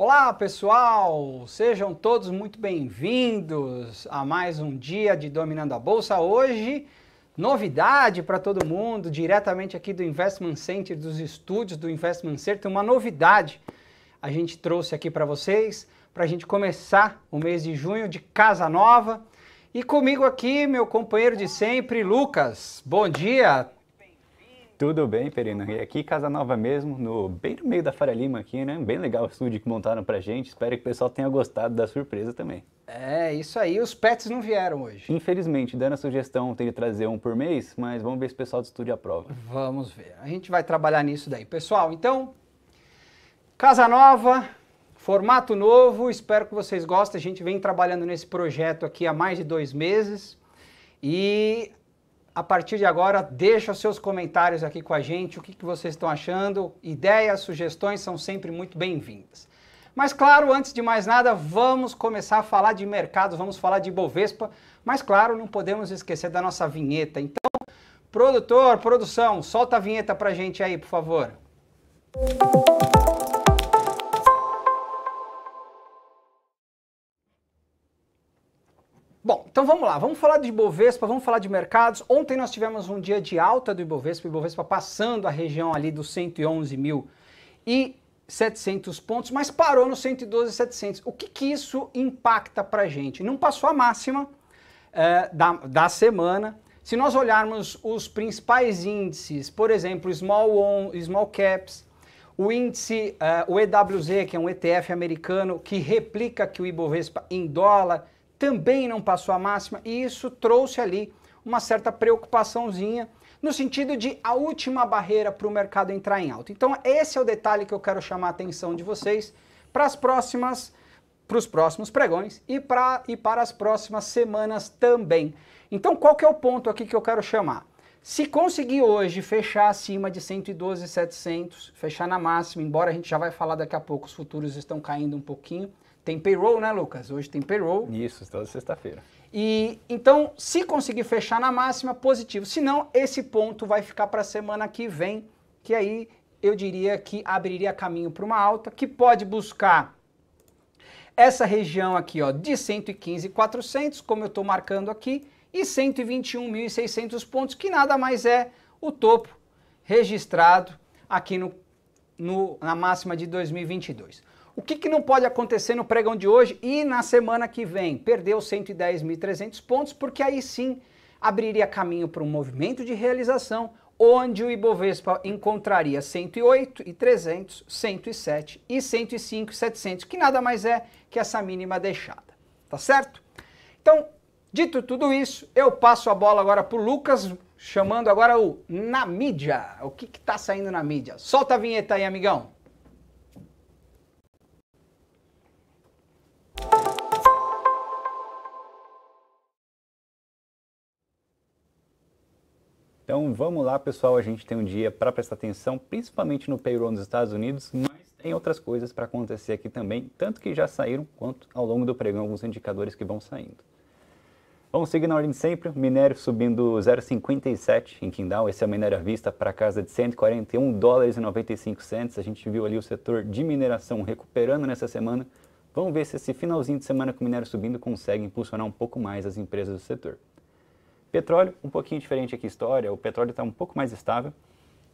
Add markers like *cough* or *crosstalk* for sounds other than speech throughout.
Olá pessoal, sejam todos muito bem-vindos a mais um dia de Dominando a Bolsa. Hoje, novidade para todo mundo, diretamente aqui do Investment Center, dos estúdios do Investment Center, uma novidade a gente trouxe aqui para vocês, para a gente começar o mês de junho de casa nova. E comigo aqui, meu companheiro de sempre, Lucas. Bom dia, tudo bem, Perino. E aqui Casa Nova mesmo, no, bem no meio da Faria Lima aqui, né? Bem legal o estúdio que montaram pra gente. Espero que o pessoal tenha gostado da surpresa também. É, isso aí. Os pets não vieram hoje. Infelizmente, dando a sugestão, tem que trazer um por mês, mas vamos ver se o pessoal do estúdio aprova. Vamos ver. A gente vai trabalhar nisso daí. Pessoal, então, Casa Nova, formato novo, espero que vocês gostem. A gente vem trabalhando nesse projeto aqui há mais de dois meses. E a partir de agora, deixa seus comentários aqui com a gente, o que, que vocês estão achando. Ideias, sugestões são sempre muito bem-vindas. Mas claro, antes de mais nada, vamos começar a falar de mercado, vamos falar de Bovespa, mas claro, não podemos esquecer da nossa vinheta. Então, produtor, produção, solta a vinheta pra gente aí, por favor. Música Bom, então vamos lá, vamos falar de Ibovespa, vamos falar de mercados. Ontem nós tivemos um dia de alta do Ibovespa, Ibovespa passando a região ali dos 111.700 pontos, mas parou no 112.700. O que, que isso impacta para gente? Não passou a máxima é, da, da semana. Se nós olharmos os principais índices, por exemplo, Small, on, small Caps, o índice, uh, o EWZ, que é um ETF americano que replica que o Ibovespa em dólar, também não passou a máxima e isso trouxe ali uma certa preocupaçãozinha no sentido de a última barreira para o mercado entrar em alta. Então esse é o detalhe que eu quero chamar a atenção de vocês para as próximas para os próximos pregões e, pra, e para as próximas semanas também. Então qual que é o ponto aqui que eu quero chamar? Se conseguir hoje fechar acima de 112,700, fechar na máxima, embora a gente já vai falar daqui a pouco, os futuros estão caindo um pouquinho, tem payroll, né, Lucas? Hoje tem payroll. Isso, toda sexta-feira. E então, se conseguir fechar na máxima, positivo. Se não, esse ponto vai ficar para a semana que vem, que aí eu diria que abriria caminho para uma alta, que pode buscar essa região aqui, ó, de 115.400, como eu estou marcando aqui, e 121.600 pontos, que nada mais é o topo registrado aqui no, no, na máxima de 2022. O que, que não pode acontecer no pregão de hoje e na semana que vem? Perdeu 110.300 pontos, porque aí sim abriria caminho para um movimento de realização onde o Ibovespa encontraria 108 e 300, 107 e 105 e 700, que nada mais é que essa mínima deixada, tá certo? Então, dito tudo isso, eu passo a bola agora para o Lucas, chamando agora o Na Mídia. O que está saindo na mídia? Solta a vinheta aí, amigão. Então vamos lá, pessoal, a gente tem um dia para prestar atenção, principalmente no payroll nos Estados Unidos, mas tem outras coisas para acontecer aqui também, tanto que já saíram quanto ao longo do pregão alguns indicadores que vão saindo. Vamos seguir na ordem de sempre, minério subindo 0,57 em Quindal, esse é o minério à vista para casa de 141 dólares e 95 cents. A gente viu ali o setor de mineração recuperando nessa semana. Vamos ver se esse finalzinho de semana com o minério subindo consegue impulsionar um pouco mais as empresas do setor. Petróleo, um pouquinho diferente aqui a história, o petróleo está um pouco mais estável.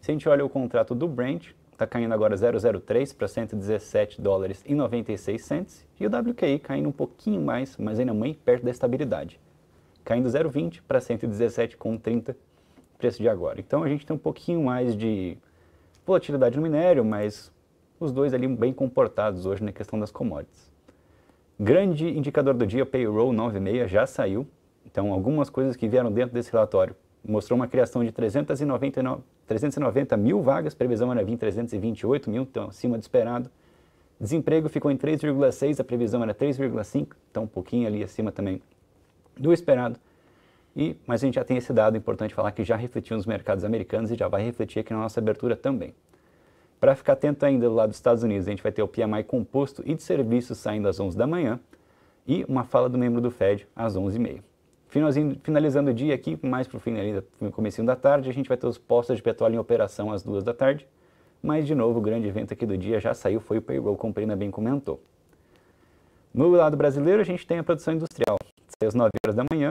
Se a gente olha o contrato do Brent, está caindo agora 0,03 para 117 dólares e 96 cents, e o WQI caindo um pouquinho mais, mas ainda muito perto da estabilidade, caindo 0,20 para 117,30 preço de agora. Então a gente tem um pouquinho mais de volatilidade no minério, mas os dois ali bem comportados hoje na questão das commodities. Grande indicador do dia, payroll 96, já saiu, então, algumas coisas que vieram dentro desse relatório mostrou uma criação de 399, 390 mil vagas, previsão era vir 328 mil, então acima do esperado. Desemprego ficou em 3,6, a previsão era 3,5, então um pouquinho ali acima também do esperado. E, mas a gente já tem esse dado importante falar que já refletiu nos mercados americanos e já vai refletir aqui na nossa abertura também. Para ficar atento ainda do lado dos Estados Unidos, a gente vai ter o PMI composto e de serviços saindo às 11 da manhã e uma fala do membro do Fed às 11h30. Finalizando o dia aqui, mais para o fim ali, começo da tarde, a gente vai ter os postos de petróleo em operação às duas da tarde. mas de novo o grande evento aqui do dia já saiu, foi o payroll, como a Perina bem comentou. No lado brasileiro, a gente tem a produção industrial, saiu às 9 horas da manhã,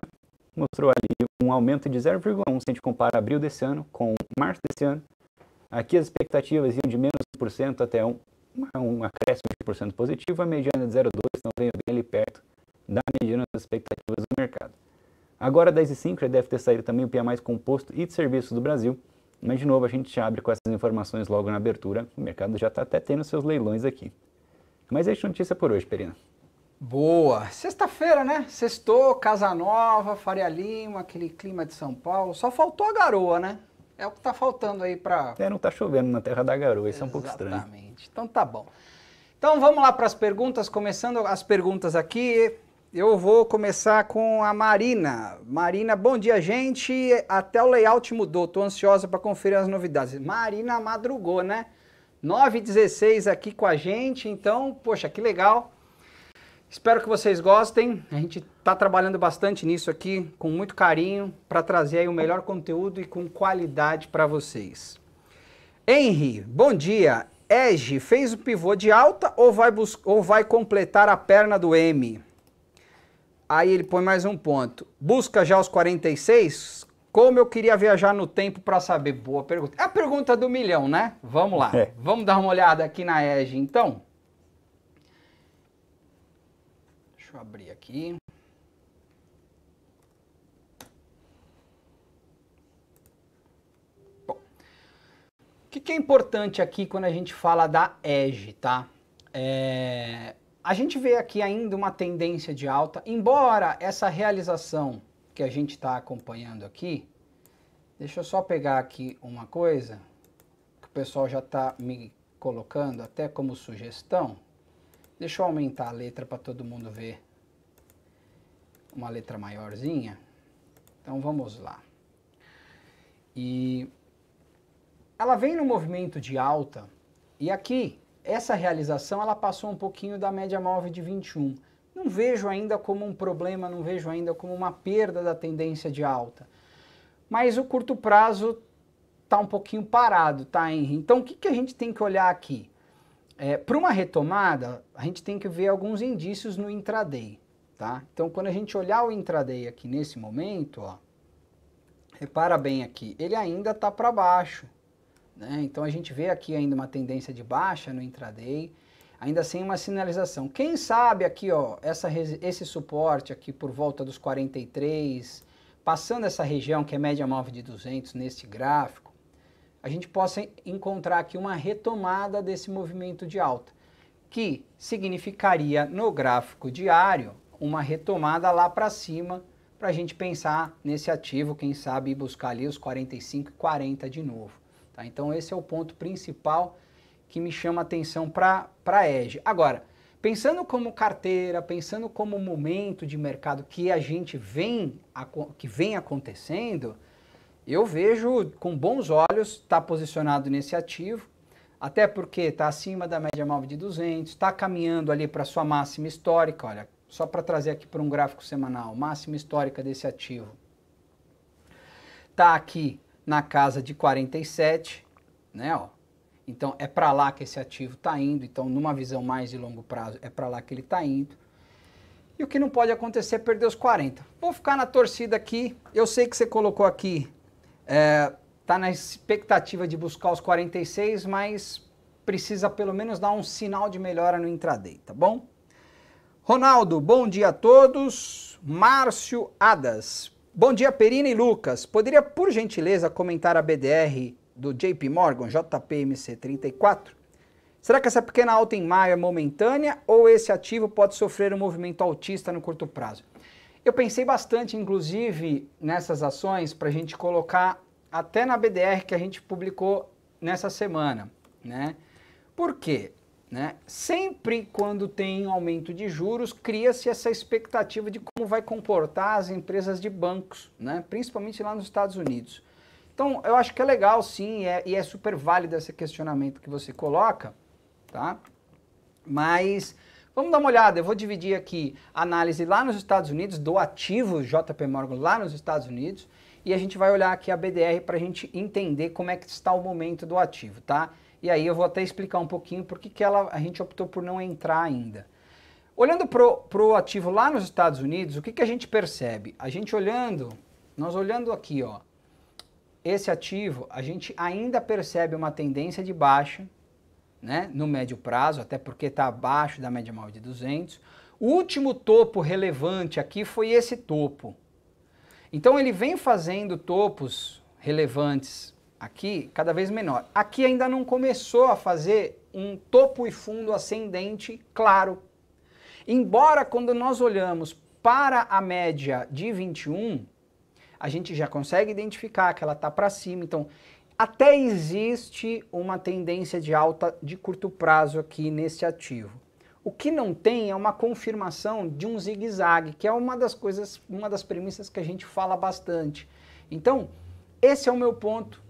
mostrou ali um aumento de 0,1 se a gente compara abril desse ano com março desse ano. Aqui as expectativas iam de menos 1% até um, um acréscimo de 1% positivo, a mediana de 0,2, então veio bem ali perto da mediana das expectativas do mercado. Agora, 10 e 5 já deve ter saído também o PIA mais composto e de serviços do Brasil, mas de novo a gente abre com essas informações logo na abertura, o mercado já está até tendo seus leilões aqui. Mas é isso notícia por hoje, Perina. Boa! Sexta-feira, né? Sextou, Casa Nova, Faria Lima, aquele clima de São Paulo. Só faltou a garoa, né? É o que tá faltando aí para. É, não tá chovendo na terra da garoa, isso é um pouco estranho. Exatamente. Então tá bom. Então vamos lá para as perguntas, começando as perguntas aqui. Eu vou começar com a Marina. Marina, bom dia, gente. Até o layout mudou, tô ansiosa para conferir as novidades. Marina madrugou, né? 9h16 aqui com a gente, então, poxa, que legal. Espero que vocês gostem. A gente está trabalhando bastante nisso aqui, com muito carinho, para trazer o melhor conteúdo e com qualidade para vocês. Henry, bom dia. Ege, fez o pivô de alta ou vai, ou vai completar a perna do M? Aí ele põe mais um ponto. Busca já os 46? Como eu queria viajar no tempo para saber? Boa pergunta. É a pergunta do milhão, né? Vamos lá. É. Vamos dar uma olhada aqui na Ege, então? Deixa eu abrir aqui. Bom, o que, que é importante aqui quando a gente fala da EGE, tá? É, a gente vê aqui ainda uma tendência de alta, embora essa realização que a gente está acompanhando aqui, deixa eu só pegar aqui uma coisa que o pessoal já está me colocando até como sugestão. Deixa eu aumentar a letra para todo mundo ver. Uma letra maiorzinha. Então vamos lá. E ela vem no movimento de alta e aqui essa realização ela passou um pouquinho da média móvel de 21. Não vejo ainda como um problema, não vejo ainda como uma perda da tendência de alta. Mas o curto prazo está um pouquinho parado, tá, Henry? Então o que, que a gente tem que olhar aqui? É, Para uma retomada, a gente tem que ver alguns indícios no intraday, tá? Então, quando a gente olhar o intraday aqui nesse momento, ó, repara bem aqui, ele ainda está para baixo, né? Então, a gente vê aqui ainda uma tendência de baixa no intraday, ainda sem uma sinalização. Quem sabe aqui, ó, essa, esse suporte aqui por volta dos 43, passando essa região que é média móvel de 200 nesse gráfico, a gente possa encontrar aqui uma retomada desse movimento de alta, que significaria no gráfico diário uma retomada lá para cima, para a gente pensar nesse ativo, quem sabe buscar ali os 45 e 40 de novo. Tá? Então esse é o ponto principal que me chama a atenção para a EGE. Agora, pensando como carteira, pensando como momento de mercado que a gente vem, que vem acontecendo, eu vejo com bons olhos estar tá posicionado nesse ativo, até porque está acima da média móvel de 200, está caminhando ali para sua máxima histórica, olha, só para trazer aqui para um gráfico semanal, máxima histórica desse ativo. Está aqui na casa de 47, né, ó. Então é para lá que esse ativo está indo, então numa visão mais de longo prazo é para lá que ele está indo. E o que não pode acontecer é perder os 40. Vou ficar na torcida aqui. Eu sei que você colocou aqui é, tá na expectativa de buscar os 46, mas precisa pelo menos dar um sinal de melhora no intraday, tá bom? Ronaldo, bom dia a todos. Márcio Adas, bom dia Perina e Lucas. Poderia, por gentileza, comentar a BDR do JP Morgan, JPMC 34? Será que essa pequena alta em maio é momentânea ou esse ativo pode sofrer um movimento altista no curto prazo? Eu pensei bastante, inclusive, nessas ações para a gente colocar até na BDR que a gente publicou nessa semana, né? Por quê? Né? Sempre quando tem aumento de juros, cria-se essa expectativa de como vai comportar as empresas de bancos, né? principalmente lá nos Estados Unidos. Então, eu acho que é legal sim, é, e é super válido esse questionamento que você coloca, tá? Mas Vamos dar uma olhada, eu vou dividir aqui a análise lá nos Estados Unidos, do ativo JP Morgan lá nos Estados Unidos, e a gente vai olhar aqui a BDR para a gente entender como é que está o momento do ativo, tá? E aí eu vou até explicar um pouquinho por que, ela, a gente optou por não entrar ainda. Olhando para o ativo lá nos Estados Unidos, o que, que a gente percebe? A gente olhando, nós olhando aqui, ó, esse ativo, a gente ainda percebe uma tendência de baixa, né, no médio prazo, até porque está abaixo da média móvel de 200. O último topo relevante aqui foi esse topo. Então ele vem fazendo topos relevantes aqui cada vez menor. Aqui ainda não começou a fazer um topo e fundo ascendente claro. Embora quando nós olhamos para a média de 21, a gente já consegue identificar que ela está para cima. Então, até existe uma tendência de alta de curto prazo aqui nesse ativo. O que não tem é uma confirmação de um zigue-zague, que é uma das coisas, uma das premissas que a gente fala bastante. Então, esse é o meu ponto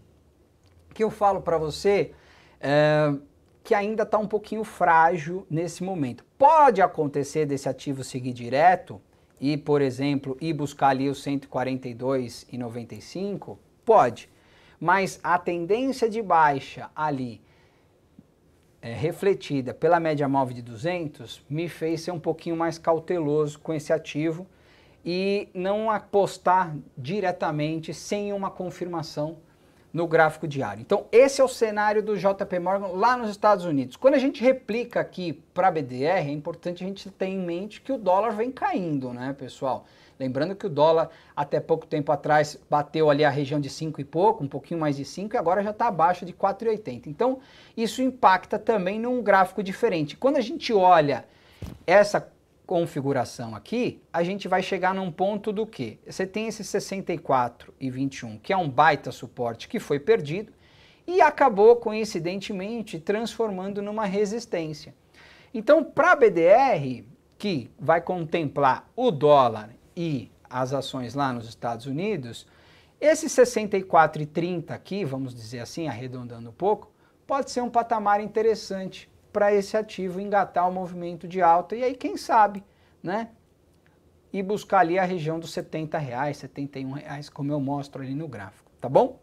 que eu falo para você, é, que ainda está um pouquinho frágil nesse momento. Pode acontecer desse ativo seguir direto, e, por exemplo, ir buscar ali os 142,95? Pode. Mas a tendência de baixa ali, é, refletida pela média móvel de 200, me fez ser um pouquinho mais cauteloso com esse ativo e não apostar diretamente sem uma confirmação no gráfico diário. Então, esse é o cenário do JP Morgan lá nos Estados Unidos. Quando a gente replica aqui para BDR, é importante a gente ter em mente que o dólar vem caindo, né, pessoal? Lembrando que o dólar, até pouco tempo atrás, bateu ali a região de 5 e pouco, um pouquinho mais de 5, e agora já está abaixo de 4,80. Então, isso impacta também num gráfico diferente. Quando a gente olha essa configuração aqui, a gente vai chegar num ponto do que? Você tem esse 64 e 21, que é um baita suporte que foi perdido e acabou coincidentemente transformando numa resistência. Então, para a BDR, que vai contemplar o dólar e as ações lá nos Estados Unidos, esse 64,30 aqui, vamos dizer assim, arredondando um pouco, pode ser um patamar interessante para esse ativo engatar o movimento de alta e aí quem sabe, né? E buscar ali a região dos 70 reais, 71 reais, como eu mostro ali no gráfico, tá bom?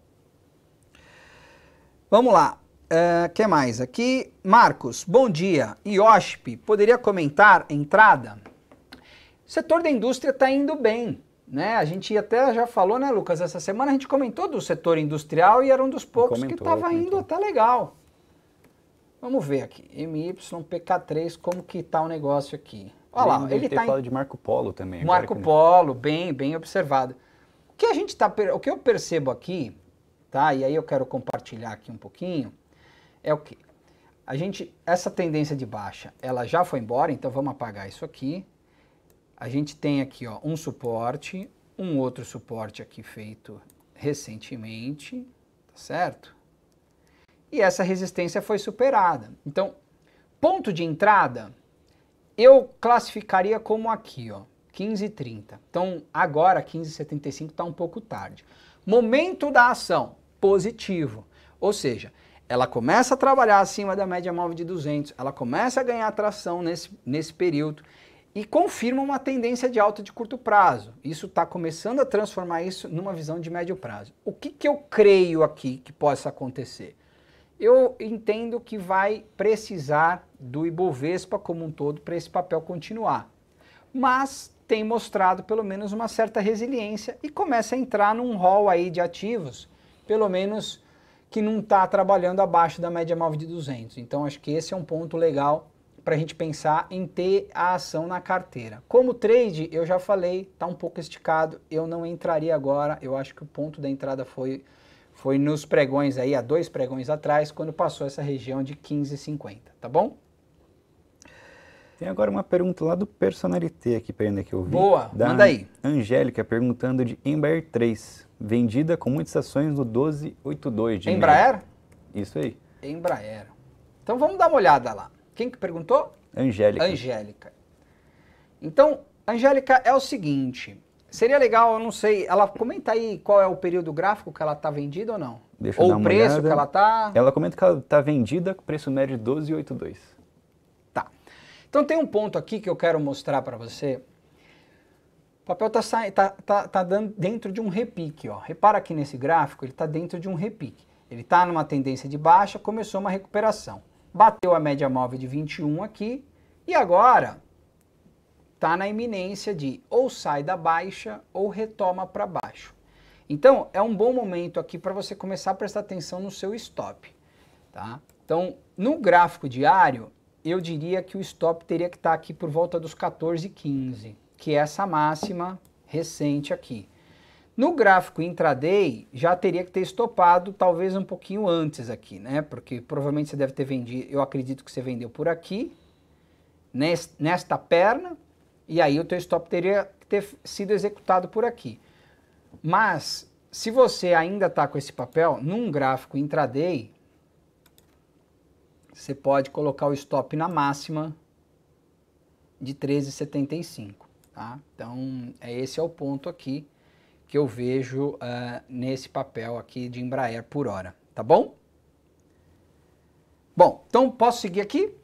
Vamos lá. O uh, que mais aqui? Marcos, bom dia. IOSP, poderia comentar entrada? O setor da indústria está indo bem. Né? A gente até já falou, né, Lucas? Essa semana a gente comentou do setor industrial e era um dos poucos comentou, que estava indo até legal. Vamos ver aqui, MYPK3, como que está o negócio aqui. Olha lá, ele está em... de Marco Polo também. Marco Polo, bem, bem observado. O que a gente tá, o que eu percebo aqui, tá? E aí eu quero compartilhar aqui um pouquinho, é o que a gente, essa tendência de baixa, ela já foi embora, então vamos apagar isso aqui. A gente tem aqui, ó, um suporte, um outro suporte aqui feito recentemente, tá certo? E essa resistência foi superada. Então, ponto de entrada, eu classificaria como aqui, ó, 15,30. Então, agora 15,75 está um pouco tarde. Momento da ação, positivo. Ou seja, ela começa a trabalhar acima da média móvel de 200, ela começa a ganhar atração nesse, nesse período e confirma uma tendência de alta de curto prazo. Isso está começando a transformar isso numa visão de médio prazo. O que, que eu creio aqui que possa acontecer? Eu entendo que vai precisar do Ibovespa como um todo para esse papel continuar. Mas tem mostrado pelo menos uma certa resiliência e começa a entrar num rol aí de ativos, pelo menos que não está trabalhando abaixo da média móvel de 200. Então acho que esse é um ponto legal para a gente pensar em ter a ação na carteira. Como trade, eu já falei, está um pouco esticado, eu não entraria agora, eu acho que o ponto da entrada foi foi nos pregões aí, há dois pregões atrás, quando passou essa região de 15,50, tá bom? Tem agora uma pergunta lá do Personalité aqui, pena que eu vi. Boa, manda aí. Angélica perguntando de Embraer 3, vendida com muitas ações no 1282 de Embraer? Isso aí. Embraer. Então vamos dar uma olhada lá. Quem que perguntou? Angélica. Angélica. Então, Angélica, é o seguinte, Seria legal, eu não sei, ela comenta aí qual é o período gráfico que ela está vendida ou não? Deixa ou o preço olhada. que ela está? Ela comenta que ela está vendida com preço médio de 12,82. Tá. Então tem um ponto aqui que eu quero mostrar para você. O papel está tá, tá, tá dentro de um repique. Ó. Repara aqui nesse gráfico, ele está dentro de um repique. Ele está numa tendência de baixa, começou uma recuperação. Bateu a média móvel de 21 aqui e agora está na iminência de ou sai da baixa ou retoma para baixo. Então, é um bom momento aqui para você começar a prestar atenção no seu stop. Tá? Então, no gráfico diário, eu diria que o stop teria que estar tá aqui por volta dos 14,15, que é essa máxima recente aqui. No gráfico intraday, já teria que ter estopado talvez um pouquinho antes aqui, né? Porque provavelmente você deve ter vendido, eu acredito que você vendeu por aqui, nesta perna, e aí o teu stop teria que ter sido executado por aqui. Mas, se você ainda está com esse papel, num gráfico intraday, você pode colocar o stop na máxima de 13,75, tá? Então, é esse é o ponto aqui que eu vejo uh, nesse papel aqui de Embraer por hora, tá bom? Bom, então posso seguir aqui?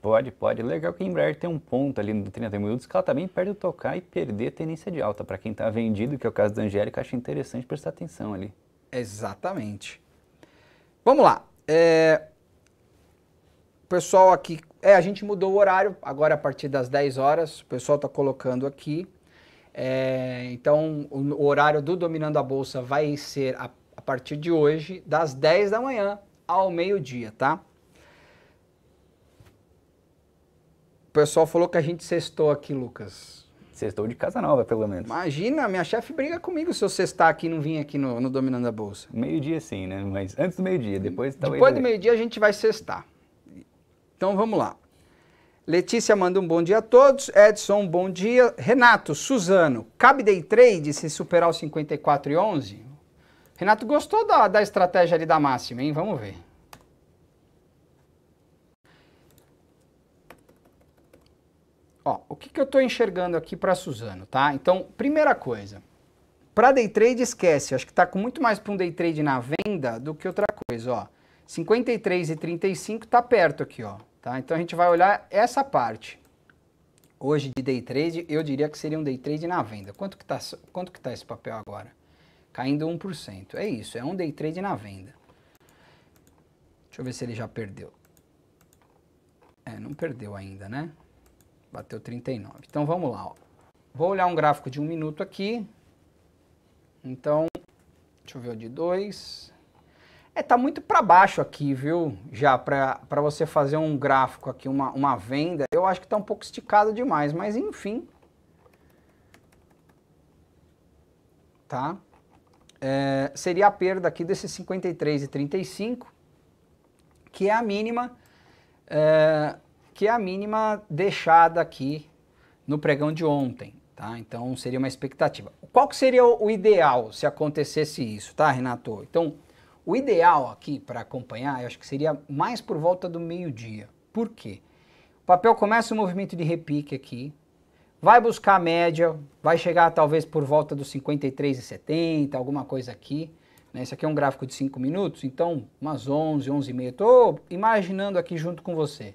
Pode, pode. Legal que a Embraer tem um ponto ali no 30 minutos que ela também perde o tocar e perder tendência de alta. Para quem está vendido, que é o caso da Angélica, acho interessante prestar atenção ali. Exatamente. Vamos lá. É... Pessoal aqui, é, a gente mudou o horário, agora a partir das 10 horas, o pessoal está colocando aqui. É, então, o, o, horário do Dominando a Bolsa vai ser a, a partir de hoje, das 10 da manhã ao meio-dia, tá? O pessoal falou que a gente sextou aqui, Lucas. Sextou de casa nova, pelo menos. Imagina, minha chefe briga comigo se eu sextar aqui e não vim aqui no, no Dominando a Bolsa. Meio-dia sim, né? Mas antes do meio-dia, depois talvez... Depois do meio-dia a gente vai sextar. Então vamos lá. Letícia manda um bom dia a todos. Edson, um bom dia. Renato, Suzano, cabe day trade se superar os 54 e 11? Renato gostou da, da estratégia ali da máxima, hein? Vamos ver. Ó, o que, que eu estou enxergando aqui para Suzano, tá? Então, primeira coisa, para day trade esquece, acho que está com muito mais para um day trade na venda do que outra coisa, ó. 53 e 35 está perto aqui, ó. Tá? Então a gente vai olhar essa parte. Hoje de day trade, eu diria que seria um day trade na venda. Quanto que está quanto que tá esse papel agora? Caindo 1%. É isso, é um day trade na venda. Deixa eu ver se ele já perdeu. É, não perdeu ainda, né? Bateu 39. Então vamos lá, ó. Vou olhar um gráfico de um minuto aqui. Então, deixa eu ver o de dois. É, tá muito para baixo aqui, viu? Já para você fazer um gráfico aqui, uma, uma venda, eu acho que tá um pouco esticado demais, mas enfim. Tá? É, seria a perda aqui desses 53,35, que é a mínima, é, que é a mínima deixada aqui no pregão de ontem, tá? Então seria uma expectativa. Qual que seria o, ideal se acontecesse isso, tá, Renato? Então, o ideal aqui para acompanhar, eu acho que seria mais por volta do meio-dia. Por quê? O papel começa o movimento de repique aqui, vai buscar a média, vai chegar talvez por volta dos 53,70, alguma coisa aqui. Né? Esse aqui é um gráfico de 5 minutos, então umas 11, 11 e meia. Estou imaginando aqui junto com você.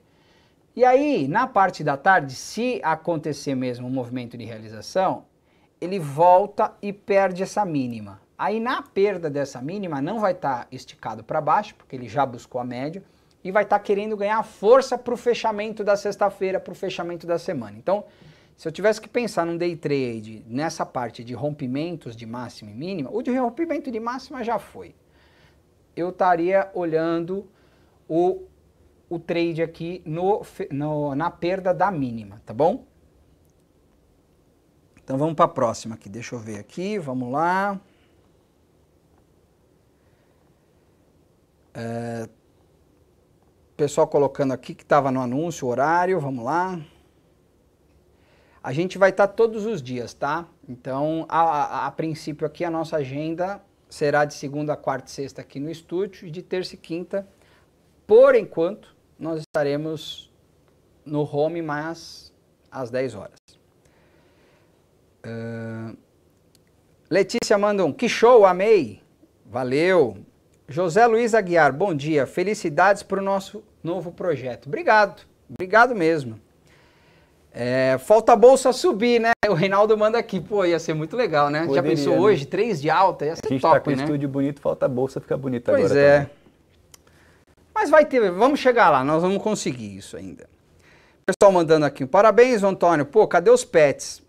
E aí, na parte da tarde, se acontecer mesmo um movimento de realização, ele volta e perde essa mínima. Aí na perda dessa mínima não vai estar tá esticado para baixo, porque ele já buscou a média, e vai estar tá querendo ganhar força para o fechamento da sexta-feira, para o fechamento da semana. Então, se eu tivesse que pensar num day trade nessa parte de rompimentos de máxima e mínima, o de rompimento de máxima já foi. Eu estaria olhando o, o trade aqui no, no, na perda da mínima, tá bom? Então vamos para a próxima aqui. Deixa eu ver aqui, vamos lá. É, pessoal colocando aqui que estava no anúncio, horário, vamos lá. A gente vai estar tá todos os dias, tá? Então, a, a, a, princípio aqui a nossa agenda será de segunda, quarta e sexta aqui no estúdio e de terça e quinta. Por enquanto, nós estaremos no home, mas às 10 horas. Uh, Letícia manda um, que show, amei. Valeu. José Luiz Aguiar, bom dia. Felicidades para o nosso novo projeto. Obrigado, obrigado mesmo. É, falta a bolsa subir, né? *laughs* O Reinaldo manda aqui. Pô, ia ser muito legal, né? Poderia, Já pensou né? hoje, três de alta? Ia ser A gente top, tá com né? estúdio bonito, falta a bolsa ficar bonita Pois agora é. também. Mas vai ter, vamos chegar lá, nós vamos conseguir isso ainda. Pessoal mandando aqui, parabéns, Antônio. Pô, cadê os pets?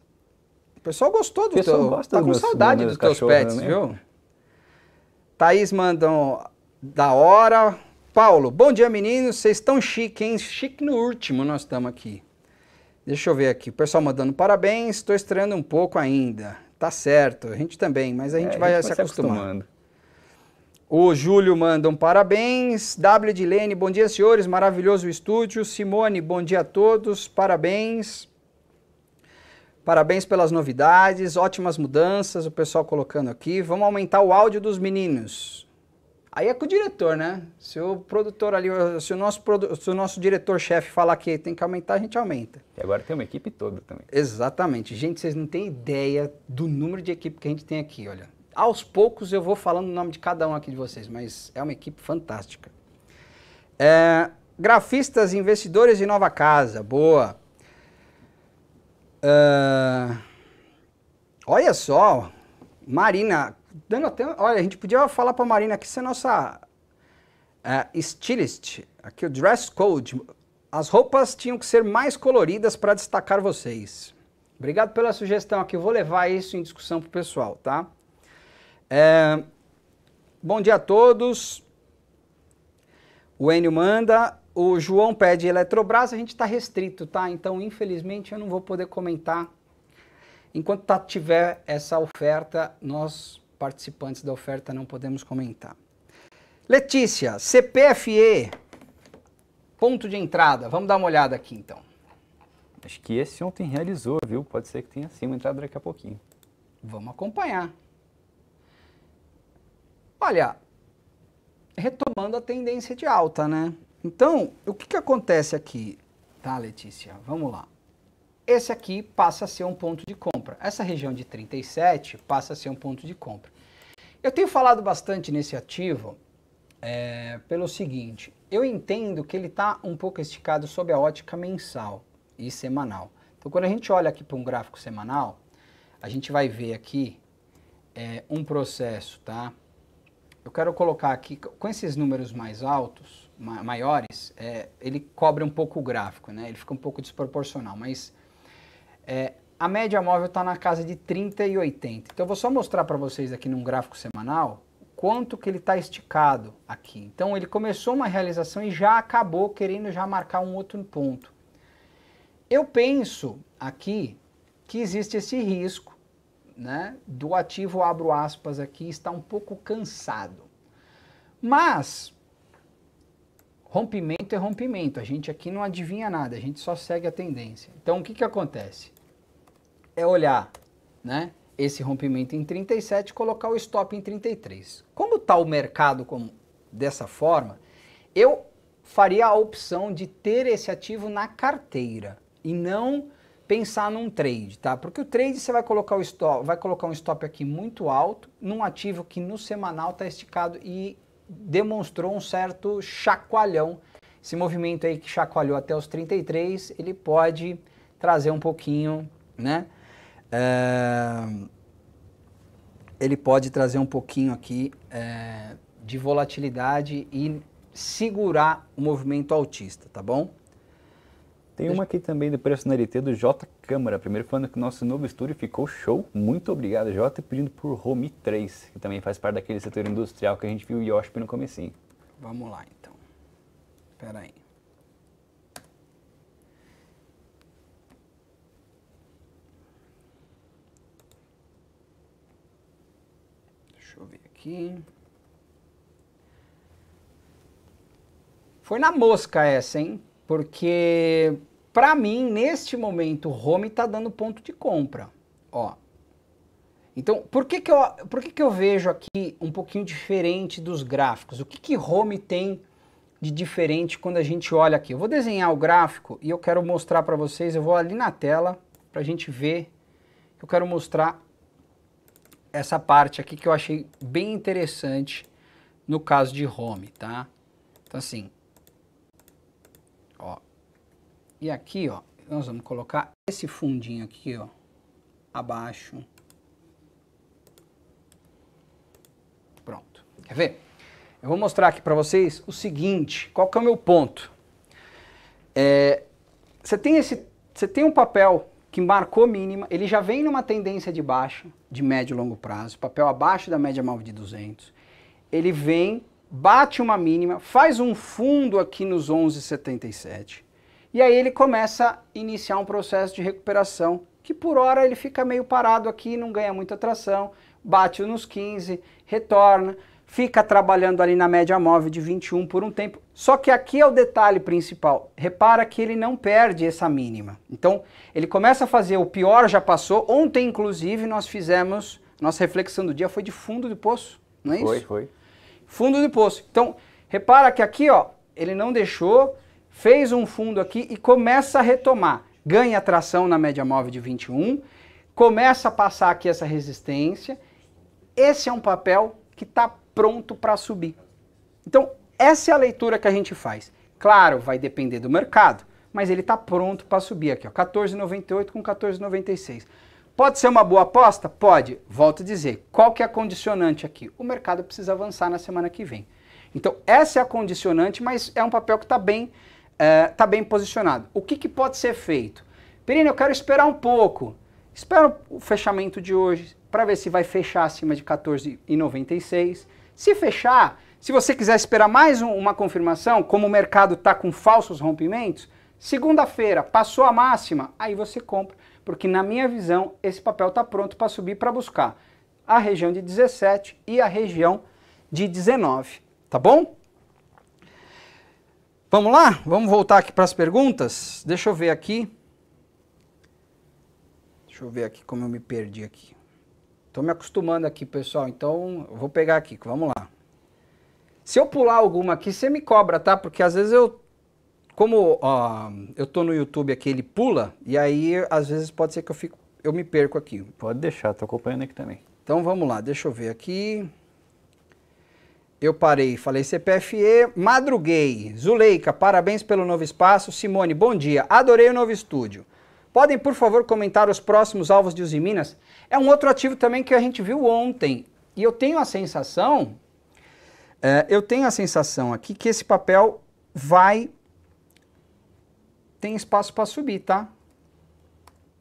O pessoal gostou do pessoal teu. gosta Tá com saudade dos teus pets, né? viu? Thaís mandam da hora. Paulo, bom dia meninos, vocês estão chique, hein? Chique no último nós estamos aqui. Deixa eu ver aqui, o pessoal mandando parabéns, estou estranhando um pouco ainda. Tá certo, a gente também, mas a gente É, vai se acostumar. acostumando. O Júlio manda um parabéns. W de Lene, bom dia, senhores. Maravilhoso o estúdio. Simone, bom dia a todos. Parabéns. Parabéns pelas novidades, ótimas mudanças. O pessoal colocando aqui. Vamos aumentar o áudio dos meninos. Aí é com o diretor, né? Se o produtor ali, se o nosso, se o nosso diretor-chefe falar que tem que aumentar, a gente aumenta. E agora tem uma equipe toda também. Exatamente. Gente, vocês não têm ideia do número de equipe que a gente tem aqui, olha. Aos poucos eu vou falando o nome de cada um aqui de vocês, mas é uma equipe fantástica. É, grafistas, investidores de nova casa, boa. É, olha só, Marina, dando até, olha, a gente podia falar para Marina que você é nossa é, stylist, aqui o dress code. As roupas tinham que ser mais coloridas para destacar vocês. Obrigado pela sugestão aqui, eu vou levar isso em discussão pro pessoal, tá? É, bom dia a todos. O Enio manda, o João pede Eletrobras, a gente está restrito, tá? Então, infelizmente, eu não vou poder comentar. Enquanto tá, tiver essa oferta, nós, participantes da oferta, não podemos comentar. Letícia, CPFE, ponto de entrada. Vamos dar uma olhada aqui, então. Acho que esse ontem realizou, viu? Pode ser que tenha sim uma entrada daqui a pouquinho. Vamos acompanhar. Olha, retomando a tendência de alta, né? Então, o que, que acontece aqui, tá, Letícia? Vamos lá. Esse aqui passa a ser um ponto de compra. Essa região de 37 passa a ser um ponto de compra. Eu tenho falado bastante nesse ativo é, pelo seguinte: eu entendo que ele está um pouco esticado sob a ótica mensal e semanal. Então, quando a gente olha aqui para um gráfico semanal, a gente vai ver aqui é, um processo, tá? Eu quero colocar aqui, com esses números mais altos, ma maiores, é, ele cobre um pouco o gráfico, né? Ele fica um pouco desproporcional, mas é, a média móvel está na casa de 30 e 80. Então eu vou só mostrar para vocês aqui num gráfico semanal quanto que ele está esticado aqui. Então ele começou uma realização e já acabou querendo já marcar um outro ponto. Eu penso aqui que existe esse risco né, do ativo, abro aspas aqui, está um pouco cansado. Mas, rompimento é rompimento, a gente aqui não adivinha nada, a gente só segue a tendência. Então, o que, que acontece? É olhar né, esse rompimento em 37 e colocar o stop em 33. Como está o mercado como, dessa forma, eu faria a opção de ter esse ativo na carteira e não pensar num trade, tá? Porque o trade você vai colocar o stop, vai colocar um stop aqui muito alto num ativo que no semanal está esticado e demonstrou um certo chacoalhão. Esse movimento aí que chacoalhou até os 33, ele pode trazer um pouquinho, né? É... Ele pode trazer um pouquinho aqui é, de volatilidade e segurar o movimento altista, tá bom? Tem uma aqui também do personalité do J Câmara. Primeiro falando que o nosso novo estúdio ficou show. Muito obrigado, J. Pedindo por Home 3, que também faz parte daquele setor industrial que a gente viu o Yoshp no comecinho. Vamos lá, então. Espera aí. Deixa eu ver aqui. Foi na mosca essa, hein? Porque, para mim, neste momento, o home está dando ponto de compra. Ó. Então, por que, que, eu, por que, que eu vejo aqui um pouquinho diferente dos gráficos? O que, que home tem de diferente quando a gente olha aqui? Eu vou desenhar o gráfico e eu quero mostrar para vocês. Eu vou ali na tela para a gente ver. Eu quero mostrar essa parte aqui que eu achei bem interessante no caso de home, tá? Então, assim, ó. E aqui, ó, nós vamos colocar esse fundinho aqui, ó, abaixo. Pronto. Quer ver? Eu vou mostrar aqui para vocês o seguinte, qual que é o meu ponto? É, você tem esse, você tem um papel que marcou mínima, ele já vem numa tendência de baixa, de médio e longo prazo, papel abaixo da média móvel de 200. Ele vem, bate uma mínima, faz um fundo aqui nos 11,77. E aí ele começa a iniciar um processo de recuperação, que por hora ele fica meio parado aqui, não ganha muita tração, bate nos 15, retorna, fica trabalhando ali na média móvel de 21 por um tempo. Só que aqui é o detalhe principal. Repara que ele não perde essa mínima. Então, ele começa a fazer o pior já passou. Ontem, inclusive, nós fizemos, nossa reflexão do dia foi de fundo de poço, não é isso? Foi, foi. Fundo de poço. Então, repara que aqui, ó, ele não deixou, fez um fundo aqui e começa a retomar. Ganha tração na média móvel de 21, começa a passar aqui essa resistência. Esse é um papel que está pronto para subir. Então, essa é a leitura que a gente faz. Claro, vai depender do mercado, mas ele está pronto para subir aqui, ó, 14,98 com 14,96. Pode ser uma boa aposta? Pode. Volto a dizer, qual que é a condicionante aqui? O mercado precisa avançar na semana que vem. Então, essa é a condicionante, mas é um papel que está bem, é, tá bem posicionado. O que, que pode ser feito? Perino, eu quero esperar um pouco. Espera o fechamento de hoje para ver se vai fechar acima de 14,96. Se fechar, se você quiser esperar mais um, uma confirmação, como o mercado está com falsos rompimentos, segunda-feira passou a máxima, aí você compra, porque na minha visão esse papel está pronto para subir para buscar a região de 17 e a região de 19, tá bom? Vamos lá? Vamos voltar aqui para as perguntas? Deixa eu ver aqui. Deixa eu ver aqui como eu me perdi aqui. Estou me acostumando aqui, pessoal, então eu vou pegar aqui, vamos lá. Se eu pular alguma aqui, você me cobra, tá? Porque às vezes eu, como ó, eu tô no YouTube aqui, ele pula, e aí às vezes pode ser que eu, fico, eu me perco aqui. Pode deixar, tô acompanhando aqui também. Então vamos lá, deixa eu ver aqui. Eu parei, falei CPFE, madruguei. Zuleika, parabéns pelo novo espaço. Simone, bom dia. Adorei o novo estúdio. Podem, por favor, comentar os próximos alvos de Uzi Minas? É um outro ativo também que a gente viu ontem. E eu tenho a sensação, é, eu tenho a sensação aqui que esse papel vai tem espaço para subir, tá?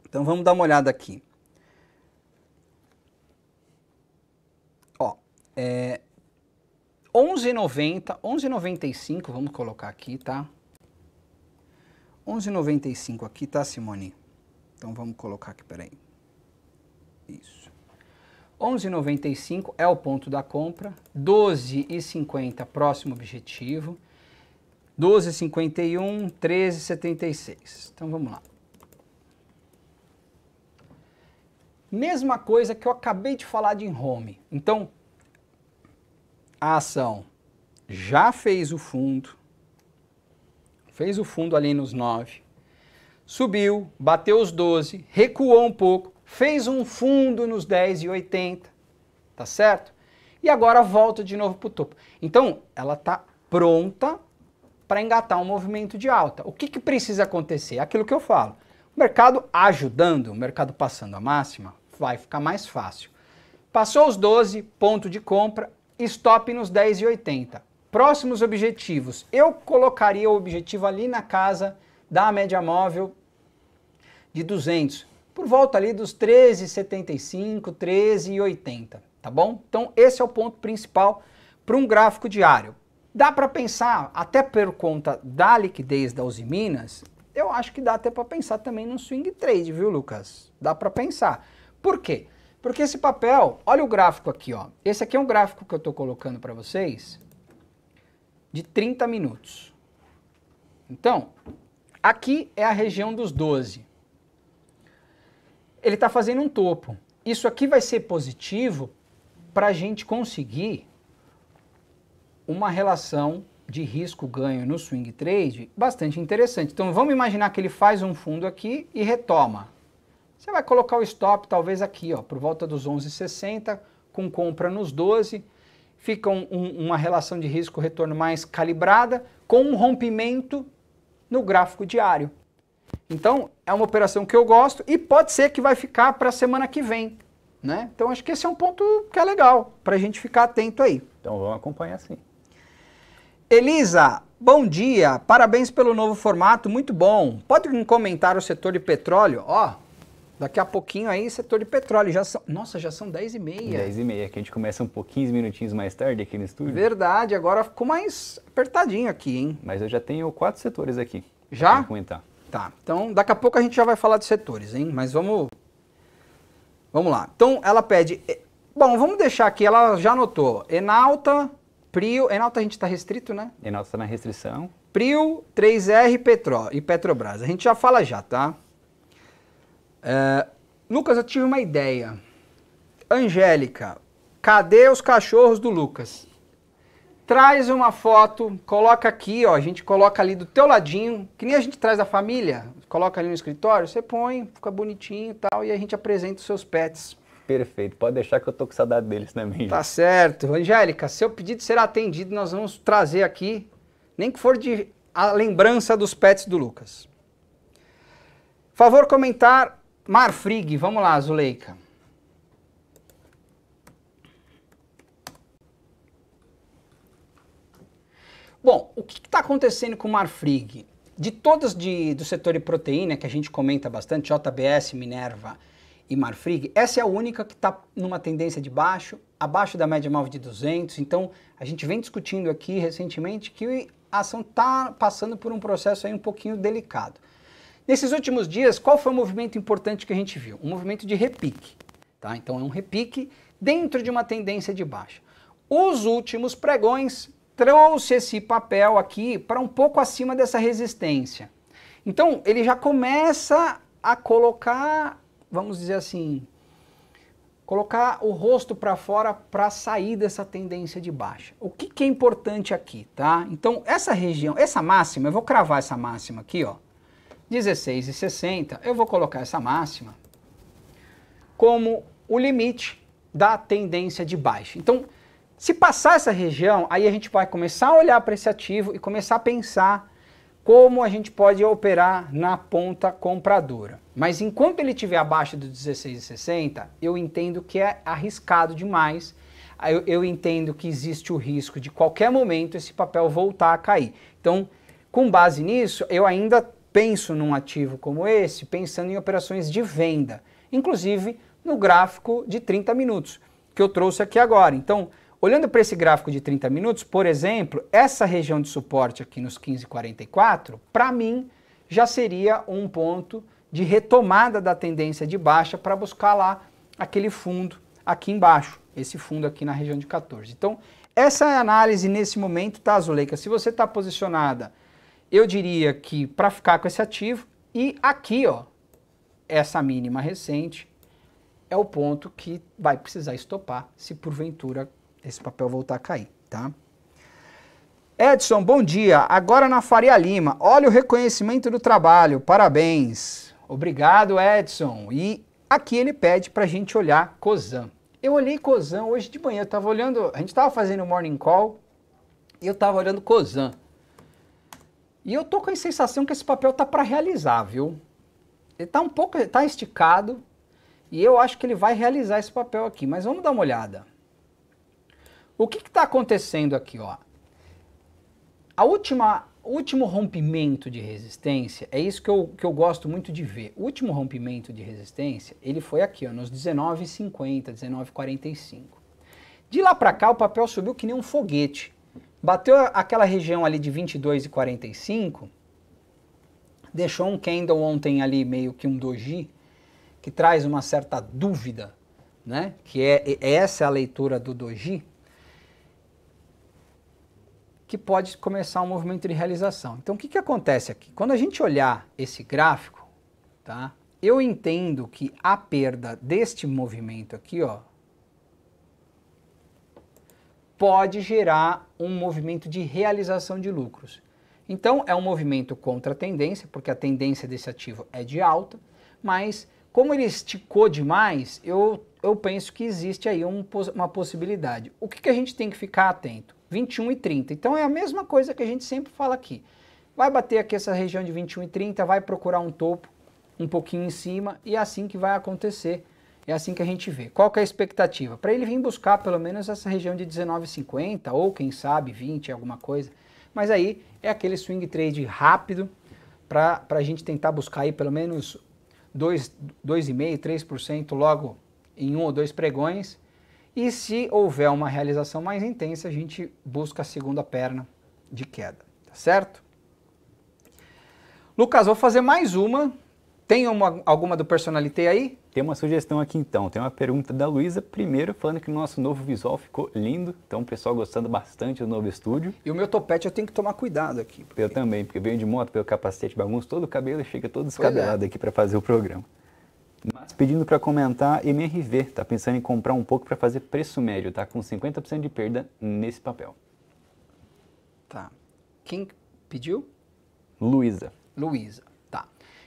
Então vamos dar uma olhada aqui. Ó, é 11,90, 11,95, vamos colocar aqui, tá? 11,95 aqui, tá, Simone? Então vamos colocar aqui, peraí. Isso. 11,95 é o ponto da compra, 12,50 próximo objetivo, 12,51, 13,76. Então vamos lá. Mesma coisa que eu acabei de falar de home. Então, a ação já fez o fundo, fez o fundo ali nos 9, subiu, bateu os 12, recuou um pouco, fez um fundo nos 10,80, tá certo? E agora volta de novo para o topo. Então, ela está pronta para engatar um movimento de alta. O que, que precisa acontecer? Aquilo que eu falo. O mercado ajudando, o mercado passando a máxima, vai ficar mais fácil. Passou os 12, ponto de compra, stop nos 10,80. Próximos objetivos. Eu colocaria o objetivo ali na casa da média móvel de 200, por volta ali dos 13,75, 13,80, tá bom? Então esse é o ponto principal para um gráfico diário. Dá para pensar, até por conta da liquidez da Uzi Minas, eu acho que dá até para pensar também no swing trade, viu, Lucas? Dá para pensar. Por quê? Porque esse papel, olha o gráfico aqui, ó. Esse aqui é um gráfico que eu estou colocando para vocês de 30 minutos. Então, aqui é a região dos 12. Ele está fazendo um topo. Isso aqui vai ser positivo para a gente conseguir uma relação de risco-ganho no swing trade bastante interessante. Então vamos imaginar que ele faz um fundo aqui e retoma. Você vai colocar o stop talvez aqui, ó, por volta dos 11,60, com compra nos 12, fica um, um, uma relação de risco-retorno mais calibrada, com um rompimento no gráfico diário. Então, é uma operação que eu gosto e pode ser que vai ficar para a semana que vem. Né? Então, acho que esse é um ponto que é legal para a gente ficar atento aí. Então, vamos acompanhar sim. Elisa, bom dia. Parabéns pelo novo formato, muito bom. Pode comentar o setor de petróleo? Ó, daqui a pouquinho aí, setor de petróleo. Já são, nossa, já são 10 e meia. 10 e meia, que a gente começa um pouquinho minutinhos mais tarde aqui no estúdio. Verdade, agora ficou mais apertadinho aqui, hein? Mas eu já tenho quatro setores aqui. Já? Comentar. Tá, então daqui a pouco a gente já vai falar de setores, hein? Mas vamos. Vamos lá. Então ela pede. Bom, vamos deixar aqui, ela já anotou. Enalta, Prio. Enalta a gente está restrito, né? Enalta está na restrição. Prio, 3R Petro, e Petrobras. A gente já fala já, tá? É, Lucas, eu tive uma ideia. Angélica, cadê os cachorros do Lucas? Traz uma foto, coloca aqui, ó, a gente coloca ali do teu ladinho, que nem a gente traz da família, coloca ali no escritório, você põe, fica bonitinho e tal, e a gente apresenta os seus pets. Perfeito, pode deixar que eu tô com saudade deles também. Tá certo. Angélica, seu pedido será atendido, nós vamos trazer aqui, nem que for de a lembrança dos pets do Lucas. Favor comentar, Marfrig, vamos lá, Zuleika. Bom, o que está acontecendo com o Marfrig? De todas de, do setor de proteína, que a gente comenta bastante, JBS, Minerva e Marfrig, essa é a única que está numa tendência de baixo, abaixo da média móvel de 200. Então, a gente vem discutindo aqui recentemente que a ação está passando por um processo aí um pouquinho delicado. Nesses últimos dias, qual foi o movimento importante que a gente viu? Um movimento de repique. Tá? Então, é um repique dentro de uma tendência de baixa. Os últimos pregões trouxe esse papel aqui para um pouco acima dessa resistência. Então, ele já começa a colocar, vamos dizer assim, colocar o rosto para fora para sair dessa tendência de baixa. O que, que, é importante aqui, tá? Então, essa região, essa máxima, eu vou cravar essa máxima aqui, ó, 16,60, eu vou colocar essa máxima como o limite da tendência de baixa. Então, se passar essa região, aí a gente vai começar a olhar para esse ativo e começar a pensar como a gente pode operar na ponta compradora. Mas enquanto ele estiver abaixo do 16,60, eu entendo que é arriscado demais. Eu, eu, entendo que existe o risco de qualquer momento esse papel voltar a cair. Então, com base nisso, eu ainda penso num ativo como esse, pensando em operações de venda, inclusive no gráfico de 30 minutos que eu trouxe aqui agora. Então, Olhando para esse gráfico de 30 minutos, por exemplo, essa região de suporte aqui nos 15,44, para mim já seria um ponto de retomada da tendência de baixa para buscar lá aquele fundo aqui embaixo, esse fundo aqui na região de 14. Então, essa análise nesse momento, tá, Zuleika? Se você está posicionada, eu diria que para ficar com esse ativo, e aqui, ó, essa mínima recente é o ponto que vai precisar estopar se porventura esse papel voltar a cair, tá? Edson, bom dia. Agora na Faria Lima. Olha o reconhecimento do trabalho. Parabéns. Obrigado, Edson. E aqui ele pede para a gente olhar Cozan. Eu olhei Cozan hoje de manhã. Eu olhando, a gente estava fazendo o morning call e eu estava olhando Cozan. E eu tô com a sensação que esse papel tá para realizar, viu? Ele tá um pouco, tá esticado e eu acho que ele vai realizar esse papel aqui. Mas vamos dar uma olhada. O que está acontecendo aqui? Ó? A última, o último rompimento de resistência, é isso que eu, que eu gosto muito de ver. O último rompimento de resistência, ele foi aqui, ó, nos 19,50, 19,45. De lá para cá, o papel subiu que nem um foguete. Bateu aquela região ali de 22,45, deixou um candle ontem ali meio que um doji, que traz uma certa dúvida, né? Que é, é essa é a leitura do doji que pode começar um movimento de realização. Então, o que, que acontece aqui? Quando a gente olhar esse gráfico, tá? eu entendo que a perda deste movimento aqui, ó, pode gerar um movimento de realização de lucros. Então, é um movimento contra a tendência, porque a tendência desse ativo é de alta, mas como ele esticou demais, eu, eu penso que existe aí um, uma possibilidade. O que, que a gente tem que ficar atento? 21 e 30. Então é a mesma coisa que a gente sempre fala aqui. vai bater aqui essa região de 21,30, vai procurar um topo um pouquinho em cima e é assim que vai acontecer. É assim que a gente vê. Qual que é a expectativa? Para ele vir buscar pelo menos essa região de 19,50 ou quem sabe 20, alguma coisa. Mas aí é aquele swing trade rápido para a gente tentar buscar aí pelo menos 2,5%, 3% logo em um ou dois pregões. E se houver uma realização mais intensa, a gente busca a segunda perna de queda, tá certo? Lucas, vou fazer mais uma. Tem uma, alguma do Personalité aí? Tem uma sugestão aqui então, tem uma pergunta da Luísa, primeiro falando que o nosso novo visual ficou lindo, então o pessoal gostando bastante do novo estúdio. E o meu topete eu tenho que tomar cuidado aqui. Porque... Eu também, porque venho de moto, pelo capacete, bagunço todo o cabelo e fica todo descabelado é. aqui para fazer o programa. Mas pedindo para comentar, MRV, tá pensando em comprar um pouco para fazer preço médio, tá com 50% de perda nesse papel. Tá. Quem pediu? Luísa. Luísa.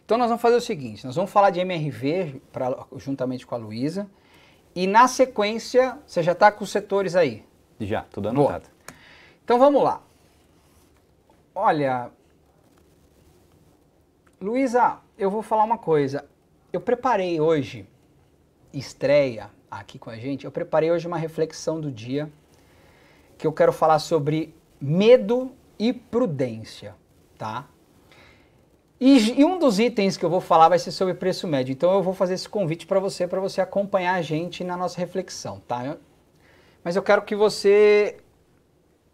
Então nós vamos fazer o seguinte, nós vamos falar de MRV pra, juntamente com a Luísa e na sequência, você já está com os setores aí? Já, tudo anotado. Boa. Então vamos lá. Olha, Luísa, eu vou falar uma coisa. Eu preparei hoje, estreia aqui com a gente, eu preparei hoje uma reflexão do dia que eu quero falar sobre medo e prudência, tá? E, e, um dos itens que eu vou falar vai ser sobre preço médio. Então eu vou fazer esse convite para você, para você acompanhar a gente na nossa reflexão, tá? Mas eu quero que você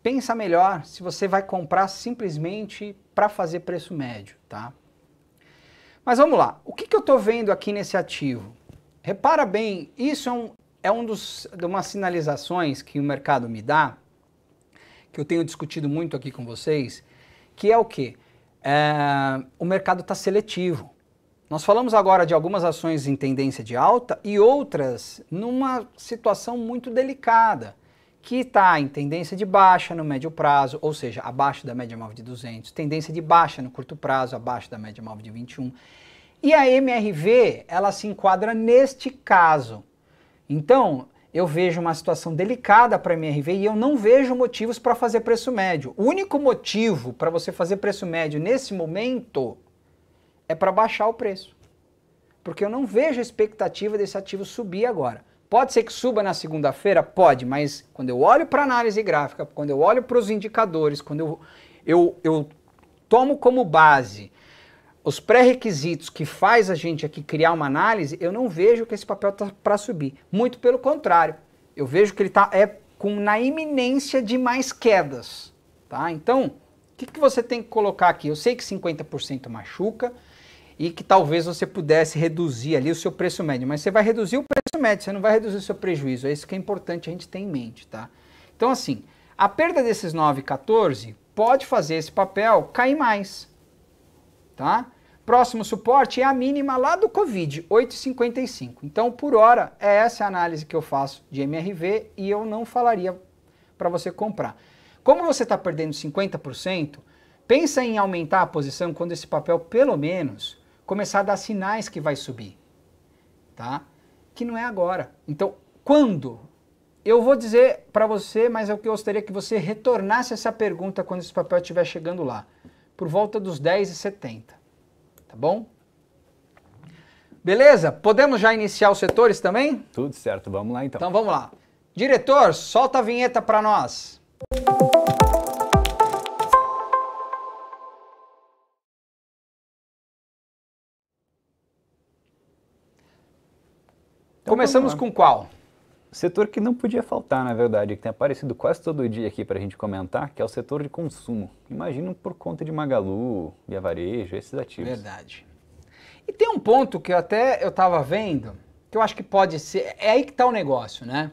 pensa melhor se você vai comprar simplesmente para fazer preço médio, tá? Mas vamos lá. O que, que eu estou vendo aqui nesse ativo? Repara bem, isso é um, é um dos de umas sinalizações que o mercado me dá, que eu tenho discutido muito aqui com vocês, que é o quê? É, o mercado está seletivo. Nós falamos agora de algumas ações em tendência de alta e outras numa situação muito delicada, que está em tendência de baixa no médio prazo, ou seja, abaixo da média móvel de 200, tendência de baixa no curto prazo, abaixo da média móvel de 21. E a MRV, ela se enquadra neste caso. Então, eu vejo uma situação delicada para a MRV e eu não vejo motivos para fazer preço médio. O único motivo para você fazer preço médio nesse momento é para baixar o preço. Porque eu não vejo a expectativa desse ativo subir agora. Pode ser que suba na segunda-feira? Pode, mas quando eu olho para a análise gráfica, quando eu olho para os indicadores, quando eu, eu, eu tomo como base os pré-requisitos que faz a gente aqui criar uma análise, eu não vejo que esse papel está para subir. Muito pelo contrário, eu vejo que ele está é, com, na iminência de mais quedas. Tá? Então, o que, que você tem que colocar aqui? Eu sei que 50% machuca e que talvez você pudesse reduzir ali o seu preço médio, mas você vai reduzir o preço médio, você não vai reduzir o seu prejuízo. É isso que é importante a gente ter em mente. Tá? Então, assim, a perda desses 9,14 pode fazer esse papel cair mais. Tá? Próximo suporte é a mínima lá do Covid, 8,55. Então, por hora, é essa a análise que eu faço de MRV e eu não falaria para você comprar. Como você está perdendo 50%, pensa em aumentar a posição quando esse papel, pelo menos, começar a dar sinais que vai subir. Tá? Que não é agora. Então, quando? Eu vou dizer para você, mas eu gostaria que você retornasse essa pergunta quando esse papel estiver chegando lá. Por volta dos 10,70 tá bom? Beleza? Podemos já iniciar os setores também? Tudo certo, vamos lá então. Então vamos lá. Diretor, solta a vinheta para nós. Então, Começamos com qual? Setor que não podia faltar, na verdade, que tem aparecido quase todo dia aqui para a gente comentar, que é o setor de consumo. Imagino por conta de Magalu, Via Varejo, esses ativos. Verdade. E tem um ponto que eu até eu estava vendo, que eu acho que pode ser, é aí que está o negócio, né?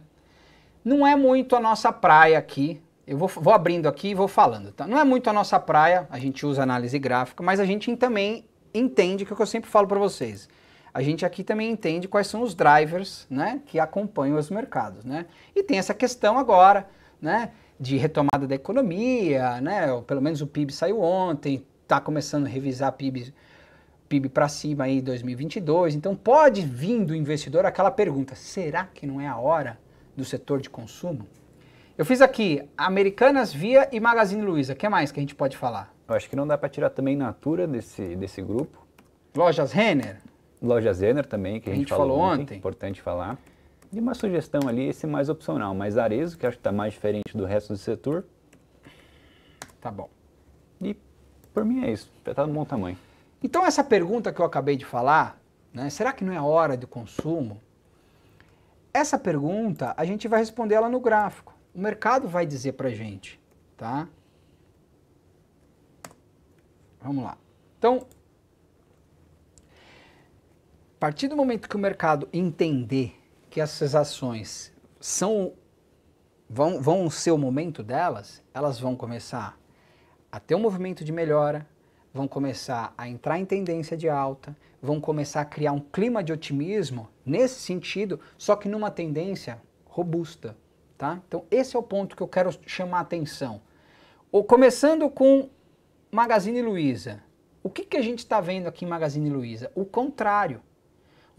Não é muito a nossa praia aqui, eu vou, vou abrindo aqui e vou falando, tá? Não é muito a nossa praia, a gente usa análise gráfica, mas a gente também entende, que é o que eu sempre falo para vocês, a gente aqui também entende quais são os drivers né, que acompanham os mercados. Né? E tem essa questão agora né, de retomada da economia, né, ou pelo menos o PIB saiu ontem, está começando a revisar PIB, PIB para cima aí em 2022. Então pode vir do investidor aquela pergunta: será que não é a hora do setor de consumo? Eu fiz aqui Americanas, Via e Magazine Luiza. O que mais que a gente pode falar? Eu acho que não dá para tirar também Natura desse, desse grupo. Lojas Renner? Lojas Renner também, que a, a gente, falou, falou ontem, ontem. Importante falar. E uma sugestão ali, esse mais opcional, mas Arezo, que acho que está mais diferente do resto do setor. Tá bom. E por mim é isso, já está no bom tamanho. Então essa pergunta que eu acabei de falar, né, será que não é hora de consumo? Essa pergunta a gente vai responder ela no gráfico. O mercado vai dizer para gente, tá? Vamos lá. Então, partir do momento que o mercado entender que essas ações são vão, vão ser o momento delas, elas vão começar a ter um movimento de melhora, vão começar a entrar em tendência de alta, vão começar a criar um clima de otimismo nesse sentido, só que numa tendência robusta, tá? Então esse é o ponto que eu quero chamar a atenção. Ou começando com Magazine Luiza. O que, que a gente está vendo aqui em Magazine Luiza? O contrário.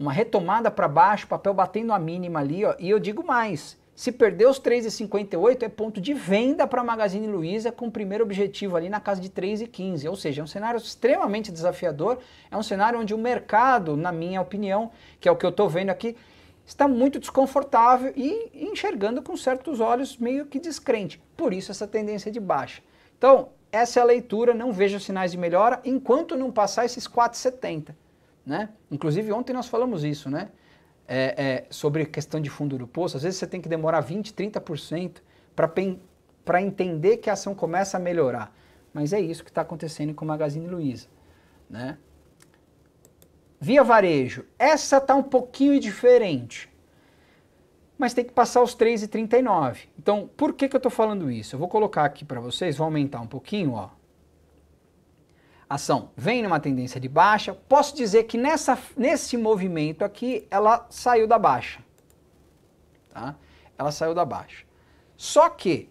Uma retomada para baixo, papel batendo a mínima ali, ó, e eu digo mais. Se perder os 3,58 é ponto de venda para a Magazine Luiza com o primeiro objetivo ali na casa de 3,15. Ou seja, é um cenário extremamente desafiador, é um cenário onde o mercado, na minha opinião, que é o que eu estou vendo aqui, está muito desconfortável e enxergando com certos olhos meio que descrente. Por isso essa tendência de baixa. Então, essa é a leitura, não vejo sinais de melhora enquanto não passar esses 4,70. Né? Inclusive ontem nós falamos isso, né? É, é, sobre questão de fundo do poço, às vezes você tem que demorar 20, 30% para entender que a ação começa a melhorar. Mas é isso que está acontecendo com o Magazine Luiza. Né? Via varejo, essa está um pouquinho diferente mas tem que passar os 3,39. Então, por que, que eu estou falando isso? Eu vou colocar aqui para vocês, vou aumentar um pouquinho, ó. Ação vem numa tendência de baixa. Posso dizer que nessa, nesse movimento aqui, ela saiu da baixa. Tá? Ela saiu da baixa. Só que,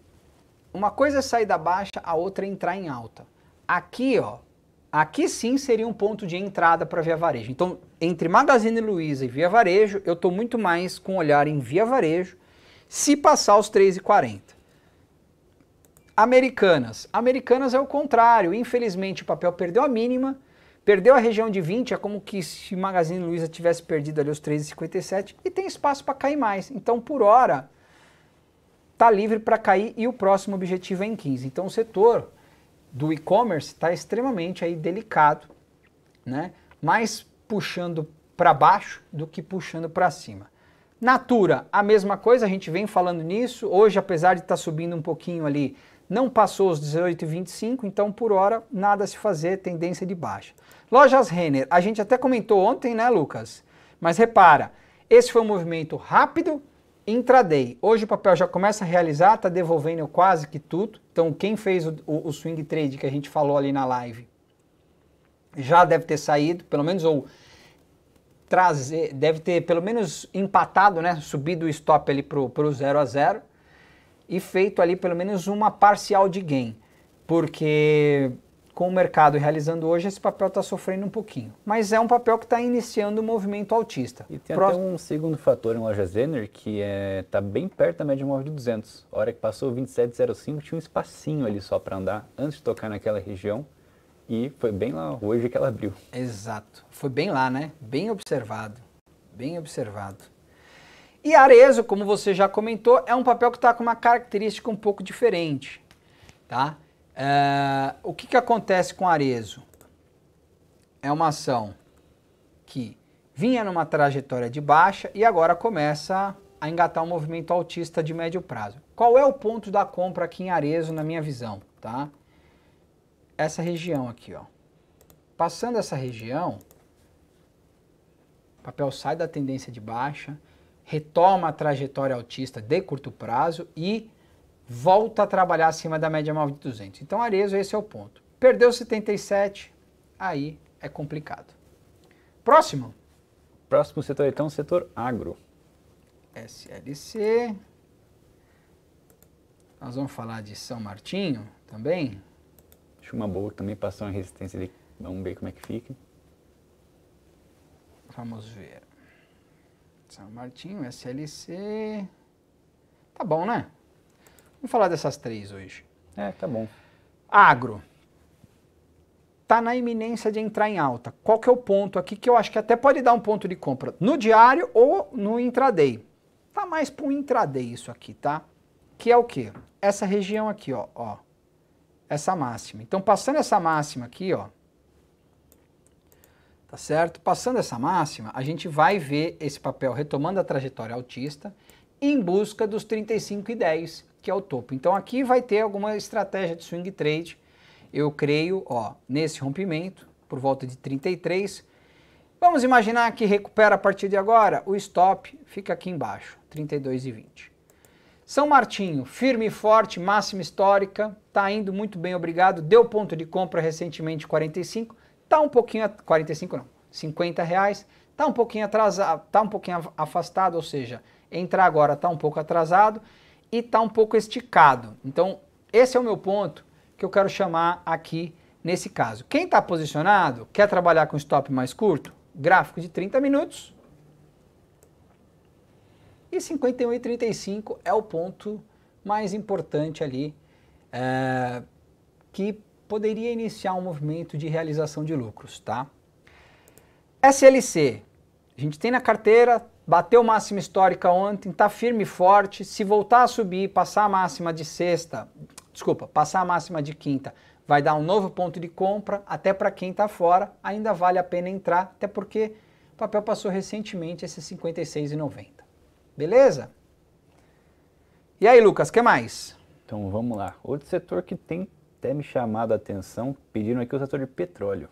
uma coisa é sair da baixa, a outra é entrar em alta. Aqui, ó, Aqui sim seria um ponto de entrada para Via Varejo. Então, entre Magazine Luiza e Via Varejo, eu estou muito mais com olhar em Via Varejo, se passar os 3,40. Americanas. Americanas é o contrário. Infelizmente, o papel perdeu a mínima, perdeu a região de 20, é como que se Magazine Luiza tivesse perdido ali os 3,57 e tem espaço para cair mais. Então, por hora, está livre para cair e o próximo objetivo é em 15. Então, o setor do e-commerce está extremamente aí delicado, né? mais puxando para baixo do que puxando para cima. Natura, a mesma coisa, a gente vem falando nisso. Hoje, apesar de estar tá subindo um pouquinho ali, não passou os 18,25, então por hora nada se fazer, tendência de baixa. Lojas Renner, a gente até comentou ontem, né, Lucas? Mas repara, esse foi um movimento rápido, Intraday. Hoje o papel já começa a realizar, está devolvendo quase que tudo. Então quem fez o, o, o, swing trade que a gente falou ali na live já deve ter saído, pelo menos ou trazer, deve ter pelo menos empatado, né, subido o stop ali pro pro 0 a 0 e feito ali pelo menos uma parcial de gain, porque com o mercado realizando hoje, esse papel está sofrendo um pouquinho. Mas é um papel que está iniciando o um movimento altista. E tem até um segundo fator em loja Zener que está é, tá bem perto da média móvel de 200. A hora que passou 27,05 tinha um espacinho ali só para andar antes de tocar naquela região. E foi bem lá hoje que ela abriu. Exato. Foi bem lá, né? Bem observado. Bem observado. E Arezo, como você já comentou, é um papel que está com uma característica um pouco diferente. Tá? É, o que, que acontece com Arezo? É uma ação que vinha numa trajetória de baixa e agora começa a engatar um movimento altista de médio prazo. Qual é o ponto da compra aqui em Arezo, na minha visão? Tá? Essa região aqui. Ó. Passando essa região, o papel sai da tendência de baixa, retoma a trajetória altista de curto prazo e volta a trabalhar acima da média móvel de 200. Então, Arezo, esse é o ponto. Perdeu 77, aí é complicado. Próximo. Próximo setor, então, setor agro. SLC. Nós vamos falar de São Martinho também. Acho uma boa também passou uma resistência ali. Vamos ver como é que fica. Vamos ver. São Martinho, SLC. Tá bom, né? Vamos falar dessas três hoje. É, tá bom. Agro. está na iminência de entrar em alta. Qual que é o ponto aqui que eu acho que até pode dar um ponto de compra no diário ou no intraday? Tá mais um intraday isso aqui, tá? Que é o quê? Essa região aqui, ó, ó. Essa máxima. Então, passando essa máxima aqui, ó, tá certo? Passando essa máxima, a gente vai ver esse papel retomando a trajetória altista em busca dos 35,10, que é o topo. Então aqui vai ter alguma estratégia de swing trade, eu creio, ó, nesse rompimento, por volta de 33. Vamos imaginar que recupera a partir de agora, o stop fica aqui embaixo, 32,20. São Martinho, firme e forte, máxima histórica, tá indo muito bem, obrigado. Deu ponto de compra recentemente 45, tá um pouquinho 45 não, 50 reais, tá um pouquinho atrasado, tá um pouquinho afastado, ou seja, entrar agora tá um pouco atrasado e tá um pouco esticado. Então, esse é o meu ponto que eu quero chamar aqui nesse caso. Quem está posicionado, quer trabalhar com stop mais curto, gráfico de 30 minutos. E 51 e 35 é o ponto mais importante ali é, que poderia iniciar um movimento de realização de lucros, tá? SLC, a gente tem na carteira, bateu máxima histórica ontem, está firme e forte. Se voltar a subir, passar a máxima de sexta, desculpa, passar a máxima de quinta, vai dar um novo ponto de compra. Até para quem está fora, ainda vale a pena entrar, até porque o papel passou recentemente esse 56,90. Beleza? E aí, Lucas, que mais? Então vamos lá. Outro setor que tem até me chamado a atenção, pedindo aqui o setor de petróleo.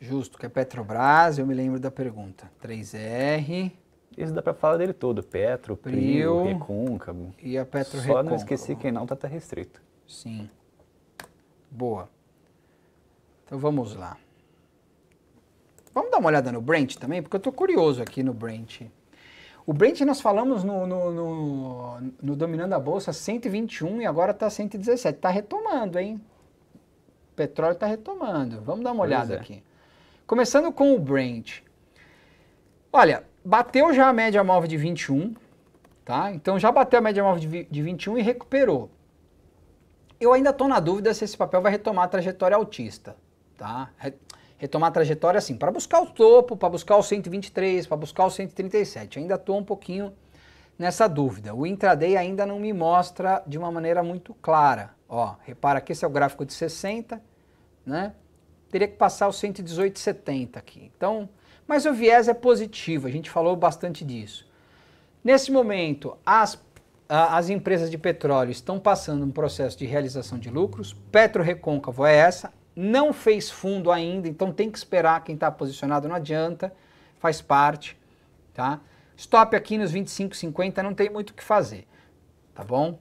Justo, que é Petrobras, eu me lembro da pergunta. 3R. Isso dá para falar dele todo, Petro, Prio, Recôncavo. E a Petro Só não esqueci quem não tá, restrito. Sim. Boa. Então vamos lá. Vamos dar uma olhada no Brent também, porque eu estou curioso aqui no Brent. O Brent nós falamos no, no, no, no Dominando a Bolsa 121 e agora está 117. Está retomando, hein? O petróleo está retomando. Vamos dar uma pois olhada é. aqui. Começando com o Brent. Olha, bateu já a média móvel de 21, tá? Então já bateu a média móvel de, de 21 e recuperou. Eu ainda estou na dúvida se esse papel vai retomar a trajetória altista, tá? Retomar a trajetória assim, para buscar o topo, para buscar o 123, para buscar o 137. Ainda estou um pouquinho nessa dúvida. O intraday ainda não me mostra de uma maneira muito clara. Ó, repara que esse é o gráfico de 60, né? Teria que passar o 118,70 aqui. Então, mas o viés é positivo, a gente falou bastante disso. Nesse momento, as, as empresas de petróleo estão passando um processo de realização de lucros. Petro Recôncavo é essa, não fez fundo ainda, então tem que esperar quem está posicionado, não adianta, faz parte, tá? Stop aqui nos 25,50 não tem muito o que fazer, tá bom?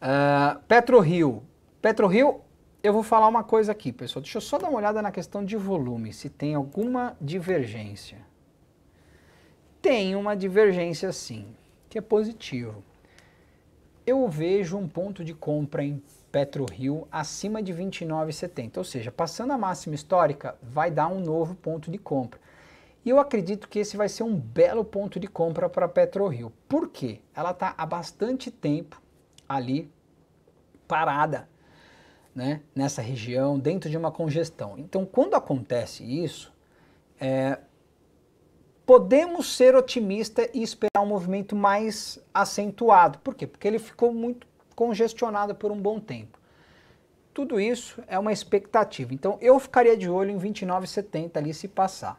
Uh, PetroRio. PetroRio, eu vou falar uma coisa aqui, pessoal. Deixa eu só dar uma olhada na questão de volume, se tem alguma divergência. Tem uma divergência sim, que é positivo. Eu vejo um ponto de compra em PetroRio acima de 29,70, ou seja, passando a máxima histórica, vai dar um novo ponto de compra. E eu acredito que esse vai ser um belo ponto de compra para a PetroRio. Por quê? Ela está há bastante tempo ali parada né, nessa região, dentro de uma congestão. Então, quando acontece isso, é, podemos ser otimistas e esperar um movimento mais acentuado. Por quê? Porque ele ficou muito congestionada por um bom tempo. Tudo isso é uma expectativa. Então eu ficaria de olho em 29,70 ali se passar.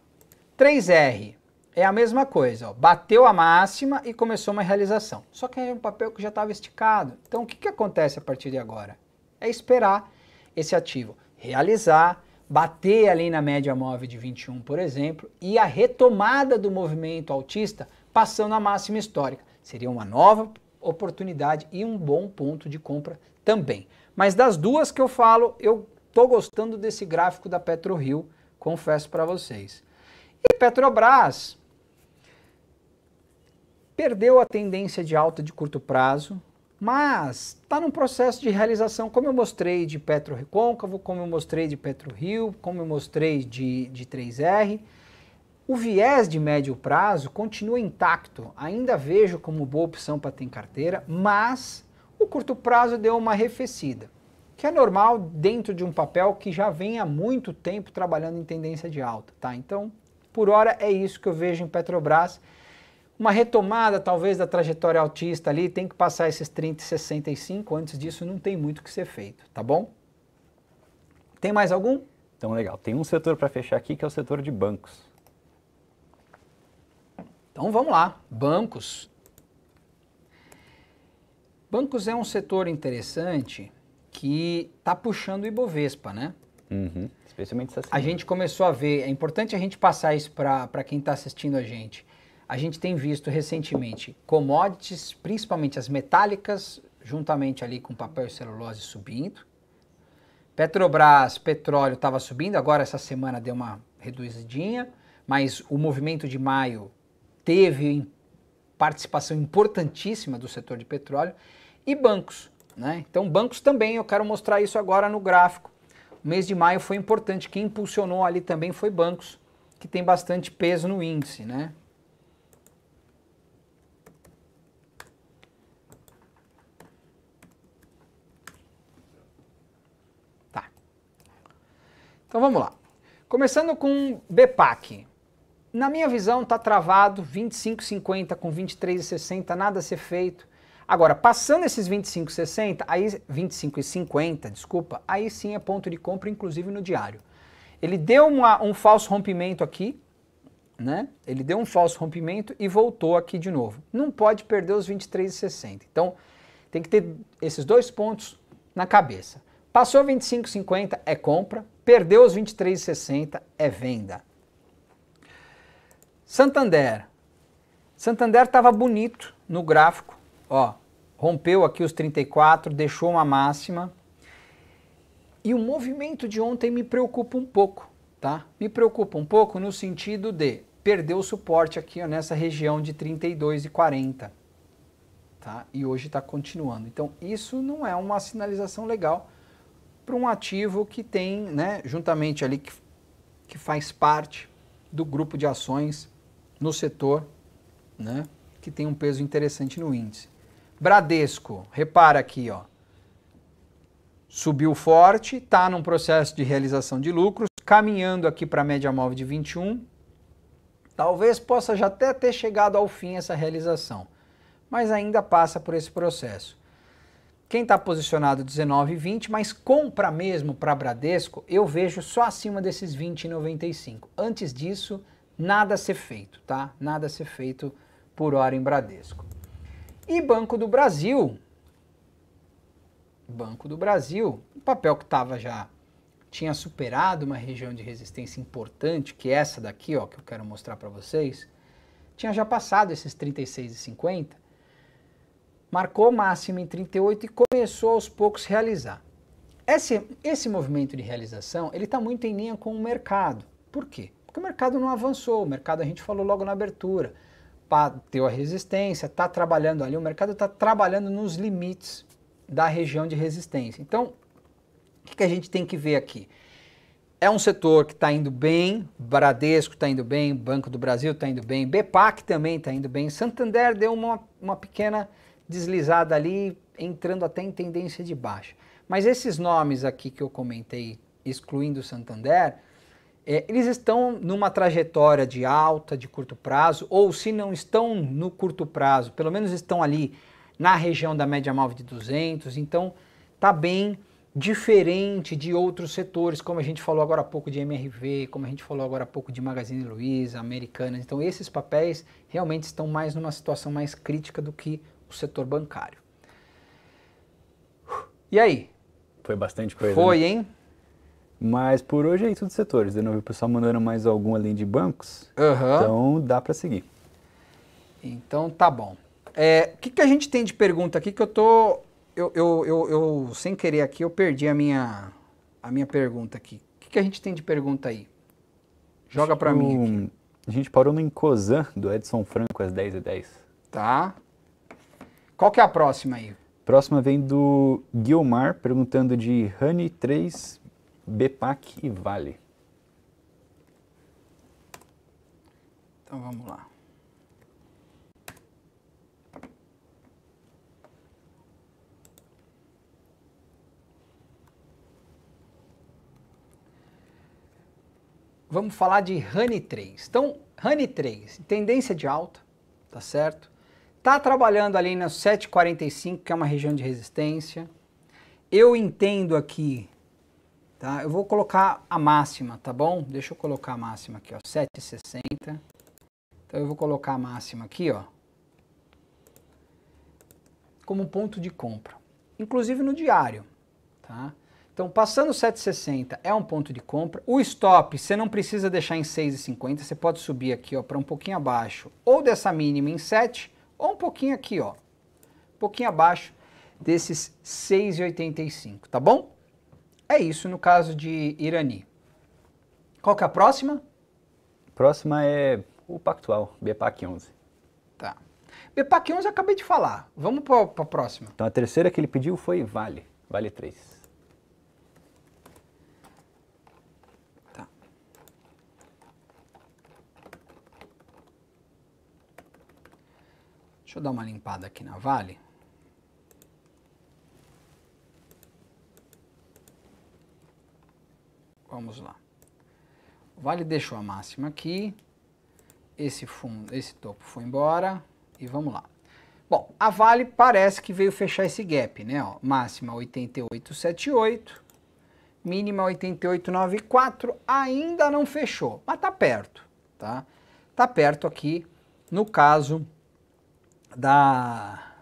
3R é a mesma coisa, ó. bateu a máxima e começou uma realização. Só que é um papel que já estava esticado. Então o que, que acontece a partir de agora? É esperar esse ativo realizar, bater ali na média móvel de 21, por exemplo, e a retomada do movimento altista passando a máxima histórica. Seria uma nova oportunidade e um bom ponto de compra também. Mas das duas que eu falo, eu estou gostando desse gráfico da PetroRio, confesso para vocês. E Petrobras perdeu a tendência de alta de curto prazo, mas está num processo de realização, como eu mostrei de Petro Recôncavo, como eu mostrei de PetroRio, como eu mostrei de, de 3R. O viés de médio prazo continua intacto, ainda vejo como boa opção para ter em carteira, mas o curto prazo deu uma arrefecida. que é normal dentro de um papel que já vem há muito tempo trabalhando em tendência de alta, tá? Então, por hora é isso que eu vejo em Petrobras. Uma retomada talvez da trajetória altista ali, tem que passar esses 30 e 65, antes disso não tem muito que ser feito, tá bom? Tem mais algum? Então, legal. Tem um setor para fechar aqui que é o setor de bancos. Então vamos lá, bancos. Bancos é um setor interessante que está puxando o Ibovespa, né? Uhum. Especialmente essa A gente começou a ver, é importante a gente passar isso para quem está assistindo a gente. A gente tem visto recentemente commodities, principalmente as metálicas, juntamente ali com papel e celulose subindo. Petrobras, petróleo estava subindo, agora essa semana deu uma reduzidinha, mas o movimento de maio teve participação importantíssima do setor de petróleo e bancos. Né? Então, bancos também, eu quero mostrar isso agora no gráfico. O mês de maio foi importante, quem impulsionou ali também foi bancos, que tem bastante peso no índice. Né? Então vamos lá. Começando com BPAC. Na minha visão está travado 25,50 com 23,60, nada a ser feito. Agora, passando esses 25,60, aí 25,50, desculpa, aí sim é ponto de compra, inclusive no diário. Ele deu uma, um falso rompimento aqui, né? Ele deu um falso rompimento e voltou aqui de novo. Não pode perder os 23,60. Então, tem que ter esses dois pontos na cabeça. Passou 25,50 é compra, perdeu os 23,60 é venda. Santander. Santander estava bonito no gráfico, ó, rompeu aqui os 34, deixou uma máxima. E o movimento de ontem me preocupa um pouco, tá? Me preocupa um pouco no sentido de perder o suporte aqui ó, nessa região de 32,40, tá? E hoje está continuando. Então isso não é uma sinalização legal para um ativo que tem, né, juntamente ali, que, que faz parte do grupo de ações no setor, né, que tem um peso interessante no índice. Bradesco, repara aqui, ó, subiu forte, está num processo de realização de lucros, caminhando aqui para a média móvel de 21. Talvez possa já até ter chegado ao fim essa realização, mas ainda passa por esse processo. Quem está posicionado 19 e 20, mas compra mesmo para Bradesco, eu vejo só acima desses 20,95. Antes disso, nada a ser feito, tá? Nada a ser feito por hora em Bradesco. E Banco do Brasil, Banco do Brasil, um papel que estava já tinha superado uma região de resistência importante, que é essa daqui, ó, que eu quero mostrar para vocês, tinha já passado esses 36,50 marcou máximo em 38 e começou aos poucos a realizar. Esse, esse movimento de realização ele está muito em linha com o mercado. Por quê? Porque o mercado não avançou, o mercado a gente falou logo na abertura, bateu a resistência, está trabalhando ali, o mercado está trabalhando nos limites da região de resistência. Então, o que, que a gente tem que ver aqui? É um setor que está indo bem, Bradesco está indo bem, Banco do Brasil está indo bem, BPAC também está indo bem, Santander deu uma, uma pequena deslizada ali, entrando até em tendência de baixa. Mas esses nomes aqui que eu comentei, excluindo o Santander, é, eles estão numa trajetória de alta, de curto prazo, ou se não estão no curto prazo, pelo menos estão ali na região da média móvel de 200, então está bem diferente de outros setores, como a gente falou agora há pouco de MRV, como a gente falou agora há pouco de Magazine Luiza, Americanas. Então esses papéis realmente estão mais numa situação mais crítica do que o setor bancário. E aí? Foi bastante coisa. Foi, né? hein? Mas por hoje é isso dos setores. Eu não vi o pessoal mandando mais algum além de bancos. Uhum. Então dá para seguir. Então tá bom. É, o que, que a gente tem de pergunta aqui que eu tô. Eu, eu, eu, eu sem querer aqui, eu perdi a minha, a minha pergunta aqui. O que, que a gente tem de pergunta aí? Joga para mim aqui. A gente parou no Encozan do Edson Franco às 10h10. Tá. Qual que é a próxima aí? Próxima vem do Guilmar, perguntando de Honey 3, BPAC e Vale. Então vamos lá. Vamos falar de Honey 3. Então, Honey 3, tendência de alta, tá certo? Tá trabalhando ali na 745, que é uma região de resistência. Eu entendo aqui tá? Eu vou colocar a máxima, tá bom? Deixa eu colocar a máxima aqui, ó, 760. Então eu vou colocar a máxima aqui, ó, como ponto de compra, inclusive no diário, tá? Então, passando 7,60 é um ponto de compra. O stop, você não precisa deixar em 6,50, você pode subir aqui ó para um pouquinho abaixo, ou dessa mínima em 7, ou um pouquinho aqui, ó, um pouquinho abaixo desses 6,85, tá bom? É isso no caso de Irani. Qual que é a próxima? Próxima é o Pactual, BPAC 11. Tá. BPAC 11 eu acabei de falar. Vamos para a próxima. Então a terceira que ele pediu foi Vale, Vale 3. Deixa eu dar uma limpada aqui na Vale. Vamos lá. O Vale deixou a máxima aqui. Esse fundo, esse topo foi embora e vamos lá. Bom, a Vale parece que veio fechar esse gap, né? Ó, máxima 8878, mínima 8894, ainda não fechou, mas tá perto, tá? Tá perto aqui, no caso da,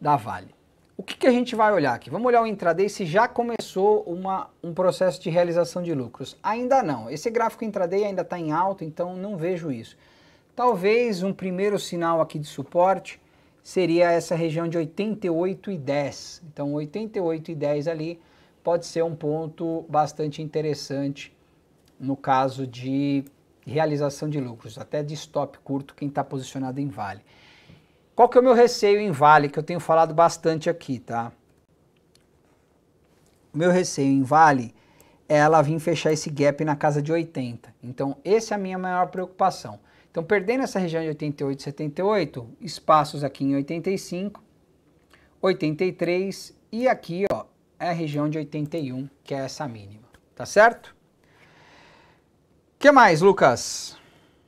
da Vale. O que, que, a gente vai olhar aqui? Vamos olhar o intraday se já começou uma, um processo de realização de lucros. Ainda não. Esse gráfico intraday ainda está em alta, então não vejo isso. Talvez um primeiro sinal aqui de suporte seria essa região de 88,10. Então 88,10 ali pode ser um ponto bastante interessante no caso de realização de lucros, até de stop curto quem está posicionado em Vale. Qual que é o meu receio em Vale, que eu tenho falado bastante aqui, tá? O meu receio em Vale é ela vir fechar esse gap na casa de 80. Então, essa é a minha maior preocupação. Então, perdendo essa região de 88, 78, espaços aqui em 85, 83 e aqui, ó, é a região de 81, que é essa mínima. Tá certo? O que mais, Lucas?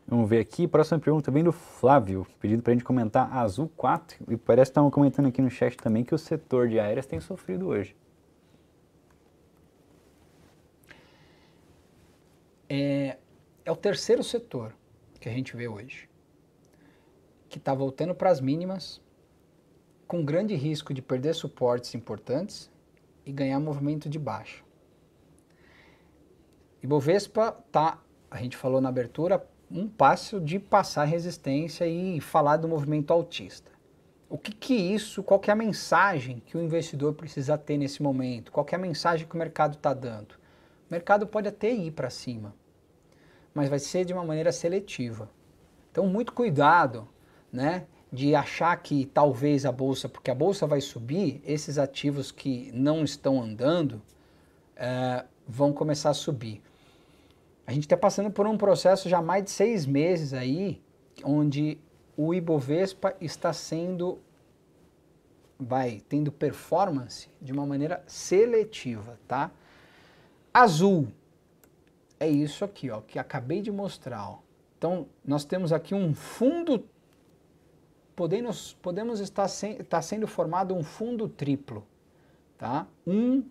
Vamos ver aqui, próxima pergunta vem do Flávio, pedindo para a gente comentar a Azul 4, e parece que estavam comentando aqui no chat também que o setor de aéreas tem sofrido hoje. É, é o terceiro setor que a gente vê hoje, que está voltando para as mínimas, com grande risco de perder suportes importantes e ganhar movimento de baixa. Ibovespa está, a gente falou na abertura, um passo de passar resistência e falar do movimento autista. O que que isso, qual que é a mensagem que o investidor precisa ter nesse momento? Qual que é a mensagem que o mercado está dando? O mercado pode até ir para cima, mas vai ser de uma maneira seletiva. Então, muito cuidado, né? De achar que talvez a bolsa, porque a bolsa vai subir, esses ativos que não estão andando é, vão começar a subir. A gente está passando por um processo já mais de seis meses aí, onde o Ibovespa está sendo, vai tendo performance de uma maneira seletiva, tá? Azul é isso aqui, ó, que acabei de mostrar. Ó. Então, nós temos aqui um fundo, podemos, podemos estar, tá sendo formado um fundo triplo, tá? Um,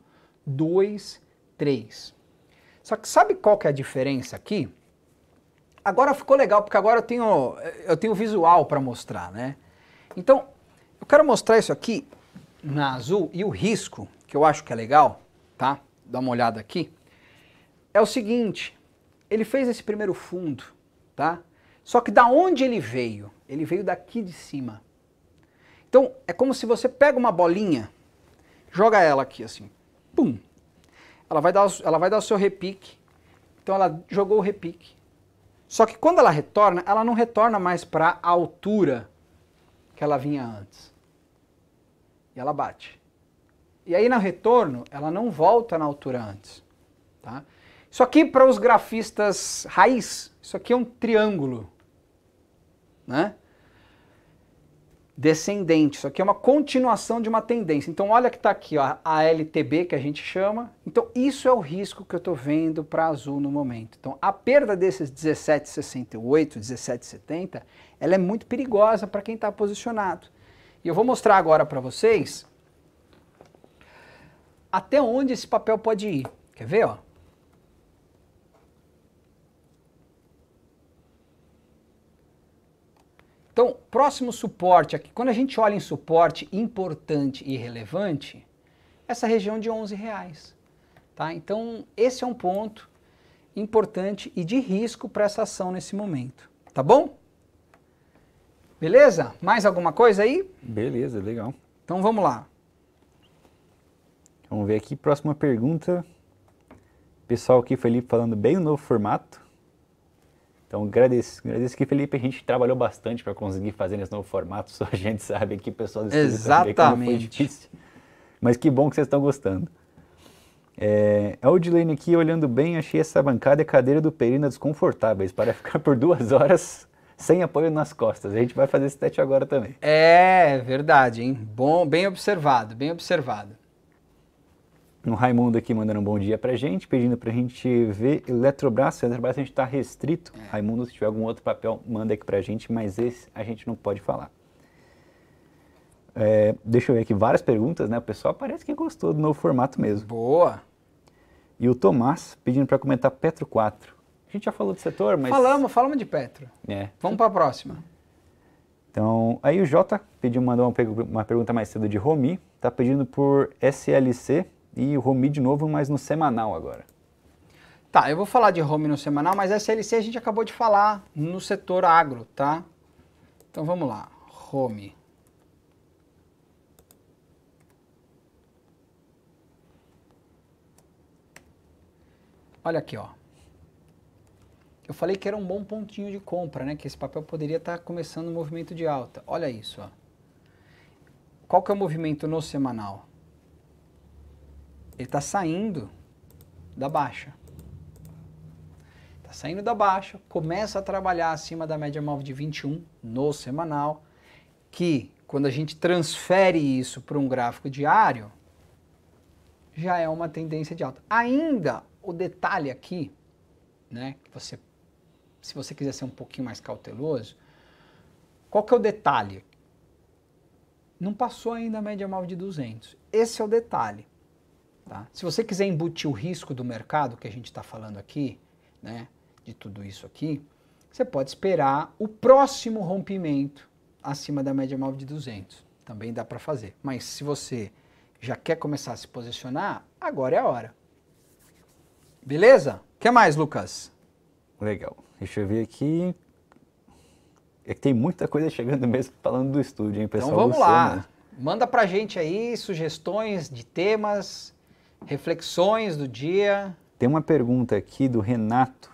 dois, três. Só que sabe qual que é a diferença aqui? Agora ficou legal, porque agora eu tenho, eu tenho visual para mostrar, né? Então, eu quero mostrar isso aqui na azul e o risco, que eu acho que é legal, tá? Dá uma olhada aqui. É o seguinte, ele fez esse primeiro fundo, tá? Só que da onde ele veio? Ele veio daqui de cima. Então, é como se você pega uma bolinha, joga ela aqui assim, pum, ela vai dar, ela vai dar o seu repique. Então ela jogou o repique. Só que quando ela retorna, ela não retorna mais para a altura que ela vinha antes. E ela bate. E aí no retorno, ela não volta na altura antes. Tá? Isso aqui para os grafistas raiz, isso aqui é um triângulo. Né? Descendente. Isso aqui é uma continuação de uma tendência. Então, olha que está aqui, ó, a LTB, que a gente chama. Então, isso é o risco que eu estou vendo para azul no momento. Então, a perda desses 17,68, 17,70, ela é muito perigosa para quem está posicionado. E eu vou mostrar agora para vocês até onde esse papel pode ir. Quer ver, ó? Então, próximo suporte aqui, quando a gente olha em suporte importante e relevante, essa região de 11 reais. Tá? Então, esse é um ponto importante e de risco para essa ação nesse momento. Tá bom? Beleza? Mais alguma coisa aí? Beleza, legal. Então vamos lá. Vamos ver aqui, próxima pergunta. Pessoal aqui, Felipe, falando bem o novo formato. Então, agradeço, agradeço que, Felipe, a gente trabalhou bastante para conseguir fazer nesse novo formato, *laughs* só a gente sabe que o pessoal Exatamente. como foi difícil. Mas que bom que vocês estão gostando. É, a Odilene aqui, olhando bem, achei essa bancada e cadeira do Perina desconfortáveis para *laughs* ficar por duas horas sem apoio nas costas. A gente vai fazer esse teste agora também. É, verdade, hein? Bom, bem observado, bem observado. O Raimundo aqui mandando um bom dia pra gente, pedindo pra gente ver Eletrobras. Eletrobras a gente tá restrito. É. Raimundo, se tiver algum outro papel, manda aqui pra gente, mas esse a gente não pode falar. É, deixa eu ver aqui várias perguntas, né? O pessoal parece que gostou do novo formato mesmo. Boa! E o Tomás pedindo para comentar Petro 4. A gente já falou do setor, mas. Falamos, falamos de Petro. É. Vamos para a próxima. Então, aí o Jota pediu, mandou uma, uma pergunta mais cedo de Romi. Tá pedindo por SLC e o Home de novo, mas no semanal agora. Tá, eu vou falar de home no semanal, mas SLC a gente acabou de falar no setor agro, tá? Então vamos lá, home. Olha aqui, ó. Eu falei que era um bom pontinho de compra, né? Que esse papel poderia estar tá começando um movimento de alta. Olha isso, ó. Qual que é o movimento no semanal? Ele está saindo da baixa. Está saindo da baixa, começa a trabalhar acima da média móvel de 21 no semanal, que quando a gente transfere isso para um gráfico diário, já é uma tendência de alta. Ainda o detalhe aqui, né, que você, se você quiser ser um pouquinho mais cauteloso, qual que é o detalhe? Não passou ainda a média móvel de 200. Esse é o detalhe. Tá? Se você quiser embutir o risco do mercado, que a gente está falando aqui, né, de tudo isso aqui, você pode esperar o próximo rompimento acima da média móvel de 200. Também dá para fazer. Mas se você já quer começar a se posicionar, agora é a hora. Beleza? O que mais, Lucas? Legal. Deixa eu ver aqui. É que tem muita coisa chegando mesmo falando do estúdio, hein, pessoal? Então vamos lá. Manda pra gente aí sugestões de temas, Reflexões do dia. Tem uma pergunta aqui do Renato.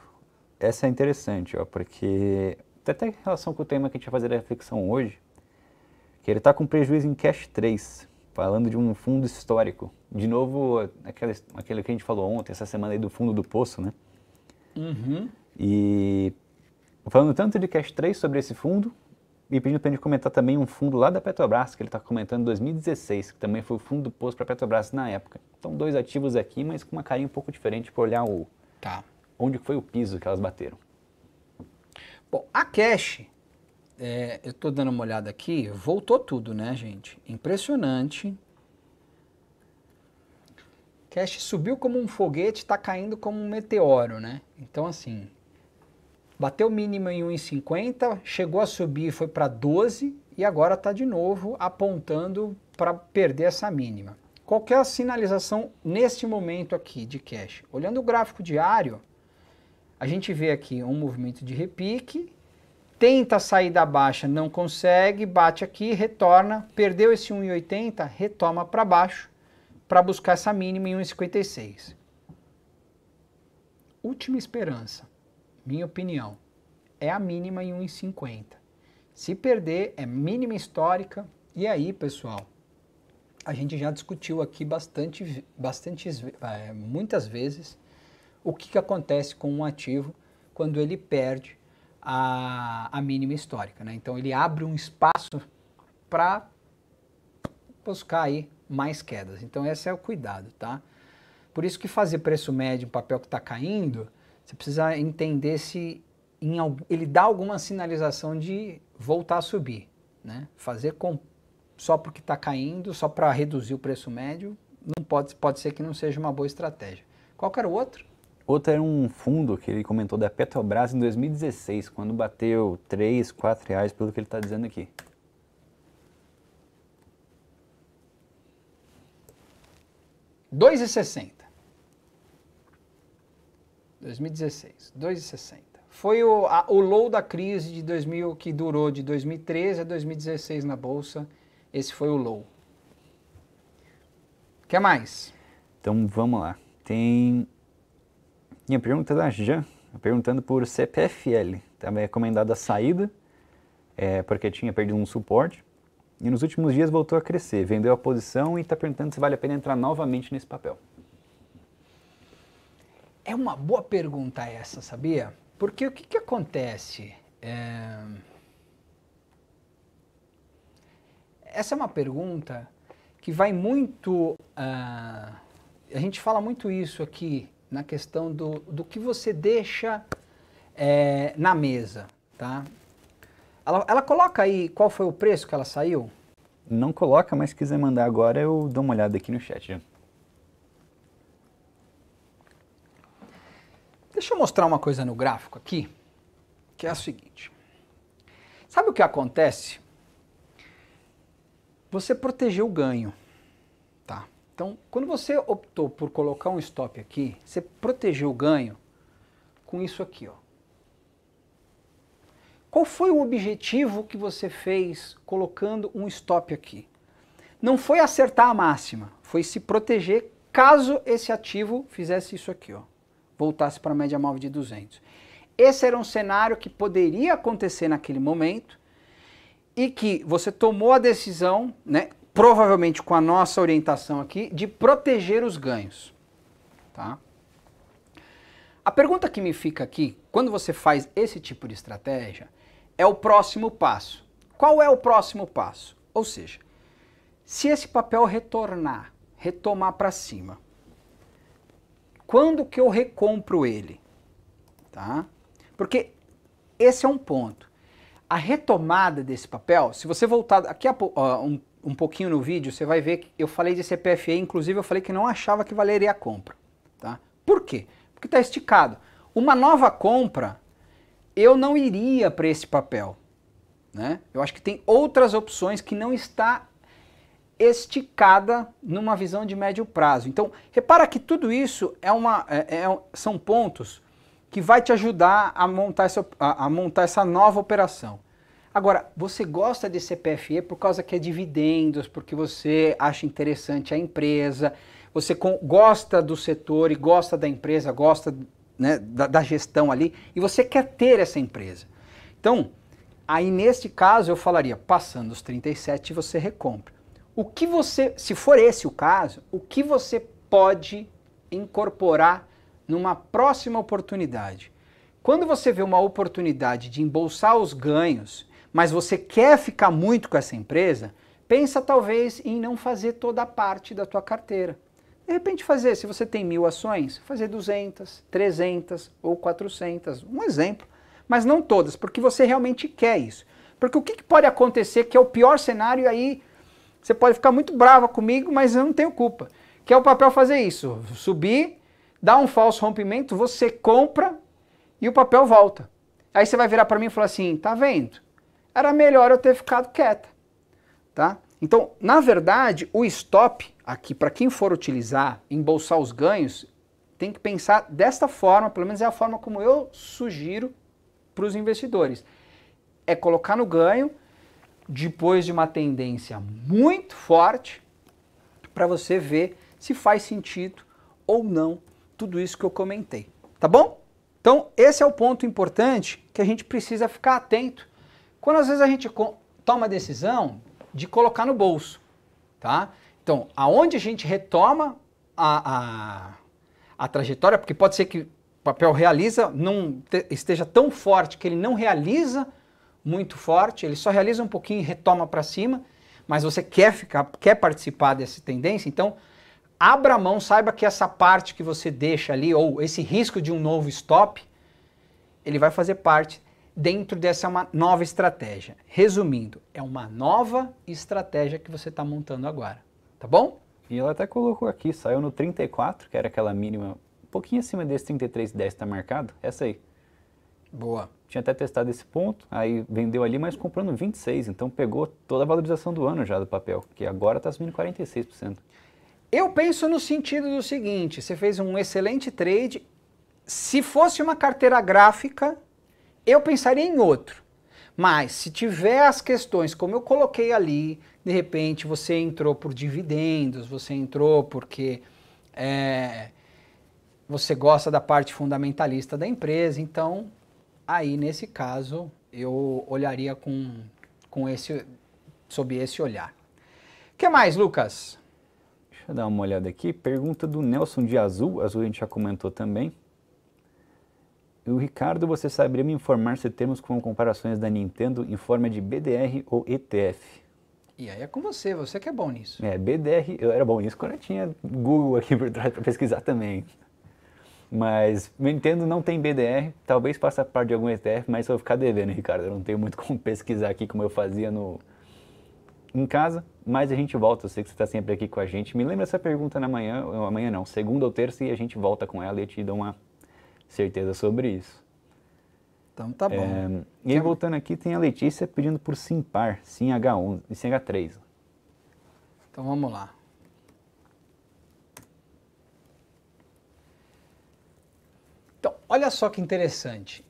Essa é interessante, ó, porque tem até em relação com o tema que a gente vai fazer a reflexão hoje, que ele está com prejuízo em cash 3, falando de um fundo histórico. De novo, aquele, aquele que a gente falou ontem, essa semana aí do fundo do poço, né? Uhum. E falando tanto de cash 3 sobre esse fundo, e pedindo para a gente comentar também um fundo lá da Petrobras, que ele está comentando em 2016, que também foi o fundo do posto para a Petrobras na época. Então, dois ativos aqui, mas com uma carinha um pouco diferente para olhar o, tá. onde foi o piso que elas bateram. Bom, a Cash, é, eu estou dando uma olhada aqui, voltou tudo, né, gente? Impressionante. Cash subiu como um foguete, está caindo como um meteoro, né? Então, assim, bateu mínima em 1,50, chegou a subir, foi para 12 e agora está de novo apontando para perder essa mínima. Qual é a sinalização neste momento aqui de cash? Olhando o gráfico diário, a gente vê aqui um movimento de repique, tenta sair da baixa, não consegue, bate aqui, retorna, perdeu esse 1,80, retoma para baixo para buscar essa mínima em 1,56. Última esperança minha opinião, é a mínima em 1,50. Se perder, é mínima histórica. E aí, pessoal, a gente já discutiu aqui bastante, bastante é, muitas vezes o que, que acontece com um ativo quando ele perde a, a mínima histórica. Né? Então, ele abre um espaço para buscar aí mais quedas. Então esse é o cuidado, tá? Por isso que fazer preço médio em papel que está caindo, você precisa entender se em, ele dá alguma sinalização de voltar a subir. Né? Fazer com, só porque está caindo, só para reduzir o preço médio, não pode, pode ser que não seja uma boa estratégia. Qual era o outro? Outro era um fundo que ele comentou da Petrobras em 2016, quando bateu 3, 4 reais, pelo que ele está dizendo aqui. 2,60. 2016, 2,60. Foi o, a, o low da crise de 2000 que durou de 2013 a 2016 na bolsa. Esse foi o low. Quer mais? Então vamos lá. Tem minha pergunta da Jan, perguntando por CPFL. Estava recomendada a saída, é, porque tinha perdido um suporte. E nos últimos dias voltou a crescer, vendeu a posição e está perguntando se vale a pena entrar novamente nesse papel. É uma boa pergunta essa, sabia? Porque o que, que acontece? É... Essa é uma pergunta que vai muito. Uh... a gente fala muito isso aqui na questão do, do que você deixa é, na mesa, tá? Ela, ela coloca aí qual foi o preço que ela saiu? Não coloca, mas se quiser mandar agora eu dou uma olhada aqui no chat. Deixa eu mostrar uma coisa no gráfico aqui, que é a seguinte. Sabe o que acontece? Você protegeu o ganho, tá? Então, quando você optou por colocar um stop aqui, você protegeu o ganho com isso aqui, ó. Qual foi o objetivo que você fez colocando um stop aqui? Não foi acertar a máxima, foi se proteger caso esse ativo fizesse isso aqui, ó voltasse para a média móvel de 200. Esse era um cenário que poderia acontecer naquele momento e que você tomou a decisão, né, provavelmente com a nossa orientação aqui, de proteger os ganhos. Tá? A pergunta que me fica aqui, quando você faz esse tipo de estratégia, é o próximo passo. Qual é o próximo passo? Ou seja, se esse papel retornar, retomar para cima, quando que eu recompro ele? Tá? Porque esse é um ponto. A retomada desse papel, se você voltar aqui a, uh, um, um pouquinho no vídeo, você vai ver que eu falei de CPFE, inclusive eu falei que não achava que valeria a compra. Tá? Por quê? Porque está esticado. Uma nova compra, eu não iria para esse papel. Né? Eu acho que tem outras opções que não está esticada numa visão de médio prazo. Então, repara que tudo isso é uma, é, é, são pontos que vai te ajudar a montar, essa, a, a montar essa nova operação. Agora, você gosta de CPFE por causa que é dividendos, porque você acha interessante a empresa, você com, gosta do setor e gosta da empresa, gosta né, da, da gestão ali, e você quer ter essa empresa. Então, aí neste caso eu falaria, passando os 37 você recompra o que você, se for esse o caso, o que você pode incorporar numa próxima oportunidade? Quando você vê uma oportunidade de embolsar os ganhos, mas você quer ficar muito com essa empresa, pensa talvez em não fazer toda a parte da tua carteira. De repente fazer, se você tem mil ações, fazer 200, 300 ou 400, um exemplo. Mas não todas, porque você realmente quer isso. Porque o que, pode acontecer que é o pior cenário aí você pode ficar muito brava comigo, mas eu não tenho culpa. Que é o papel fazer isso, subir, dar um falso rompimento, você compra e o papel volta. Aí você vai virar para mim e falar assim, tá vendo? Era melhor eu ter ficado quieta, tá? Então, na verdade, o stop aqui para quem for utilizar, embolsar os ganhos, tem que pensar desta forma, pelo menos é a forma como eu sugiro para os investidores. É colocar no ganho depois de uma tendência muito forte, para você ver se faz sentido ou não tudo isso que eu comentei. Tá bom? Então, esse é o ponto importante que a gente precisa ficar atento quando às vezes a gente toma a decisão de colocar no bolso, tá? Então, aonde a gente retoma a, a, a trajetória, porque pode ser que o papel realiza, não esteja tão forte que ele não realiza muito forte, ele só realiza um pouquinho e retoma para cima. mas você quer ficar, quer participar dessa tendência, então abra mão, saiba que essa parte que você deixa ali, ou esse risco de um novo stop, ele vai fazer parte dentro dessa uma nova estratégia. Resumindo, é uma nova estratégia que você está montando agora, tá bom? E ela até colocou aqui, saiu no 34, que era aquela mínima, um pouquinho acima desse 33,10 está marcado, essa aí. Boa. Tinha até testado esse ponto, aí vendeu ali, mas comprou no 26, então pegou toda a valorização do ano já do papel, que agora está subindo 46%. Eu penso no sentido do seguinte: você fez um excelente trade. Se fosse uma carteira gráfica, eu pensaria em outro. Mas se tiver as questões, como eu coloquei ali, de repente você entrou por dividendos, você entrou porque é, você gosta da parte fundamentalista da empresa, então aí nesse caso eu olharia com, com esse, sob esse olhar. O que mais, Lucas? Deixa eu dar uma olhada aqui. Pergunta do Nelson de Azul. Azul a gente já comentou também. O Ricardo, você saberia me informar se temos com comparações da Nintendo em forma de BDR ou ETF? E aí é com você, você que é bom nisso. É, BDR, eu era bom nisso quando eu tinha Google aqui por trás para pesquisar também. Mas Nintendo não tem BDR, talvez faça parte de algum ETF, mas eu vou ficar devendo, *laughs* Ricardo. Eu não tenho muito como pesquisar aqui como eu fazia no, em casa, mas a gente volta. Eu sei que você está sempre aqui com a gente. Me lembra essa pergunta na manhã, amanhã não, segunda ou terça, e a gente volta com ela e te dou uma certeza sobre isso. Então tá bom. É, e aí, voltando aqui, tem a Letícia pedindo por Simpar, Sim H11 e Sim H3. Então vamos lá. Então, olha só que interessante.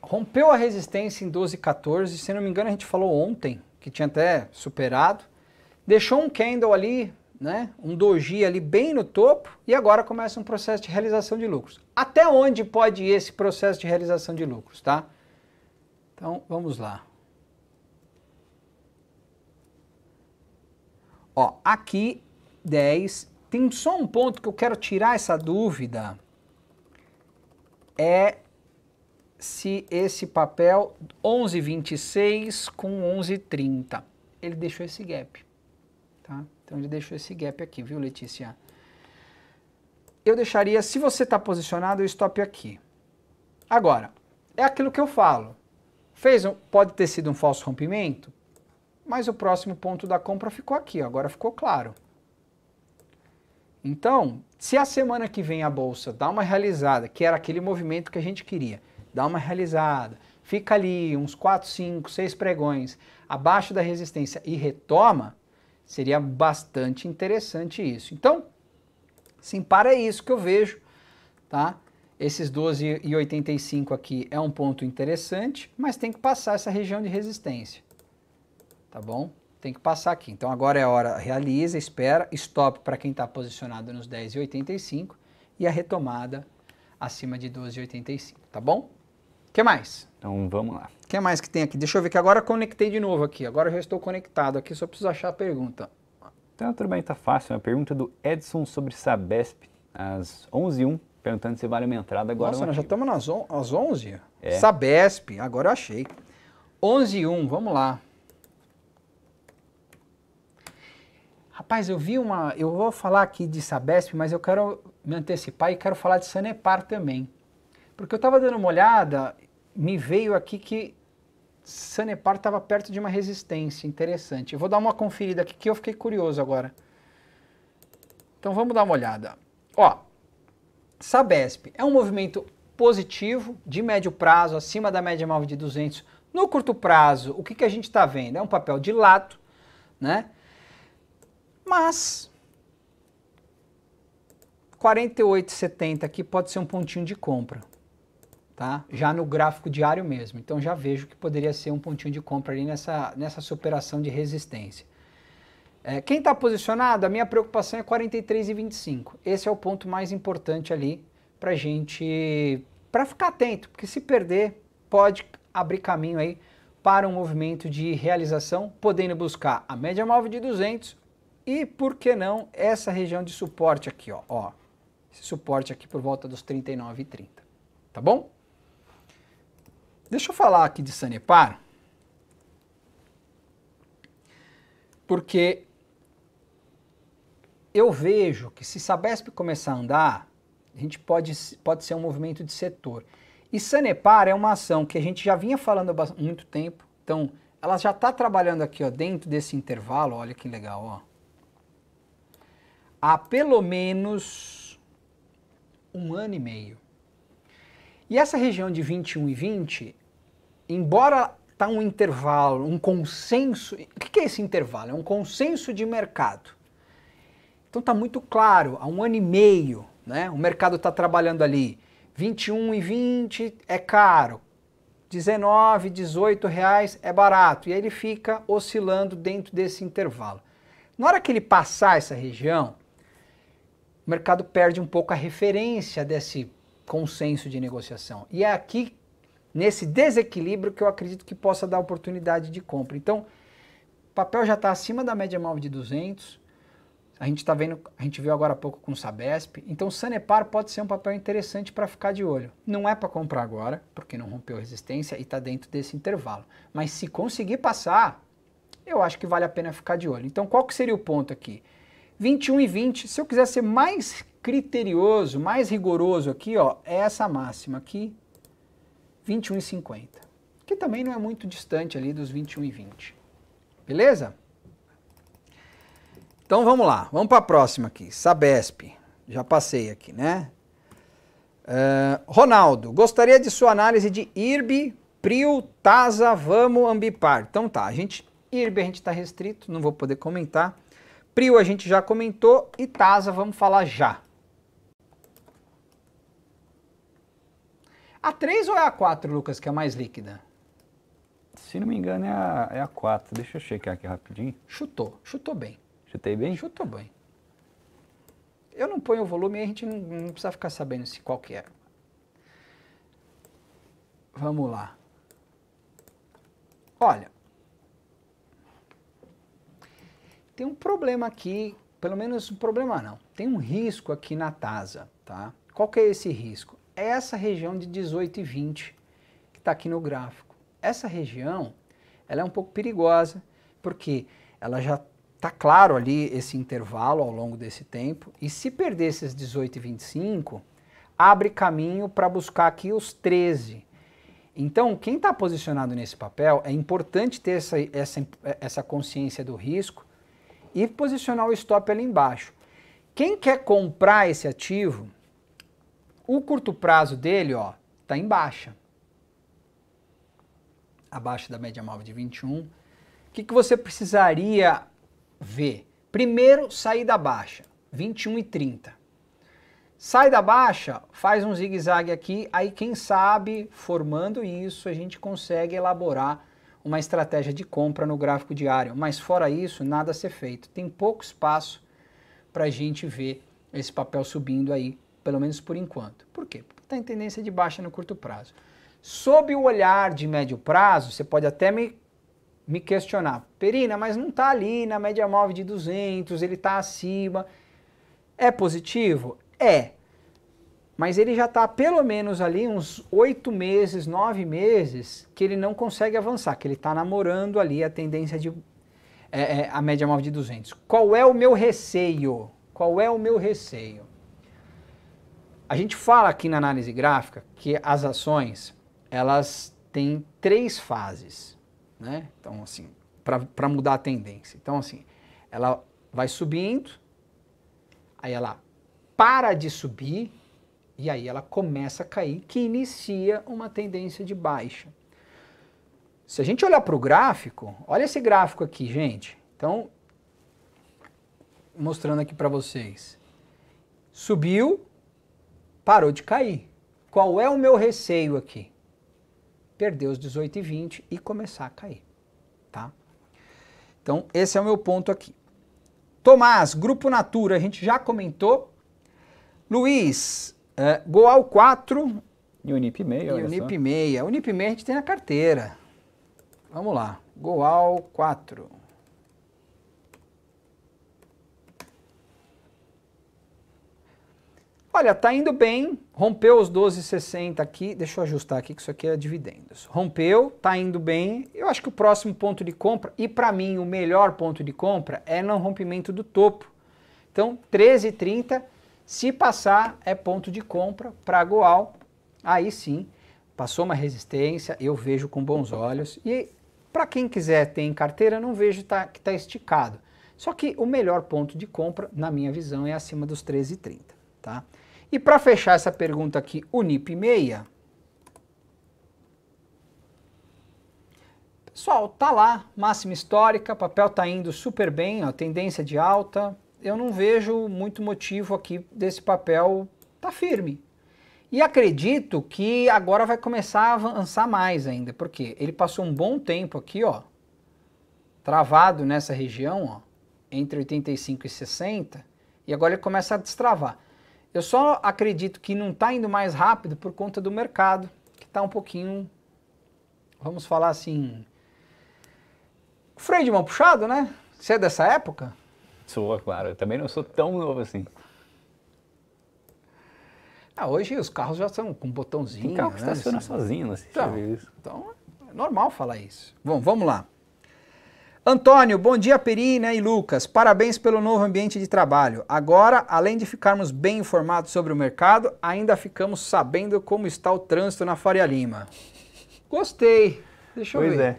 Rompeu a resistência em 12,14, se não me engano a gente falou ontem que tinha até superado, deixou um candle ali, né, um doji ali bem no topo e agora começa um processo de realização de lucros. Até onde pode ir esse processo de realização de lucros, tá? Então, vamos lá. Ó, aqui 10, tem só um ponto que eu quero tirar essa dúvida, é se esse papel 11,26 com 11,30, ele deixou esse gap, tá? Então ele deixou esse gap aqui, viu, Letícia? Eu deixaria, se você está posicionado, o stop aqui. Agora, é aquilo que eu falo. Fez um, pode ter sido um falso rompimento, mas o próximo ponto da compra ficou aqui, agora ficou claro. Então, se a semana que vem a bolsa dá uma realizada, que era aquele movimento que a gente queria, dá uma realizada, fica ali uns 4, 5, 6 pregões abaixo da resistência e retoma, seria bastante interessante isso. Então, sim, para isso que eu vejo, tá? Esses 12,85 aqui é um ponto interessante, mas tem que passar essa região de resistência. Tá bom? Tem que passar aqui. Então agora é a hora, realiza, espera, stop para quem está posicionado nos 10,85 e a retomada acima de 12,85, tá bom? que mais? Então vamos lá. O que mais que tem aqui? Deixa eu ver que agora conectei de novo aqui. Agora eu já estou conectado aqui, só preciso achar a pergunta. Então tudo bem, tá fácil. Uma pergunta do Edson sobre Sabesp, às 11h01, perguntando se vale uma entrada agora. Nossa, nós já estamos nas on às 11 é. Sabesp, agora eu achei. 11 e 1, vamos lá. Rapaz, eu vi uma. Eu vou falar aqui de Sabesp, mas eu quero me antecipar e quero falar de Sanepar também. Porque eu estava dando uma olhada me veio aqui que Sanepar estava perto de uma resistência interessante. Eu vou dar uma conferida aqui que eu fiquei curioso agora. Então vamos dar uma olhada. Ó, Sabesp é um movimento positivo de médio prazo, acima da média móvel de 200. No curto prazo, o que, que a gente está vendo? É um papel de lado, né? Mas 48,70 aqui pode ser um pontinho de compra tá? já no gráfico diário mesmo. Então já vejo que poderia ser um pontinho de compra ali nessa, nessa superação de resistência. É, quem está posicionado, a minha preocupação é 43,25. Esse é o ponto mais importante ali para gente, para ficar atento, porque se perder pode abrir caminho aí para um movimento de realização, podendo buscar a média móvel de 200 e, por que não, essa região de suporte aqui, ó, ó esse suporte aqui por volta dos 39,30, tá bom? Deixa eu falar aqui de Sanepar. Porque eu vejo que se Sabesp começar a andar, a gente pode, pode ser um movimento de setor. E Sanepar é uma ação que a gente já vinha falando há muito tempo, então ela já está trabalhando aqui ó, dentro desse intervalo, olha que legal, ó. Há pelo menos um ano e meio. E essa região de 21 e 20, embora está um intervalo, um consenso. O que é esse intervalo? É um consenso de mercado. Então está muito claro, há um ano e meio, né? O mercado está trabalhando ali 21 e 20 é caro, 19, 18 reais é barato. E aí ele fica oscilando dentro desse intervalo. Na hora que ele passar essa região, o mercado perde um pouco a referência desse consenso de negociação. E é aqui nesse desequilíbrio que eu acredito que possa dar oportunidade de compra. Então, o papel já está acima da média móvel de 200. A gente está vendo, a gente viu agora há pouco com o Sabesp. Então, Sanepar pode ser um papel interessante para ficar de olho. Não é para comprar agora, porque não rompeu resistência e está dentro desse intervalo. Mas se conseguir passar, eu acho que vale a pena ficar de olho. Então, qual que seria o ponto aqui? 21 e 20. Se eu quiser ser mais criterioso, mais rigoroso aqui, ó, é essa máxima aqui, 21,50, que também não é muito distante ali dos 21,20. Beleza? Então vamos lá, vamos para a próxima aqui, Sabesp. Já passei aqui, né? Uh, Ronaldo, gostaria de sua análise de IRB, PRIO, TASA, Vamos, Ambipar. Então tá, a gente, IRB a gente está restrito, não vou poder comentar. PRIO a gente já comentou e TASA vamos falar já. A 3 ou é a 4, Lucas, que é a mais líquida? Se não me engano, é a, é a 4. Deixa eu checar aqui rapidinho. Chutou, chutou bem. Chutei bem? Chutou bem. Eu não ponho o volume e a gente não, não precisa ficar sabendo se qual que é. Vamos lá. Olha, tem um problema aqui, pelo menos um problema não, tem um risco aqui na TASA, tá? Qual que é esse risco? essa região de 18 e 20 que está aqui no gráfico. Essa região ela é um pouco perigosa porque ela já está claro ali esse intervalo ao longo desse tempo e se perder esses 18 e 25 abre caminho para buscar aqui os 13. Então, quem está posicionado nesse papel, é importante ter essa, essa, essa consciência do risco e posicionar o stop ali embaixo. Quem quer comprar esse ativo, o curto prazo dele, ó, tá em baixa. Abaixo da média móvel de 21. O que, que você precisaria ver? Primeiro, sair da baixa, 21 e 30. Sai da baixa, faz um zigue-zague aqui, aí quem sabe, formando isso, a gente consegue elaborar uma estratégia de compra no gráfico diário. Mas fora isso, nada a ser feito. Tem pouco espaço para a gente ver esse papel subindo aí pelo menos por enquanto. Por quê? Porque está em tendência de baixa no curto prazo. Sob o olhar de médio prazo, você pode até me, me questionar, Perina, mas não está ali na média móvel de 200, ele está acima. É positivo? É. Mas ele já está pelo menos ali uns oito meses, nove meses, que ele não consegue avançar, que ele está namorando ali a tendência de é, é, a média móvel de 200. Qual é o meu receio? Qual é o meu receio? A gente fala aqui na análise gráfica que as ações elas têm três fases, né? Então assim, para mudar a tendência. Então assim, ela vai subindo, aí ela para de subir e aí ela começa a cair, que inicia uma tendência de baixa. Se a gente olhar para o gráfico, olha esse gráfico aqui, gente. Então, mostrando aqui para vocês. Subiu, parou de cair. Qual é o meu receio aqui? Perder os 18 e 20 e começar a cair, tá? Então, esse é o meu ponto aqui. Tomás, Grupo Natura, a gente já comentou. Luiz, é, Goal 4. E Unip 6, E Unip 6. Unip 6 a gente tem na carteira. Vamos lá. Goal 4. Olha, tá indo bem, rompeu os 12,60 aqui, deixa eu ajustar aqui que isso aqui é dividendos. Rompeu, tá indo bem. Eu acho que o próximo ponto de compra, e para mim o melhor ponto de compra é no rompimento do topo. Então, 13,30, se passar é ponto de compra para Goal. Aí sim, passou uma resistência, eu vejo com bons olhos. E para quem quiser ter em carteira, não vejo tá, que está esticado. Só que o melhor ponto de compra, na minha visão, é acima dos 13,30, tá? E para fechar essa pergunta aqui, o NIP 6. Pessoal, tá lá, máxima histórica, papel tá indo super bem, ó, tendência de alta. Eu não vejo muito motivo aqui desse papel tá firme. E acredito que agora vai começar a avançar mais ainda, porque ele passou um bom tempo aqui, ó, travado nessa região, ó, entre 85 e 60, e agora ele começa a destravar. Eu só acredito que não está indo mais rápido por conta do mercado, que está um pouquinho, vamos falar assim, freio de mão puxado, né? Você é dessa época? Sou, claro. Eu também não sou tão novo assim. Ah, hoje os carros já são com botãozinho. Tem carro que né? estaciona sozinho, não sei se Então, isso. então é normal falar isso. Bom, vamos lá. Antônio, bom dia Perina e Lucas. Parabéns pelo novo ambiente de trabalho. Agora, além de ficarmos bem informados sobre o mercado, ainda ficamos sabendo como está o trânsito na Faria Lima. Gostei. Deixa eu Pois ver. é.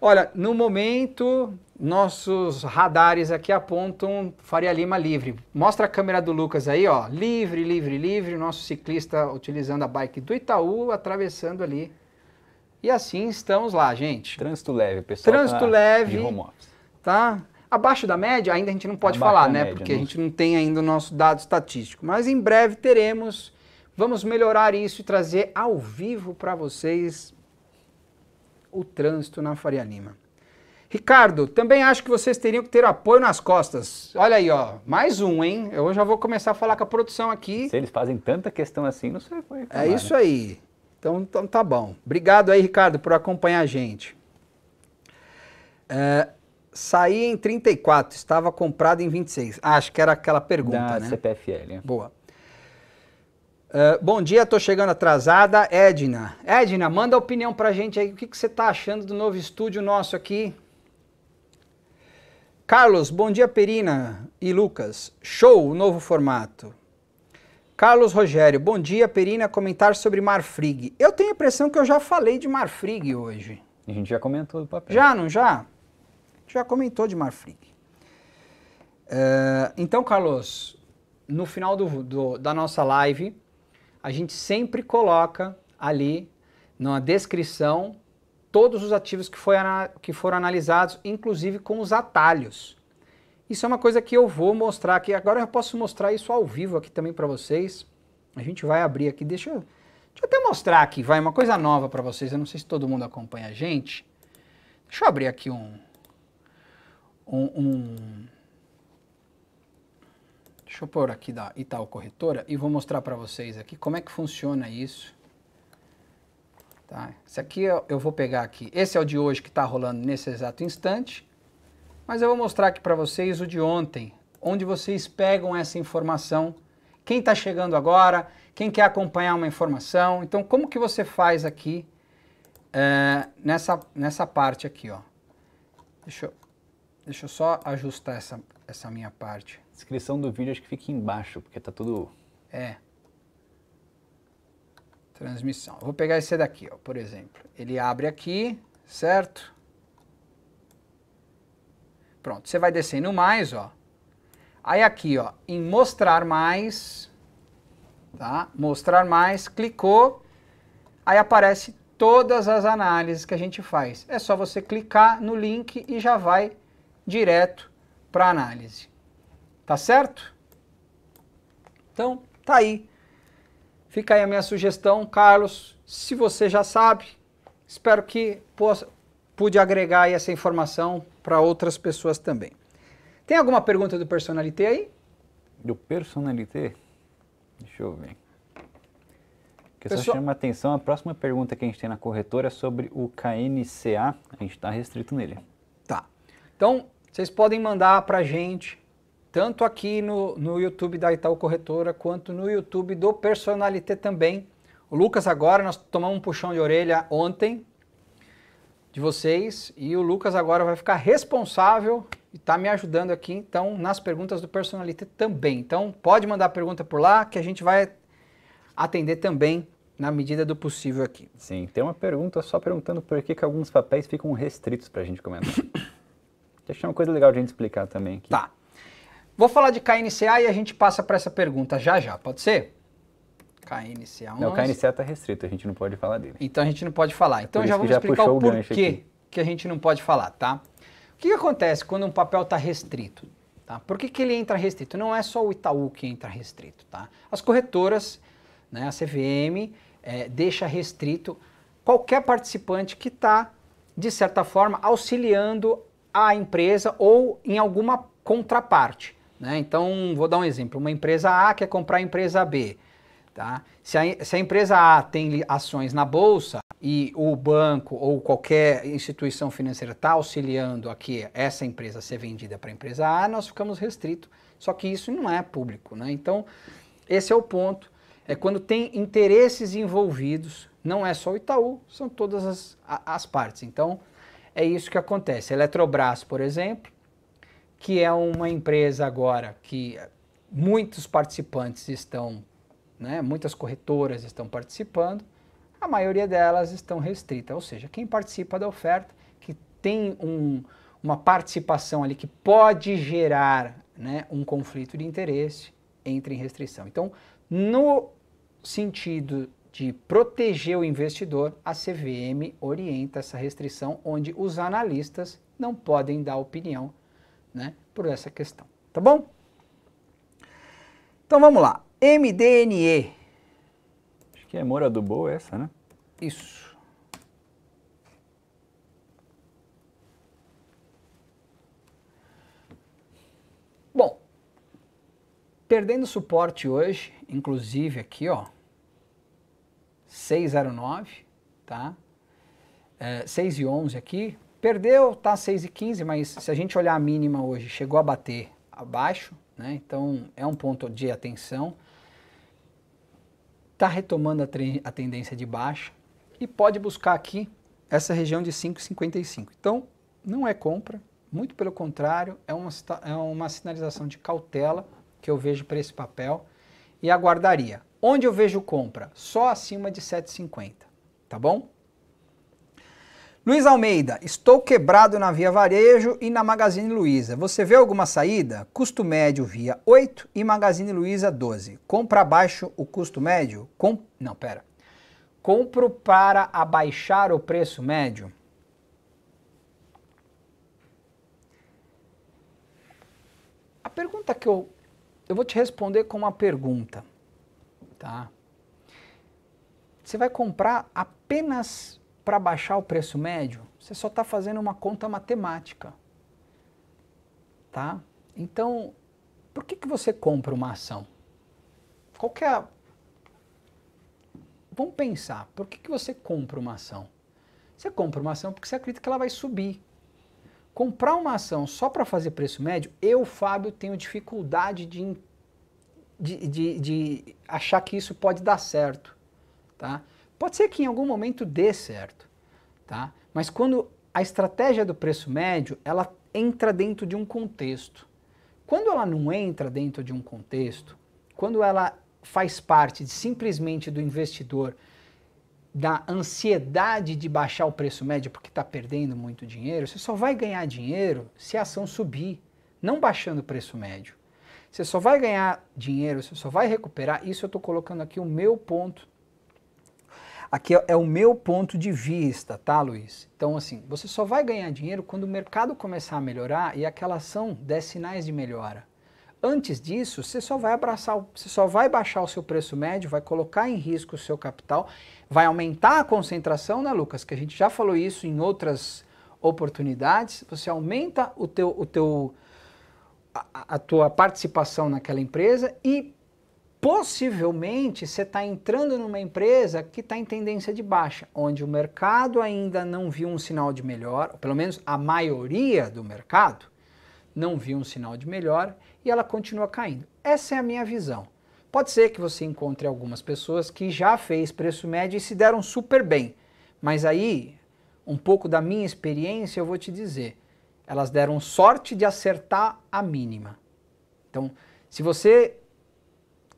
Olha, no momento, nossos radares aqui apontam Faria Lima livre. Mostra a câmera do Lucas aí, ó. Livre, livre, livre. Nosso ciclista utilizando a bike do Itaú, atravessando ali. E assim estamos lá, gente. Trânsito leve, pessoal. Trânsito tá leve. Tá? Abaixo da média, ainda a gente não pode Abaixo falar, né? média, Porque a não- gente não tem ainda o nosso dado estatístico. Mas em breve teremos. Vamos melhorar isso e trazer ao vivo para vocês o trânsito na Faria Lima. Ricardo, também acho que vocês teriam que ter apoio nas costas. Olha aí, ó. Mais um, hein? Eu já vou começar a falar com a produção aqui. Se eles fazem tanta questão assim, não sei foi. É isso aí. Então, então tá bom. Obrigado aí, Ricardo, por acompanhar a gente. É, saí em 34, estava comprado em 26. Ah, acho que era aquela pergunta, Da né? CPFL. né? Boa. É, bom dia, tô chegando atrasada. Edna. Edna, manda a opinião pra gente aí. O que, que você tá achando do novo estúdio nosso aqui? Carlos, bom dia, Perina e Lucas. Show, o novo formato. Carlos Rogério, bom dia, Perina. Comentar sobre Marfrig. Eu tenho a impressão que eu já falei de Marfrig hoje. A gente já comentou do papel. Já, não já? Já comentou de Marfrig. É, então, Carlos, no final do- do- da nossa live, a gente sempre coloca ali na descrição todos os ativos que, foi que foram analisados, inclusive com os atalhos. Isso é uma coisa que eu vou mostrar aqui. Agora eu posso mostrar isso ao vivo aqui também para vocês. A gente vai abrir aqui. Deixa eu, deixa eu até mostrar aqui, vai, uma coisa nova para vocês. Eu não sei se todo mundo acompanha a gente. Deixa eu abrir aqui um. Um. um- deixa eu pôr aqui da Itaú Corretora e vou mostrar para vocês aqui como é que funciona isso. Tá? Esse aqui eu, eu vou pegar aqui. Esse é o de hoje que está rolando nesse exato instante. Mas eu vou mostrar aqui para vocês o de ontem, onde vocês pegam essa informação. Quem está chegando agora, quem quer acompanhar uma informação. Então, como que você faz aqui é, nessa, nessa parte aqui, ó. Deixa eu, deixa eu só ajustar essa, essa minha parte. Descrição do vídeo acho que fica embaixo, porque tá tudo. É. Transmissão. Vou pegar esse daqui, ó, por exemplo. Ele abre aqui, certo? Pronto, você vai descendo mais, ó. Aí aqui, ó, em mostrar mais, tá? Mostrar mais, clicou, aí aparece todas as análises que a gente faz. É só você clicar no link e já vai direto para análise. Tá certo? Então, tá aí. Fica aí a minha sugestão, Carlos. Se você já sabe, espero que possa, pude agregar essa informação para outras pessoas também. Tem alguma pergunta do Personalité aí? Do personalité? Deixa eu ver. Que só Pessoal- chama atenção, a próxima pergunta que a gente tem na corretora é sobre o KNCA. A gente está restrito nele. Tá. Então, vocês podem mandar para a gente tanto aqui no, no YouTube da Itaú Corretora, quanto no YouTube do Personalité também. O Lucas agora, nós tomamos um puxão de orelha ontem de vocês, e o Lucas agora vai ficar responsável e está me ajudando aqui, então, nas perguntas do Personalité também. Então, pode mandar pergunta por lá, que a gente vai atender também na medida do possível aqui. Sim, tem uma pergunta só perguntando por que, que alguns papéis ficam restritos para a gente comentar. *coughs* Deixa uma coisa legal de a gente explicar também aqui. Tá. Vou falar de KNCA e a gente passa para essa pergunta já já, pode ser? KNCA 11. Não, o KNCA está restrito, a gente não pode falar dele. Então a gente não pode falar. Então já vamos já explicar o porquê que a gente não pode falar, tá? O que, que acontece quando um papel está restrito? Tá? Por que, que ele entra restrito? Não é só o Itaú que entra restrito, tá? As corretoras, né, a CVM, é, deixa restrito qualquer participante que está, de certa forma, auxiliando a empresa ou em alguma contraparte. Né? Então, vou dar um exemplo: uma empresa A quer comprar a empresa B. Tá? Se, a, se a empresa A tem ações na bolsa e o banco ou qualquer instituição financeira está auxiliando aqui essa empresa a ser vendida para a empresa A, nós ficamos restritos. Só que isso não é público. Né? Então, esse é o ponto é quando tem interesses envolvidos, não é só o Itaú, são todas as, as partes. Então, é isso que acontece. A Eletrobras, por exemplo, que é uma empresa agora que muitos participantes estão, né, muitas corretoras estão participando, a maioria delas estão restritas, ou seja, quem participa da oferta, que tem um, uma participação ali que pode gerar né, um conflito de interesse, entra em restrição. Então, no sentido de proteger o investidor, a CVM orienta essa restrição onde os analistas não podem dar opinião né, por essa questão. Tá bom? Então vamos lá. MDNE. Acho que é Mora do Boa essa, né? Isso. Bom, perdendo suporte hoje, inclusive aqui, ó, 6,09, tá? É, 6 e 11 aqui. Perdeu, tá 6 e 15, mas se a gente olhar a mínima hoje, chegou a bater abaixo, né? Então é um ponto de atenção. Tá retomando a, a tendência de baixa e pode buscar aqui essa região de 5,55. Então não é compra, muito pelo contrário, é uma, é uma sinalização de cautela que eu vejo para esse papel e aguardaria. Onde eu vejo compra? Só acima de 7,50, tá bom? Luiz Almeida, estou quebrado na Via Varejo e na Magazine Luiza. Você vê alguma saída? Custo médio via 8 e Magazine Luiza 12. Compra abaixo o custo médio? Com... Não, pera. Compro para abaixar o preço médio? A pergunta que eu eu vou te responder com uma pergunta, tá? Você vai comprar apenas para baixar o preço médio? Você só está fazendo uma conta matemática, tá? Então, por que, que você compra uma ação? Qual é a... Vamos pensar, por que, que você compra uma ação? Você compra uma ação porque você acredita que ela vai subir. Comprar uma ação só para fazer preço médio, eu, Fábio, tenho dificuldade de, de, de, de, achar que isso pode dar certo. Tá? Pode ser que em algum momento dê certo, tá? mas quando a estratégia do preço médio ela entra dentro de um contexto. Quando ela não entra dentro de um contexto, quando ela faz parte de, simplesmente do investidor da ansiedade de baixar o preço médio porque está perdendo muito dinheiro, você só vai ganhar dinheiro se a ação subir, não baixando o preço médio. Você só vai ganhar dinheiro, você só vai recuperar. Isso eu estou colocando aqui o meu ponto. Aqui é, é o meu ponto de vista, tá, Luiz? Então, assim, você só vai ganhar dinheiro quando o mercado começar a melhorar e aquela ação der sinais de melhora. Antes disso, você só vai abraçar, você só vai baixar o seu preço médio, vai colocar em risco o seu capital, vai aumentar a concentração, né, Lucas? Que a gente já falou isso em outras oportunidades. Você aumenta o teu, o teu, a, a tua participação naquela empresa e possivelmente você está entrando numa empresa que está em tendência de baixa, onde o mercado ainda não viu um sinal de melhor, pelo menos a maioria do mercado não viu um sinal de melhora e ela continua caindo. Essa é a minha visão. Pode ser que você encontre algumas pessoas que já fez preço médio e se deram super bem, mas aí, um pouco da minha experiência, eu vou te dizer, elas deram sorte de acertar a mínima. Então, se você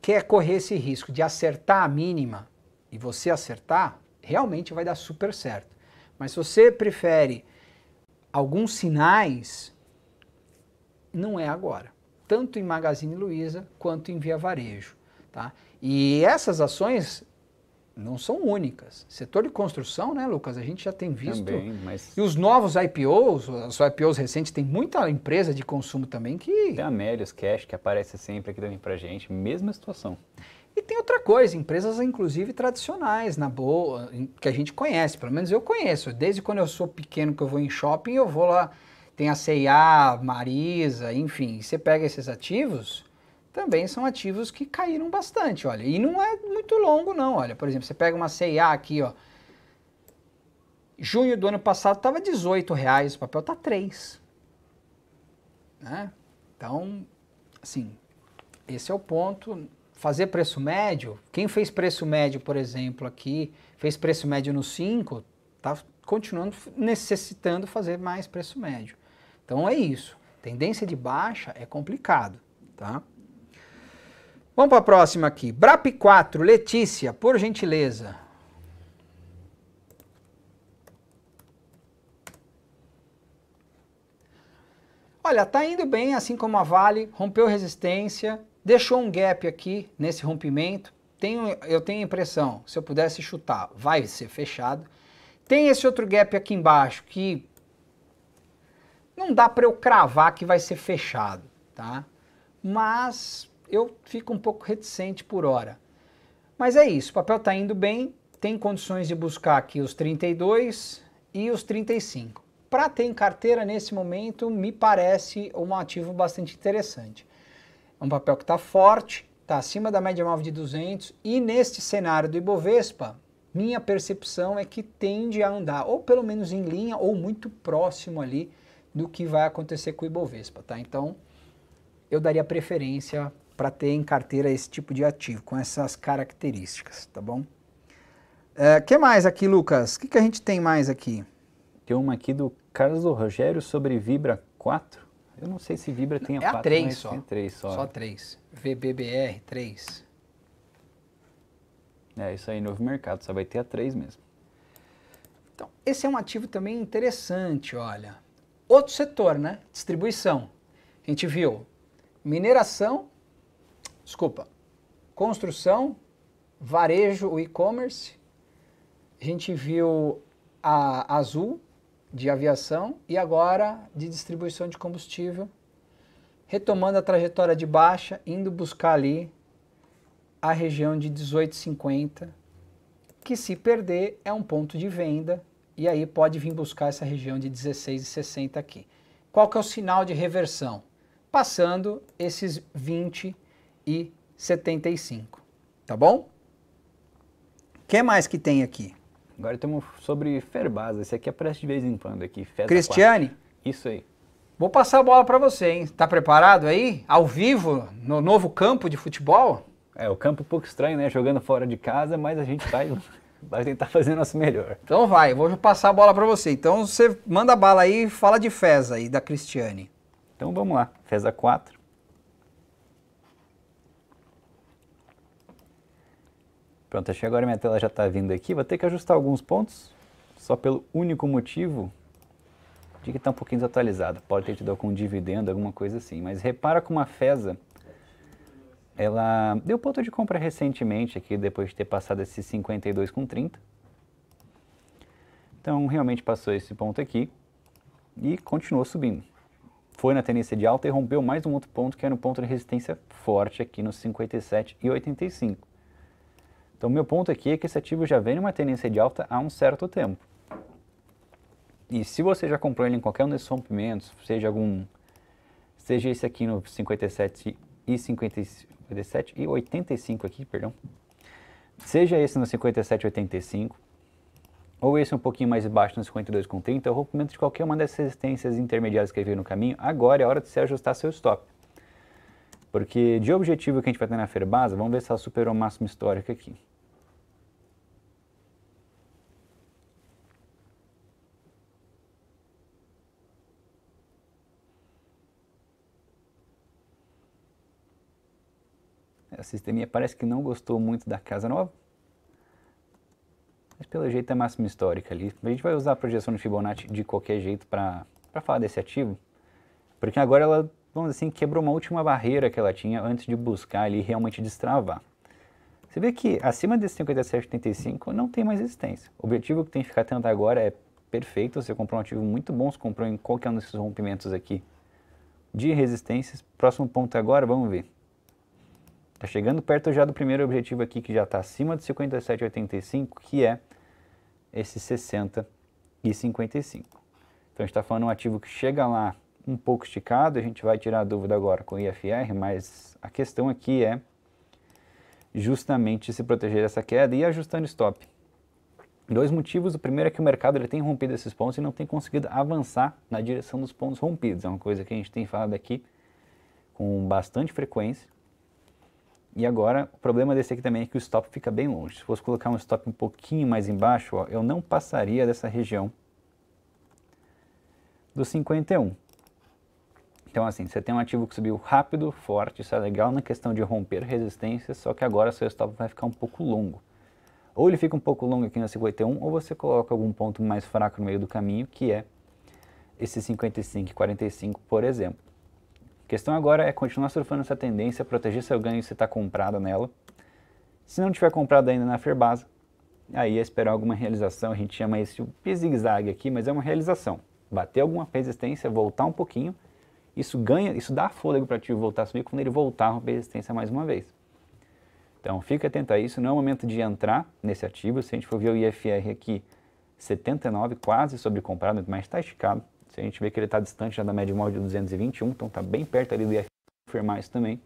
quer correr esse risco de acertar a mínima e você acertar, realmente vai dar super certo. Mas se você prefere alguns sinais, não é agora. Tanto em Magazine Luiza quanto em Via Varejo. Tá? E essas ações não são únicas. Setor de construção, né, Lucas? A gente já tem visto. Também, mas... E os novos IPOs, os IPOs recentes, tem muita empresa de consumo também que. Tem a Melius Cash, que aparece sempre aqui também pra gente, mesma situação. E tem outra coisa, empresas inclusive tradicionais, na boa, que a gente conhece, pelo menos eu conheço. Desde quando eu sou pequeno que eu vou em shopping, eu vou lá, tem a C&A, Marisa, enfim. Você pega esses ativos, também são ativos que caíram bastante, olha. E não é muito longo não, olha. Por exemplo, você pega uma C&A aqui, ó. Junho do ano passado estava 18 reais, o papel está 3. Né? Então, assim, esse é o ponto. Fazer preço médio, quem fez preço médio, por exemplo, aqui, fez preço médio no 5, está continuando necessitando fazer mais preço médio. Então é isso. Tendência de baixa é complicado, tá? Vamos para a próxima aqui. BRAP 4, Letícia, por gentileza. Olha, tá indo bem, assim como a Vale, rompeu resistência, deixou um gap aqui nesse rompimento. Tenho, eu tenho a impressão, se eu pudesse chutar, vai ser fechado. Tem esse outro gap aqui embaixo que não dá para eu cravar que vai ser fechado, tá? Mas eu fico um pouco reticente por hora. Mas é isso, o papel está indo bem, tem condições de buscar aqui os 32 e os 35. Para ter em carteira nesse momento, me parece um ativo bastante interessante. É um papel que está forte, está acima da média móvel de 200 e neste cenário do Ibovespa, minha percepção é que tende a andar ou pelo menos em linha ou muito próximo ali do que vai acontecer com o Ibovespa, tá? Então, eu daria preferência para ter em carteira esse tipo de ativo, com essas características, tá bom? O é, que mais aqui, Lucas? O que, que a gente tem mais aqui? Tem uma aqui do Carlos Rogério sobre Vibra 4. Eu não sei se Vibra tem a é 4, a 3 só. Tem 3 só. Só 3. VBBR 3. É, isso aí, novo mercado, só vai ter a 3 mesmo. Então, esse é um ativo também interessante, olha. Outro setor, né? Distribuição. A gente viu mineração, desculpa, construção, varejo, e-commerce. A gente viu a Azul de aviação e agora de distribuição de combustível, retomando a trajetória de baixa, indo buscar ali a região de 18,50, que se perder é um ponto de venda e aí pode vir buscar essa região de 16,60 aqui. Qual que é o sinal de reversão? Passando esses 20 e 75, tá bom? O que mais que tem aqui? Agora temos sobre Ferbasa, esse aqui aparece de vez em quando aqui. Feza Cristiane? 4. Isso aí. Vou passar a bola para você, hein? Tá preparado aí? Ao vivo, no novo campo de futebol? É, o campo um pouco estranho, né? Jogando fora de casa, mas a gente vai *laughs* vai tentar fazer o nosso melhor. Então vai, vou passar a bola para você. Então você manda a bala aí e fala de Feza aí, da Cristiane. Então vamos lá, Feza 4. Pronto, achei agora minha tela já está vindo aqui. Vou ter que ajustar alguns pontos, só pelo único motivo de que está um pouquinho desatualizada. Pode ter tido algum dividendo, alguma coisa assim. Mas repara como a Feza ela deu ponto de compra recentemente aqui, depois de ter passado esse 52,30. Então, realmente passou esse ponto aqui e continuou subindo. Foi na tendência de alta e rompeu mais um outro ponto, que era um ponto de resistência forte aqui no 57,85. Então, meu ponto aqui é que esse ativo já vem numa tendência de alta há um certo tempo. E se você já comprou ele em qualquer um desses rompimentos, seja algum, seja esse aqui no 57 e 55, 57 e 85 aqui, perdão. Seja esse no 57 85 ou esse um pouquinho mais baixo no 52,30, o rompimento de qualquer uma dessas resistências intermediárias que veio no caminho, agora é hora de se ajustar seu stop. Porque de objetivo que a gente vai ter na Ferbasa, vamos ver se ela superou o máximo histórico aqui. Sisteminha parece que não gostou muito da casa nova. Mas pelo jeito é máxima histórica ali. A gente vai usar a projeção de Fibonacci de qualquer jeito para falar desse ativo. Porque agora ela, vamos dizer assim, quebrou uma última barreira que ela tinha antes de buscar ali realmente destravar. Você vê que acima desse 57,85 não tem mais resistência. O objetivo que tem que ficar atento agora é perfeito. Você comprou um ativo muito bom, você comprou em qualquer um desses rompimentos aqui de resistências. Próximo ponto agora, vamos ver. Está chegando perto já do primeiro objetivo aqui, que já está acima de 57,85, que é esse 60 e 55. Então a gente está falando um ativo que chega lá um pouco esticado, a gente vai tirar a dúvida agora com o IFR, mas a questão aqui é justamente se proteger dessa queda e ajustando stop. Dois motivos, o primeiro é que o mercado ele tem rompido esses pontos e não tem conseguido avançar na direção dos pontos rompidos, é uma coisa que a gente tem falado aqui com bastante frequência. E agora, o problema desse aqui também é que o stop fica bem longe. Se fosse colocar um stop um pouquinho mais embaixo, ó, eu não passaria dessa região do 51. Então assim, você tem um ativo que subiu rápido, forte, isso é legal na questão de romper resistência, só que agora seu stop vai ficar um pouco longo. Ou ele fica um pouco longo aqui no 51, ou você coloca algum ponto mais fraco no meio do caminho, que é esse 55 e 45, por exemplo. A questão agora é continuar surfando essa tendência, proteger seu ganho se está comprado nela. Se não tiver comprado ainda na Ferbasa, aí é esperar alguma realização, a gente chama isso de zigue-zague aqui, mas é uma realização. Bater alguma resistência, voltar um pouquinho, isso ganha, isso dá fôlego para o ativo voltar a subir quando ele voltar a resistência mais uma vez. Então fique atento a isso, não é o momento de entrar nesse ativo, se a gente for ver o IFR aqui, 79, quase sobrecomprado, mas está esticado, a gente vê que ele está distante já da média móvel de 221, então está bem perto ali do IFR, confirmar isso também.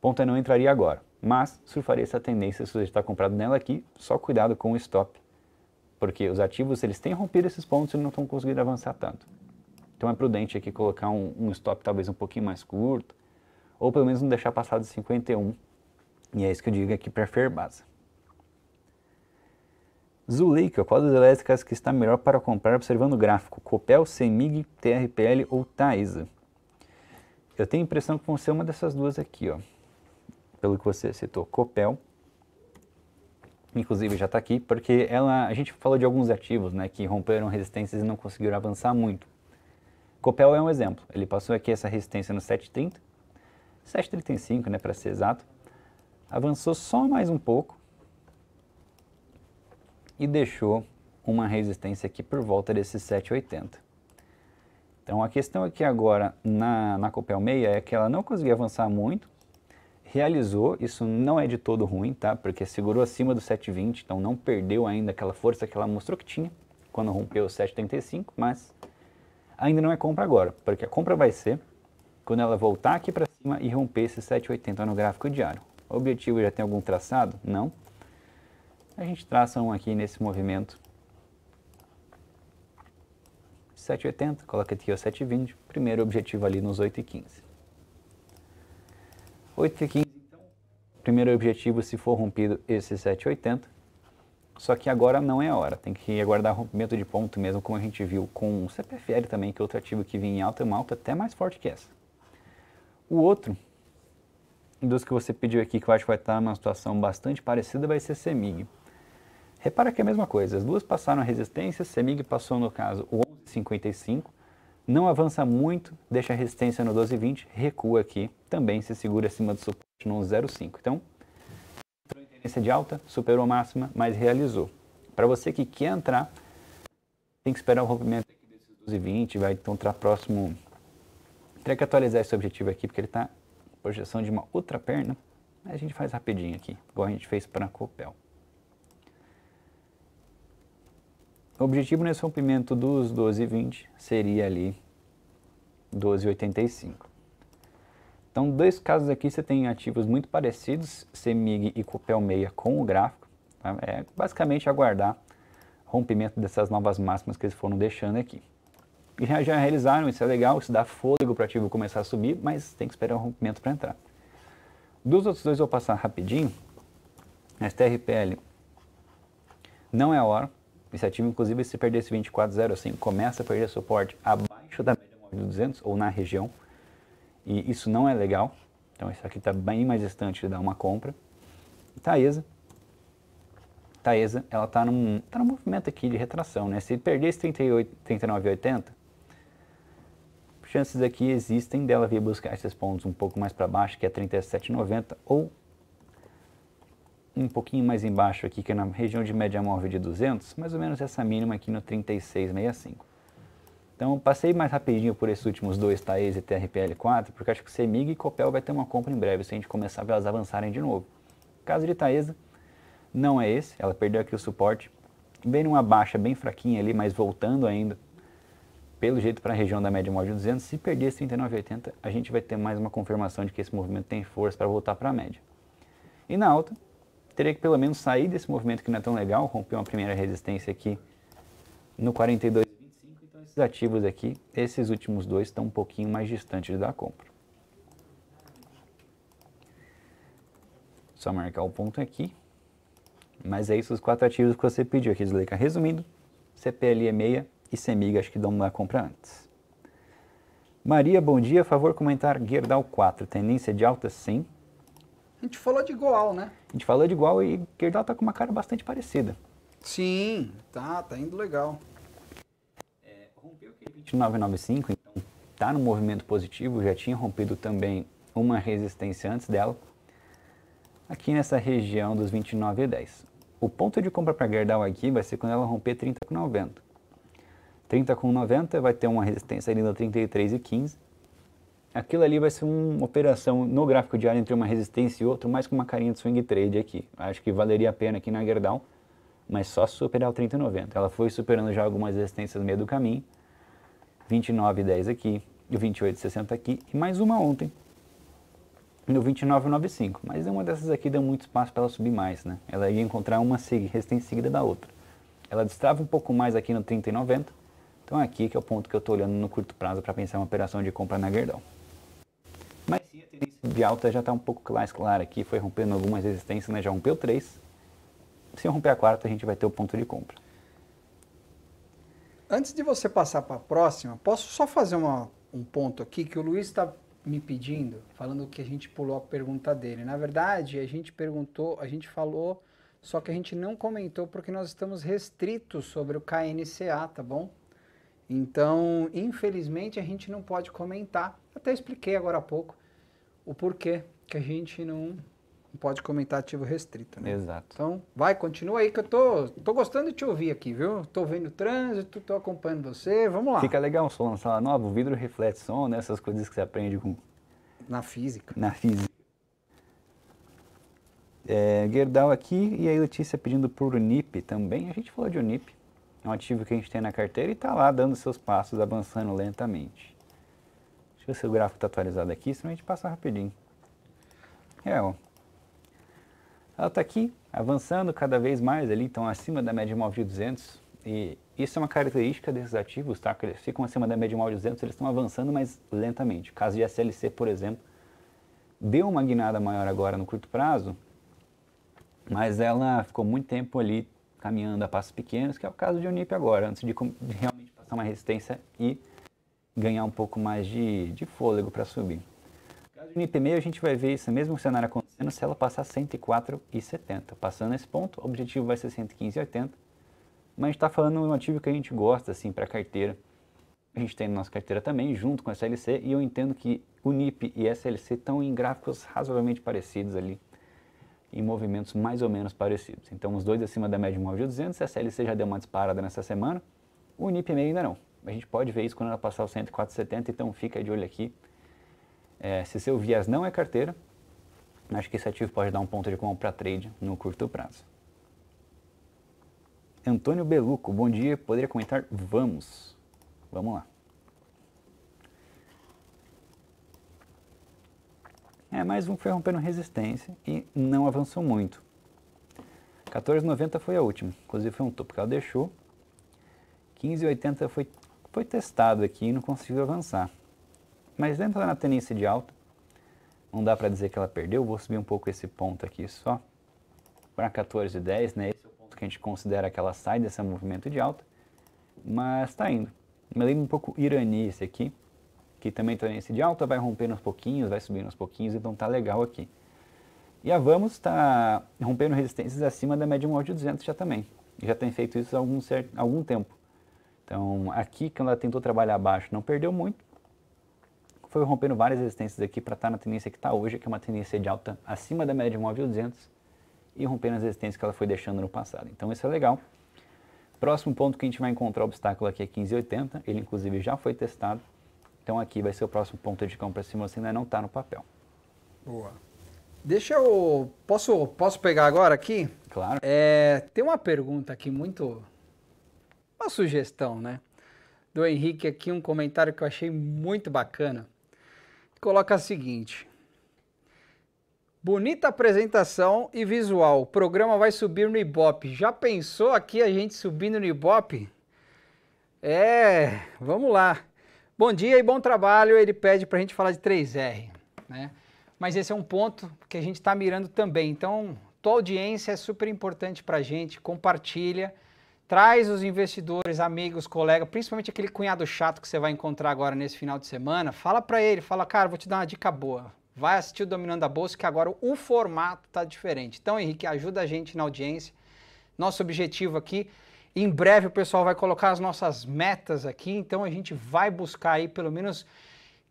Ponta não entraria agora, mas surfaria essa tendência se você está comprado nela aqui, só cuidado com o stop, porque os ativos eles têm rompido esses pontos e não estão conseguindo avançar tanto. Então é prudente aqui colocar um, um stop talvez um pouquinho mais curto, ou pelo menos não deixar passar de 51, e é isso que eu digo aqui para a Ferbasa. Zuleika, qual das elétricas que está melhor para comprar observando o gráfico? Copel, Semig, TRPL ou Taisa? Eu tenho a impressão que vão ser uma dessas duas aqui, ó. Pelo que você citou, Copel. Inclusive já está aqui, porque ela, a gente falou de alguns ativos né, que romperam resistências e não conseguiram avançar muito. Copel é um exemplo. Ele passou aqui essa resistência no 7,30, 7,35 né, para ser exato. Avançou só mais um pouco, e deixou uma resistência aqui por volta desses 7,80. Então a questão aqui agora na, na Copel 6 é que ela não conseguiu avançar muito, realizou, isso não é de todo ruim, tá? Porque segurou acima do 7,20, então não perdeu ainda aquela força que ela mostrou que tinha quando rompeu o 7,35, mas ainda não é compra agora, porque a compra vai ser quando ela voltar aqui para cima e romper esse 7,80 no gráfico diário. O objetivo já tem algum traçado? Não. A gente traça um aqui nesse movimento. 7,80, coloca aqui o 7,20, primeiro objetivo ali nos 8,15. 8,15, então, primeiro objetivo se for rompido esse 7,80, só que agora não é a hora, tem que aguardar rompimento de ponto mesmo, como a gente viu com o CPFL também, que é outro ativo que vinha em alta, uma alta até mais forte que essa. O outro, dos que você pediu aqui, que eu acho que vai estar numa situação bastante parecida, vai ser CEMIG. Repara que é a mesma coisa, as duas passaram a resistência, Semig passou no caso o 11,55, não avança muito, deixa a resistência no 12,20, recua aqui, também se segura acima do suporte no 0,5. Então, entrou em tendência de alta, superou a máxima, mas realizou. Para você que quer entrar, tem que esperar o rompimento aqui desses 12,20, vai então entrar próximo. Teria que atualizar esse objetivo aqui, porque ele está projeção de uma outra perna, a gente faz rapidinho aqui, igual a gente fez para a Copel. O objetivo nesse rompimento dos 12,20 seria ali 12,85. Então, dois casos aqui você tem ativos muito parecidos, CEMIG e Copel 6 com o gráfico. Tá? É basicamente aguardar rompimento dessas novas máximas que eles foram deixando aqui. E já, já realizaram, isso é legal, isso dá fôlego para o ativo começar a subir, mas tem que esperar o rompimento para entrar. Dos outros dois eu vou passar rapidinho. STRPL não é a hora. Esse ativo, inclusive, se perder esse 24,05, começa a perder suporte abaixo da média móvel de 200 ou na região. E isso não é legal. Então, isso aqui está bem mais distante de dar uma compra. Taesa. Taesa, ela está num, tá num movimento aqui de retração, né? Se perder esse 39,80, chances aqui existem dela vir buscar esses pontos um pouco mais para baixo, que é 37,90 ou um pouquinho mais embaixo aqui, que é na região de média móvel de 200, mais ou menos essa mínima aqui no 36,65. Então, passei mais rapidinho por esses últimos dois, TAES e TRPL4, porque acho que CEMIG e Copel vai ter uma compra em breve, se a gente começar a ver elas avançarem de novo. Caso de Taesa não é esse, ela perdeu aqui o suporte, bem numa baixa bem fraquinha ali, mas voltando ainda, pelo jeito para a região da média móvel de 200, se perder esse 39,80, a gente vai ter mais uma confirmação de que esse movimento tem força para voltar para a média. E na alta, teria que pelo menos sair desse movimento que não é tão legal, romper uma primeira resistência aqui no 42,25. Então esses ativos aqui, esses últimos dois estão um pouquinho mais distantes da compra. Só marcar o ponto aqui. Mas é isso os quatro ativos que você pediu aqui, Zuleika. Resumindo, CPLE 6 e CEMIG acho que dão uma compra antes. Maria, bom dia. Favor comentar Gerdau 4. Tendência de alta sim. A gente falou de igual, né? A gente falou de igual e Gerdau tá com uma cara bastante parecida. Sim, tá, tá indo legal. É, rompeu aquele 2995, então tá no movimento positivo, já tinha rompido também uma resistência antes dela. Aqui nessa região dos 29,10. O ponto de compra para Gerdau aqui vai ser quando ela romper 30,90. 30,90 vai ter uma resistência ali no 33,15 aquilo ali vai ser uma operação no gráfico diário entre uma resistência e outra, mais com uma carinha de swing trade aqui. Acho que valeria a pena aqui na Gerdau, mas só superar o 30,90. Ela foi superando já algumas resistências no meio do caminho, 29,10 aqui, e 28,60 aqui, e mais uma ontem, no 29,95. Mas uma dessas aqui deu muito espaço para ela subir mais, né? Ela ia encontrar uma resistência seguida da outra. Ela destrava um pouco mais aqui no 30,90, então aqui que é o ponto que eu estou olhando no curto prazo para pensar uma operação de compra na Gerdau. Mas sim, a tendência de alta já está um pouco mais clara aqui, foi rompendo algumas resistências, né? já rompeu três. Se romper a quarta, a gente vai ter o ponto de compra. Antes de você passar para a próxima, posso só fazer uma, um ponto aqui que o Luiz está me pedindo, falando que a gente pulou a pergunta dele. Na verdade, a gente perguntou, a gente falou, só que a gente não comentou porque nós estamos restritos sobre o KNCA, tá bom? Então, infelizmente, a gente não pode comentar. Até expliquei agora há pouco o porquê que a gente não pode comentar ativo restrito. Né? Exato. Então, vai, continua aí que eu tô, tô gostando de te ouvir aqui, viu? Tô vendo o trânsito, tô acompanhando você, vamos lá. Fica legal, som na sala nova, o vidro reflete som, né? Essas coisas que você aprende com... Na física. Na física. É, Gerdau aqui e aí Letícia pedindo por Unip também. A gente falou de Unip. É um ativo que a gente tem na carteira e está lá dando seus passos, avançando lentamente. Deixa eu ver se o gráfico está atualizado aqui, senão a gente passa rapidinho. É, ó. Ela está aqui, avançando cada vez mais ali, estão acima da média móvel de 200. E isso é uma característica desses ativos, tá? Que eles ficam acima da média móvel de 200, eles estão avançando, mas lentamente. O caso de SLC, por exemplo, deu uma guinada maior agora no curto prazo, mas ela ficou muito tempo ali caminhando a passos pequenos, que é o caso de Unip agora, antes de, de realmente passar uma resistência e ganhar um pouco mais de, de fôlego para subir. No caso de Unip meio, a gente vai ver esse mesmo cenário acontecendo se ela passar 104,70. Passando esse ponto, o objetivo vai ser 115,80, mas está falando de um ativo que a gente gosta assim para carteira. A gente tem na nossa carteira também, junto com a SLC, e eu entendo que o NIP e SLC estão em gráficos razoavelmente parecidos ali em movimentos mais ou menos parecidos. Então, os dois acima da média móvel de 200, a SLC já deu uma disparada nessa semana, o NIP meio ainda não. A gente pode ver isso quando ela passar o 104,70, então fica de olho aqui. É, se seu viés não é carteira, acho que esse ativo pode dar um ponto de compra trade no curto prazo. Antônio Beluco, bom dia, poderia comentar? Vamos. Vamos lá. É, mais um foi rompendo resistência e não avançou muito. 14,90 foi a última, inclusive foi um topo que ela deixou. 15,80 foi, foi testado aqui e não conseguiu avançar. Mas dentro da tendência de alta, não dá para dizer que ela perdeu, vou subir um pouco esse ponto aqui só para 14,10, né? Esse é o ponto que a gente considera que ela sai desse movimento de alta, mas está indo. Me lembra um pouco Irani esse aqui, que também tendência de alta, vai rompendo aos pouquinhos, vai subindo aos pouquinhos, então tá legal aqui. E a Vamos está rompendo resistências acima da média móvel de 200 já também. Já tem feito isso há algum, certo, algum tempo. Então, aqui, quando ela tentou trabalhar abaixo, não perdeu muito. Foi rompendo várias resistências aqui para estar tá na tendência que está hoje, que é uma tendência de alta acima da média móvel de 200 e rompendo as resistências que ela foi deixando no passado. Então, isso é legal. Próximo ponto que a gente vai encontrar obstáculo aqui é 15,80. Ele, inclusive, já foi testado. Então, aqui vai ser o próximo ponto de compra se você ainda não está no papel. Boa. Deixa eu. Posso, posso pegar agora aqui? Claro. É, tem uma pergunta aqui muito. Uma sugestão, né? Do Henrique aqui, um comentário que eu achei muito bacana. Coloca o seguinte. Bonita apresentação e visual. O programa vai subir no Ibope. Já pensou aqui a gente subindo no Ibope? É, vamos lá. Bom dia e bom trabalho. Ele pede para a gente falar de 3R, né? mas esse é um ponto que a gente está mirando também. Então, tua audiência é super importante para a gente, compartilha, traz os investidores, amigos, colegas, principalmente aquele cunhado chato que você vai encontrar agora nesse final de semana, fala para ele, fala, cara, vou te dar uma dica boa, vai assistir o Dominando a Bolsa, que agora o formato está diferente. Então, Henrique, ajuda a gente na audiência. Nosso objetivo aqui, em breve o pessoal vai colocar as nossas metas aqui, então a gente vai buscar aí pelo menos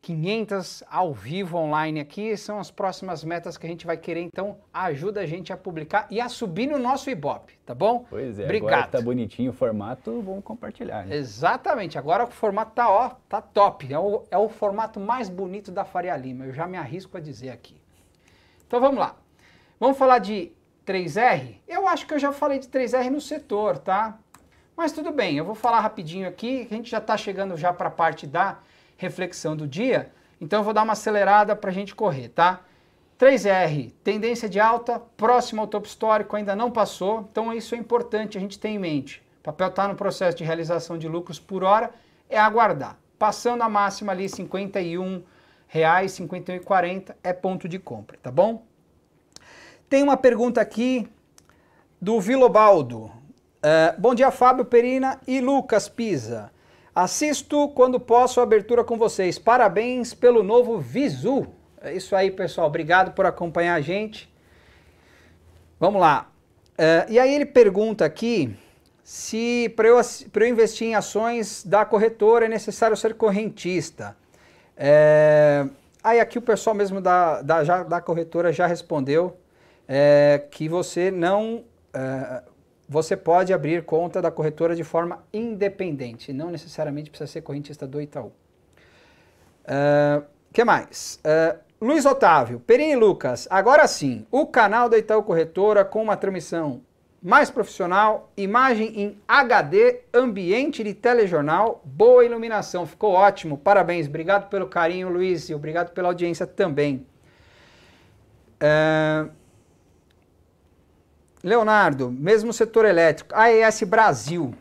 500 ao vivo online aqui, são as próximas metas que a gente vai querer, então ajuda a gente a publicar e a subir no nosso Ibope, tá bom? Pois é, Obrigado. agora tá bonitinho o formato, vamos compartilhar. Né? Exatamente, agora o formato tá ó, tá top, é o, é o formato mais bonito da Faria Lima, eu já me arrisco a dizer aqui. Então vamos lá, vamos falar de 3R? Eu acho que eu já falei de 3R no setor, tá? Mas tudo bem, eu vou falar rapidinho aqui, a gente já está chegando já para a parte da reflexão do dia. Então eu vou dar uma acelerada para a gente correr, tá? 3R, tendência de alta, próximo ao topo histórico, ainda não passou, então isso é importante a gente ter em mente. O papel está no processo de realização de lucros por hora, é aguardar. Passando a máxima ali, R$ 51,00, R$ 51,40 é ponto de compra, tá bom? Tem uma pergunta aqui do Vilobaldo. Uh, bom dia, Fábio Perina e Lucas Pisa. Assisto quando posso a abertura com vocês. Parabéns pelo novo Visu. É isso aí, pessoal. Obrigado por acompanhar a gente. Vamos lá. Uh, e aí ele pergunta aqui se para eu, eu investir em ações da corretora é necessário ser correntista. É, aí aqui o pessoal mesmo da, da, já, da corretora já respondeu é, que você não você pode abrir conta da corretora de forma independente, não necessariamente precisa ser correntista do Itaú. O uh, ah, que mais? Uh, Luiz Otávio, Perini Lucas, agora sim, o canal da Itaú Corretora com uma transmissão mais profissional, imagem em HD, ambiente de telejornal, boa iluminação, ficou ótimo, parabéns, obrigado pelo carinho, Luiz, e obrigado pela audiência também. Uh, Leonardo, mesmo setor elétrico, AES Brasil.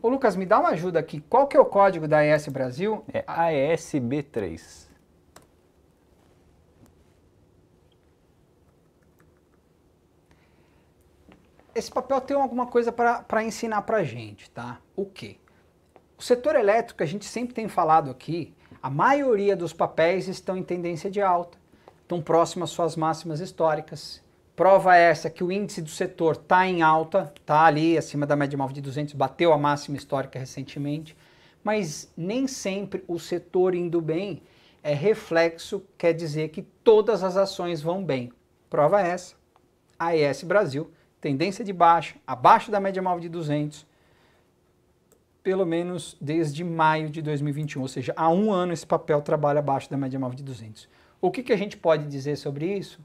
Ô Lucas, me dá uma ajuda aqui. Qual que é o código da AES Brasil? É AESB3. Esse papel tem alguma coisa para ensinar para a gente, tá? O quê? O setor elétrico, a gente sempre tem falado aqui, a maioria dos papéis estão em tendência de alta, estão próximos às suas máximas históricas. Prova essa que o índice do setor está em alta, está ali acima da média móvel de 200, bateu a máxima histórica recentemente, mas nem sempre o setor indo bem é reflexo, quer dizer que todas as ações vão bem. Prova essa, AES Brasil, tendência de baixa, abaixo da média móvel de 200, pelo menos desde maio de 2021, ou seja, há um ano esse papel trabalha abaixo da média móvel de 200. O que, que a gente pode dizer sobre isso?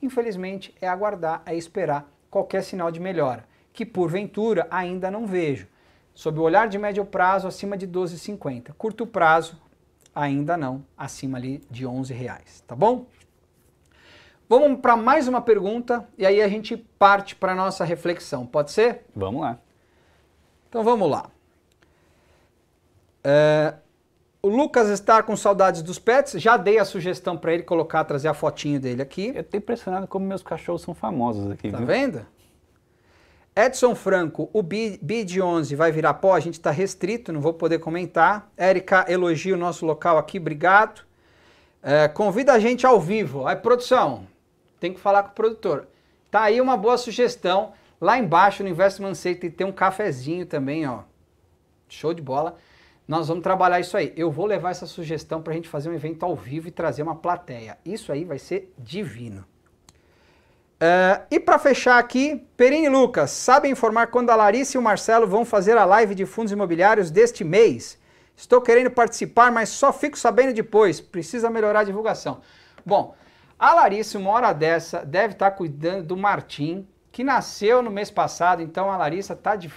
Infelizmente, é aguardar, é esperar qualquer sinal de melhora, que porventura ainda não vejo. Sob o olhar de médio prazo, acima de 12,50. Curto prazo, ainda não, acima ali de 11 reais, tá bom? Vamos para mais uma pergunta e aí a gente parte para a nossa reflexão. Pode ser? Vamos lá. Então vamos lá. É, o Lucas está com saudades dos pets. Já dei a sugestão para ele colocar, trazer a fotinho dele aqui. Eu tô impressionado como meus cachorros são famosos aqui, Tá viu? vendo? Edson Franco, o BID 11 vai virar pó? A gente está restrito, não vou poder comentar. Érica elogia o nosso local aqui, obrigado. É, convida a gente ao vivo. Aí, produção, tem que falar com o produtor. Tá aí uma boa sugestão. Lá embaixo no Investment Center tem um cafezinho também, ó. Show de bola. Nós vamos trabalhar isso aí. Eu vou levar essa sugestão para a gente fazer um evento ao vivo e trazer uma plateia. Isso aí vai ser divino. É, e para fechar aqui, Perini e Lucas, sabem informar quando a Larissa e o Marcelo vão fazer a live de fundos imobiliários deste mês? Estou querendo participar, mas só fico sabendo depois. Precisa melhorar a divulgação. Bom, a Larissa, uma hora dessa, deve estar cuidando do Martim, que nasceu no mês passado, então a Larissa está de,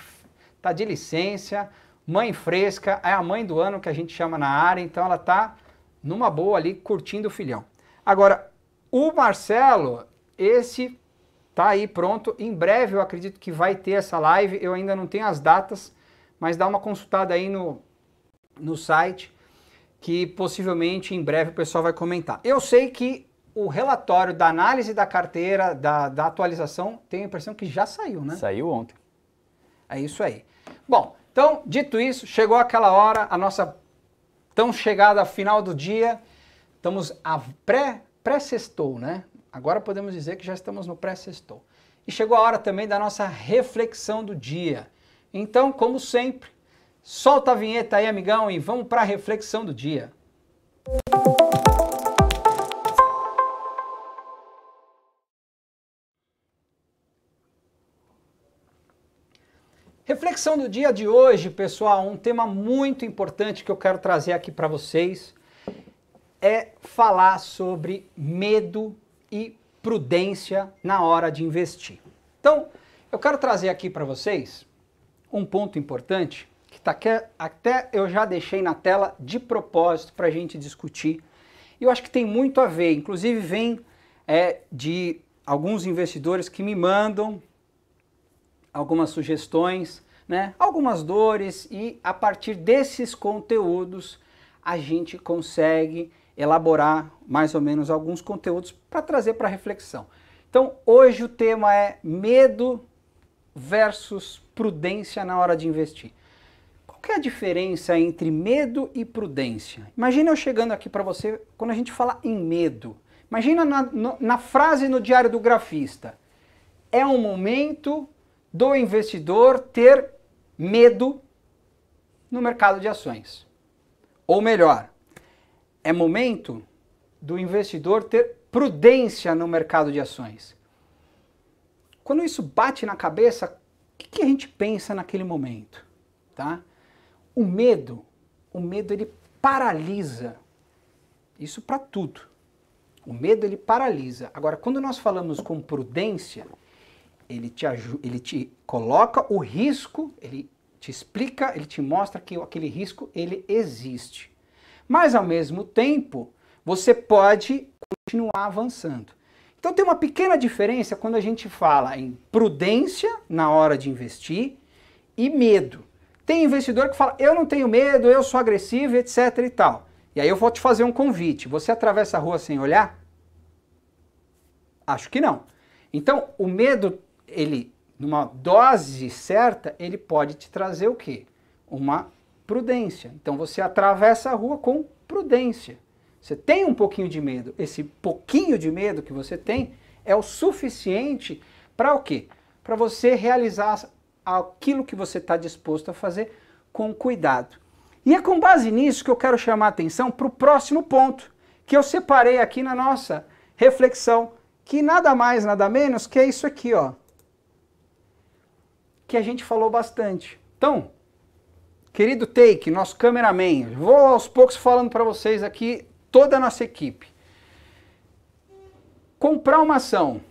tá de licença, mãe fresca, é a mãe do ano que a gente chama na área, então ela está numa boa ali, curtindo o filhão. Agora, o Marcelo, esse tá aí pronto. Em breve eu acredito que vai ter essa live. Eu ainda não tenho as datas, mas dá uma consultada aí no, no site que possivelmente em breve o pessoal vai comentar. Eu sei que o relatório da análise da carteira, da, da atualização, tenho a impressão que já saiu, né? Saiu ontem. É isso aí. Bom, então, dito isso, chegou aquela hora, a nossa tão chegada final do dia. Estamos a pré, pré-sextou, né? Agora podemos dizer que já estamos no pré-sextou. E chegou a hora também da nossa reflexão do dia. Então, como sempre, solta a vinheta aí, amigão, e vamos para a reflexão do dia. Reflexão do dia de hoje, pessoal, um tema muito importante que eu quero trazer aqui para vocês é falar sobre medo e prudência na hora de investir. Então, eu quero trazer aqui para vocês um ponto importante que tá aqui, até eu já deixei na tela de propósito para a gente discutir. E eu acho que tem muito a ver, inclusive vem é, de alguns investidores que me mandam algumas sugestões, né, algumas dores e a partir desses conteúdos a gente consegue elaborar mais ou menos alguns conteúdos para trazer para reflexão. Então, hoje o tema é medo versus prudência na hora de investir. Qual que é a diferença entre medo e prudência? Imagina eu chegando aqui para você, quando a gente fala em medo. Imagina na, no, na frase no diário do grafista. É um momento do investidor ter medo no mercado de ações. Ou melhor, é momento do investidor ter prudência no mercado de ações. Quando isso bate na cabeça, o que, a gente pensa naquele momento? Tá? O medo, o medo ele paralisa. Isso para tudo. O medo ele paralisa. Agora, quando nós falamos com prudência, ele te, ele te coloca o risco, ele te explica, ele te mostra que aquele risco ele existe. Mas ao mesmo tempo, você pode continuar avançando. Então tem uma pequena diferença quando a gente fala em prudência na hora de investir e medo. Tem investidor que fala: "Eu não tenho medo, eu sou agressivo, etc e tal". E aí eu vou te fazer um convite. Você atravessa a rua sem olhar? Acho que não. Então, o medo ele numa dose certa, ele pode te trazer o quê? Uma prudência. Então você atravessa a rua com prudência. Você tem um pouquinho de medo. Esse pouquinho de medo que você tem é o suficiente para o quê? Para você realizar aquilo que você está disposto a fazer com cuidado. E é com base nisso que eu quero chamar a atenção para o próximo ponto, que eu separei aqui na nossa reflexão, que nada mais, nada menos que é isso aqui, ó que a gente falou bastante. Então, querido Take, nosso cameraman, vou aos poucos falando para vocês aqui, toda a nossa equipe. Comprar uma ação.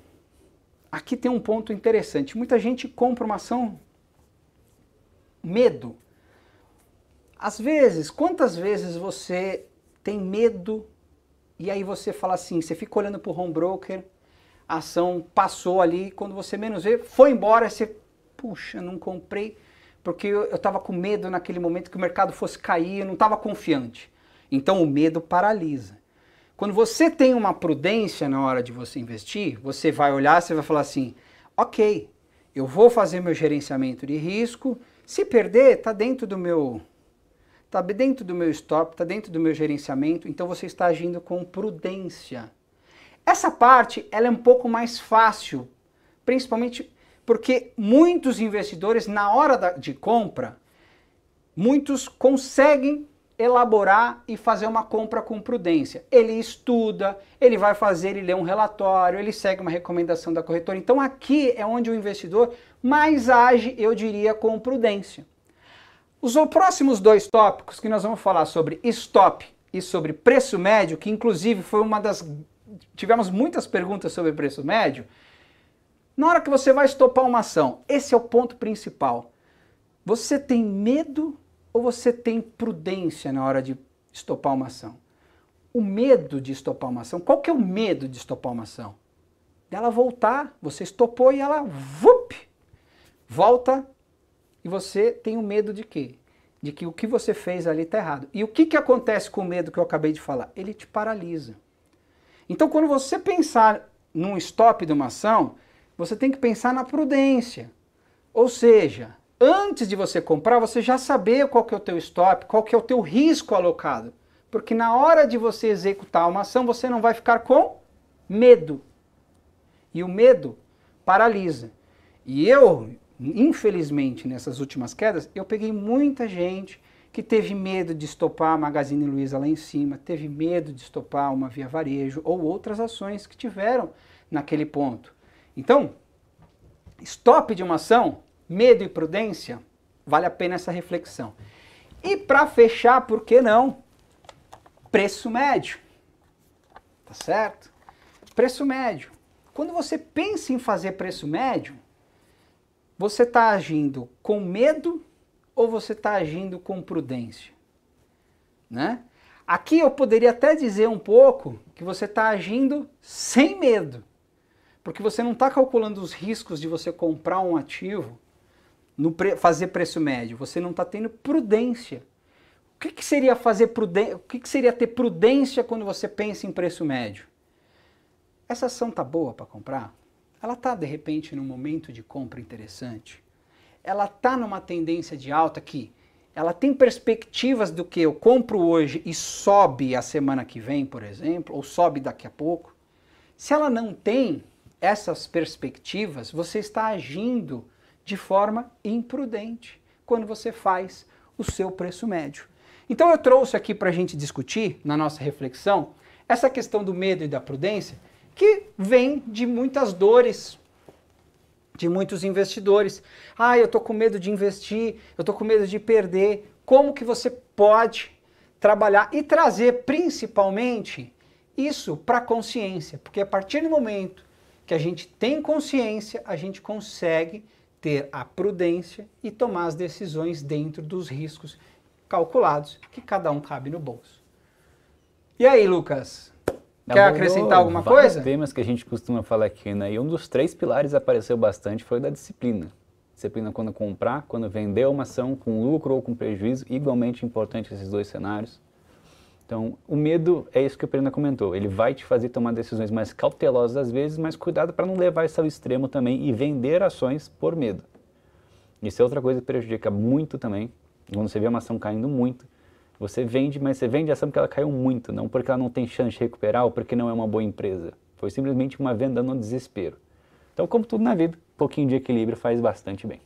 Aqui tem um ponto interessante. Muita gente compra uma ação medo. Às vezes, quantas vezes você tem medo e aí você fala assim, você fica olhando para o home broker a ação passou ali, quando você menos vê, foi embora, você, puxa, não comprei, porque eu estava com medo naquele momento que o mercado fosse cair, eu não estava confiante. Então o medo paralisa. Quando você tem uma prudência na hora de você investir, você vai olhar, você vai falar assim: ok, eu vou fazer meu gerenciamento de risco. Se perder, está dentro do meu está dentro do meu stop, está dentro do meu gerenciamento, então você está agindo com prudência. Essa parte ela é um pouco mais fácil, principalmente porque muitos investidores na hora de compra, muitos conseguem elaborar e fazer uma compra com prudência. Ele estuda, ele vai fazer, ele lê um relatório, ele segue uma recomendação da corretora. Então aqui é onde o investidor mais age, eu diria, com prudência. Os próximos dois tópicos que nós vamos falar sobre stop e sobre preço médio, que inclusive foi uma das tivemos muitas perguntas sobre preço médio. Na hora que você vai estopar uma ação, esse é o ponto principal. Você tem medo ou você tem prudência na hora de estopar uma ação? O medo de estopar uma ação, qual que é o medo de estopar uma ação? Dela voltar, você estopou e ela vup, volta e você tem o medo de quê? De que o que você fez ali está errado. E o que, que acontece com o medo que eu acabei de falar? Ele te paralisa. Então, quando você pensar num stop de uma ação, você tem que pensar na prudência. Ou seja, antes de você comprar, você já saber qual que é o teu stop, qual que é o teu risco alocado. Porque na hora de você executar uma ação, você não vai ficar com medo. E o medo paralisa. E eu, infelizmente, nessas últimas quedas, eu peguei muita gente que teve medo de estopar a Magazine Luiza lá em cima, teve medo de estopar uma Via Varejo ou outras ações que tiveram naquele ponto. Então, stop de uma ação medo e prudência, vale a pena essa reflexão. E para fechar, por que não? Preço médio. Tá certo? Preço médio. Quando você pensa em fazer preço médio, você está agindo com medo ou você está agindo com prudência? Né? Aqui eu poderia até dizer um pouco que você está agindo sem medo, porque você não está calculando os riscos de você comprar um ativo no pre fazer preço médio, você não está tendo prudência. O que, que seria fazer prudência? O que, que seria ter prudência quando você pensa em preço médio? Essa ação tá boa para comprar? Ela tá de repente num momento de compra interessante? Ela tá numa tendência de alta que ela tem perspectivas do que eu compro hoje e sobe a semana que vem, por exemplo, ou sobe daqui a pouco. Se ela não tem essas perspectivas, você está agindo de forma imprudente quando você faz o seu preço médio. Então eu trouxe aqui para a gente discutir, na nossa reflexão, essa questão do medo e da prudência, que vem de muitas dores de muitos investidores. Ah, eu estou com medo de investir, eu estou com medo de perder. Como que você pode trabalhar e trazer principalmente isso para a consciência? Porque a partir do momento que a gente tem consciência, a gente consegue ter a prudência e tomar as decisões dentro dos riscos calculados que cada um cabe no bolso. E aí, Lucas? Quer acrescentar alguma coisa? temas que a gente costuma falar aqui, né? E um dos três pilares apareceu bastante foi o da disciplina. Disciplina quando comprar, quando vender uma ação com lucro ou com prejuízo, igualmente importante esses dois cenários. Então, o medo é isso que o Perina comentou. Ele vai te fazer tomar decisões mais cautelosas às vezes, mas cuidado para não levar isso ao extremo também e vender ações por medo. Isso é outra coisa que prejudica muito também. Quando você vê uma ação caindo muito, você vende, mas você vende a ação porque ela caiu muito, não porque ela não tem chance de recuperar ou porque não é uma boa empresa. Foi simplesmente uma venda no desespero. Então, como tudo na vida, um pouquinho de equilíbrio faz bastante bem.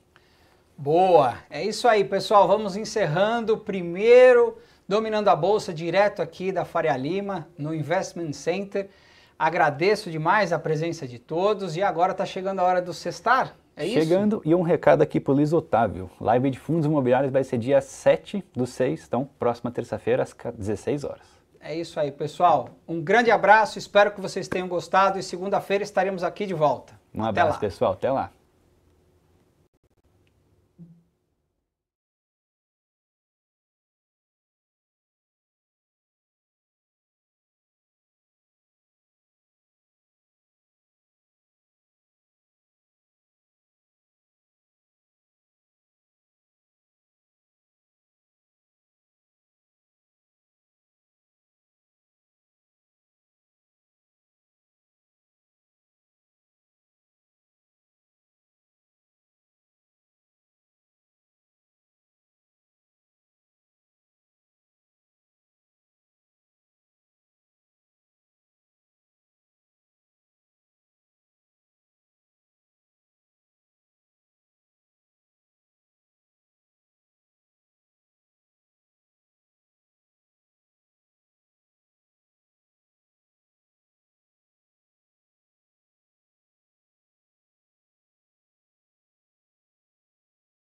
Boa! É isso aí, pessoal. Vamos encerrando o primeiro dominando a bolsa direto aqui da Faria Lima, no Investment Center. Agradeço demais a presença de todos e agora está chegando a hora do sextar. É isso? Chegando e um recado aqui para o Luiz Otávio. Live de fundos imobiliários vai ser dia 7 do 6, então próxima terça-feira às 16 horas. É isso aí, pessoal. Um grande abraço, espero que vocês tenham gostado e segunda-feira estaremos aqui de volta. Um abraço, pessoal. Até lá.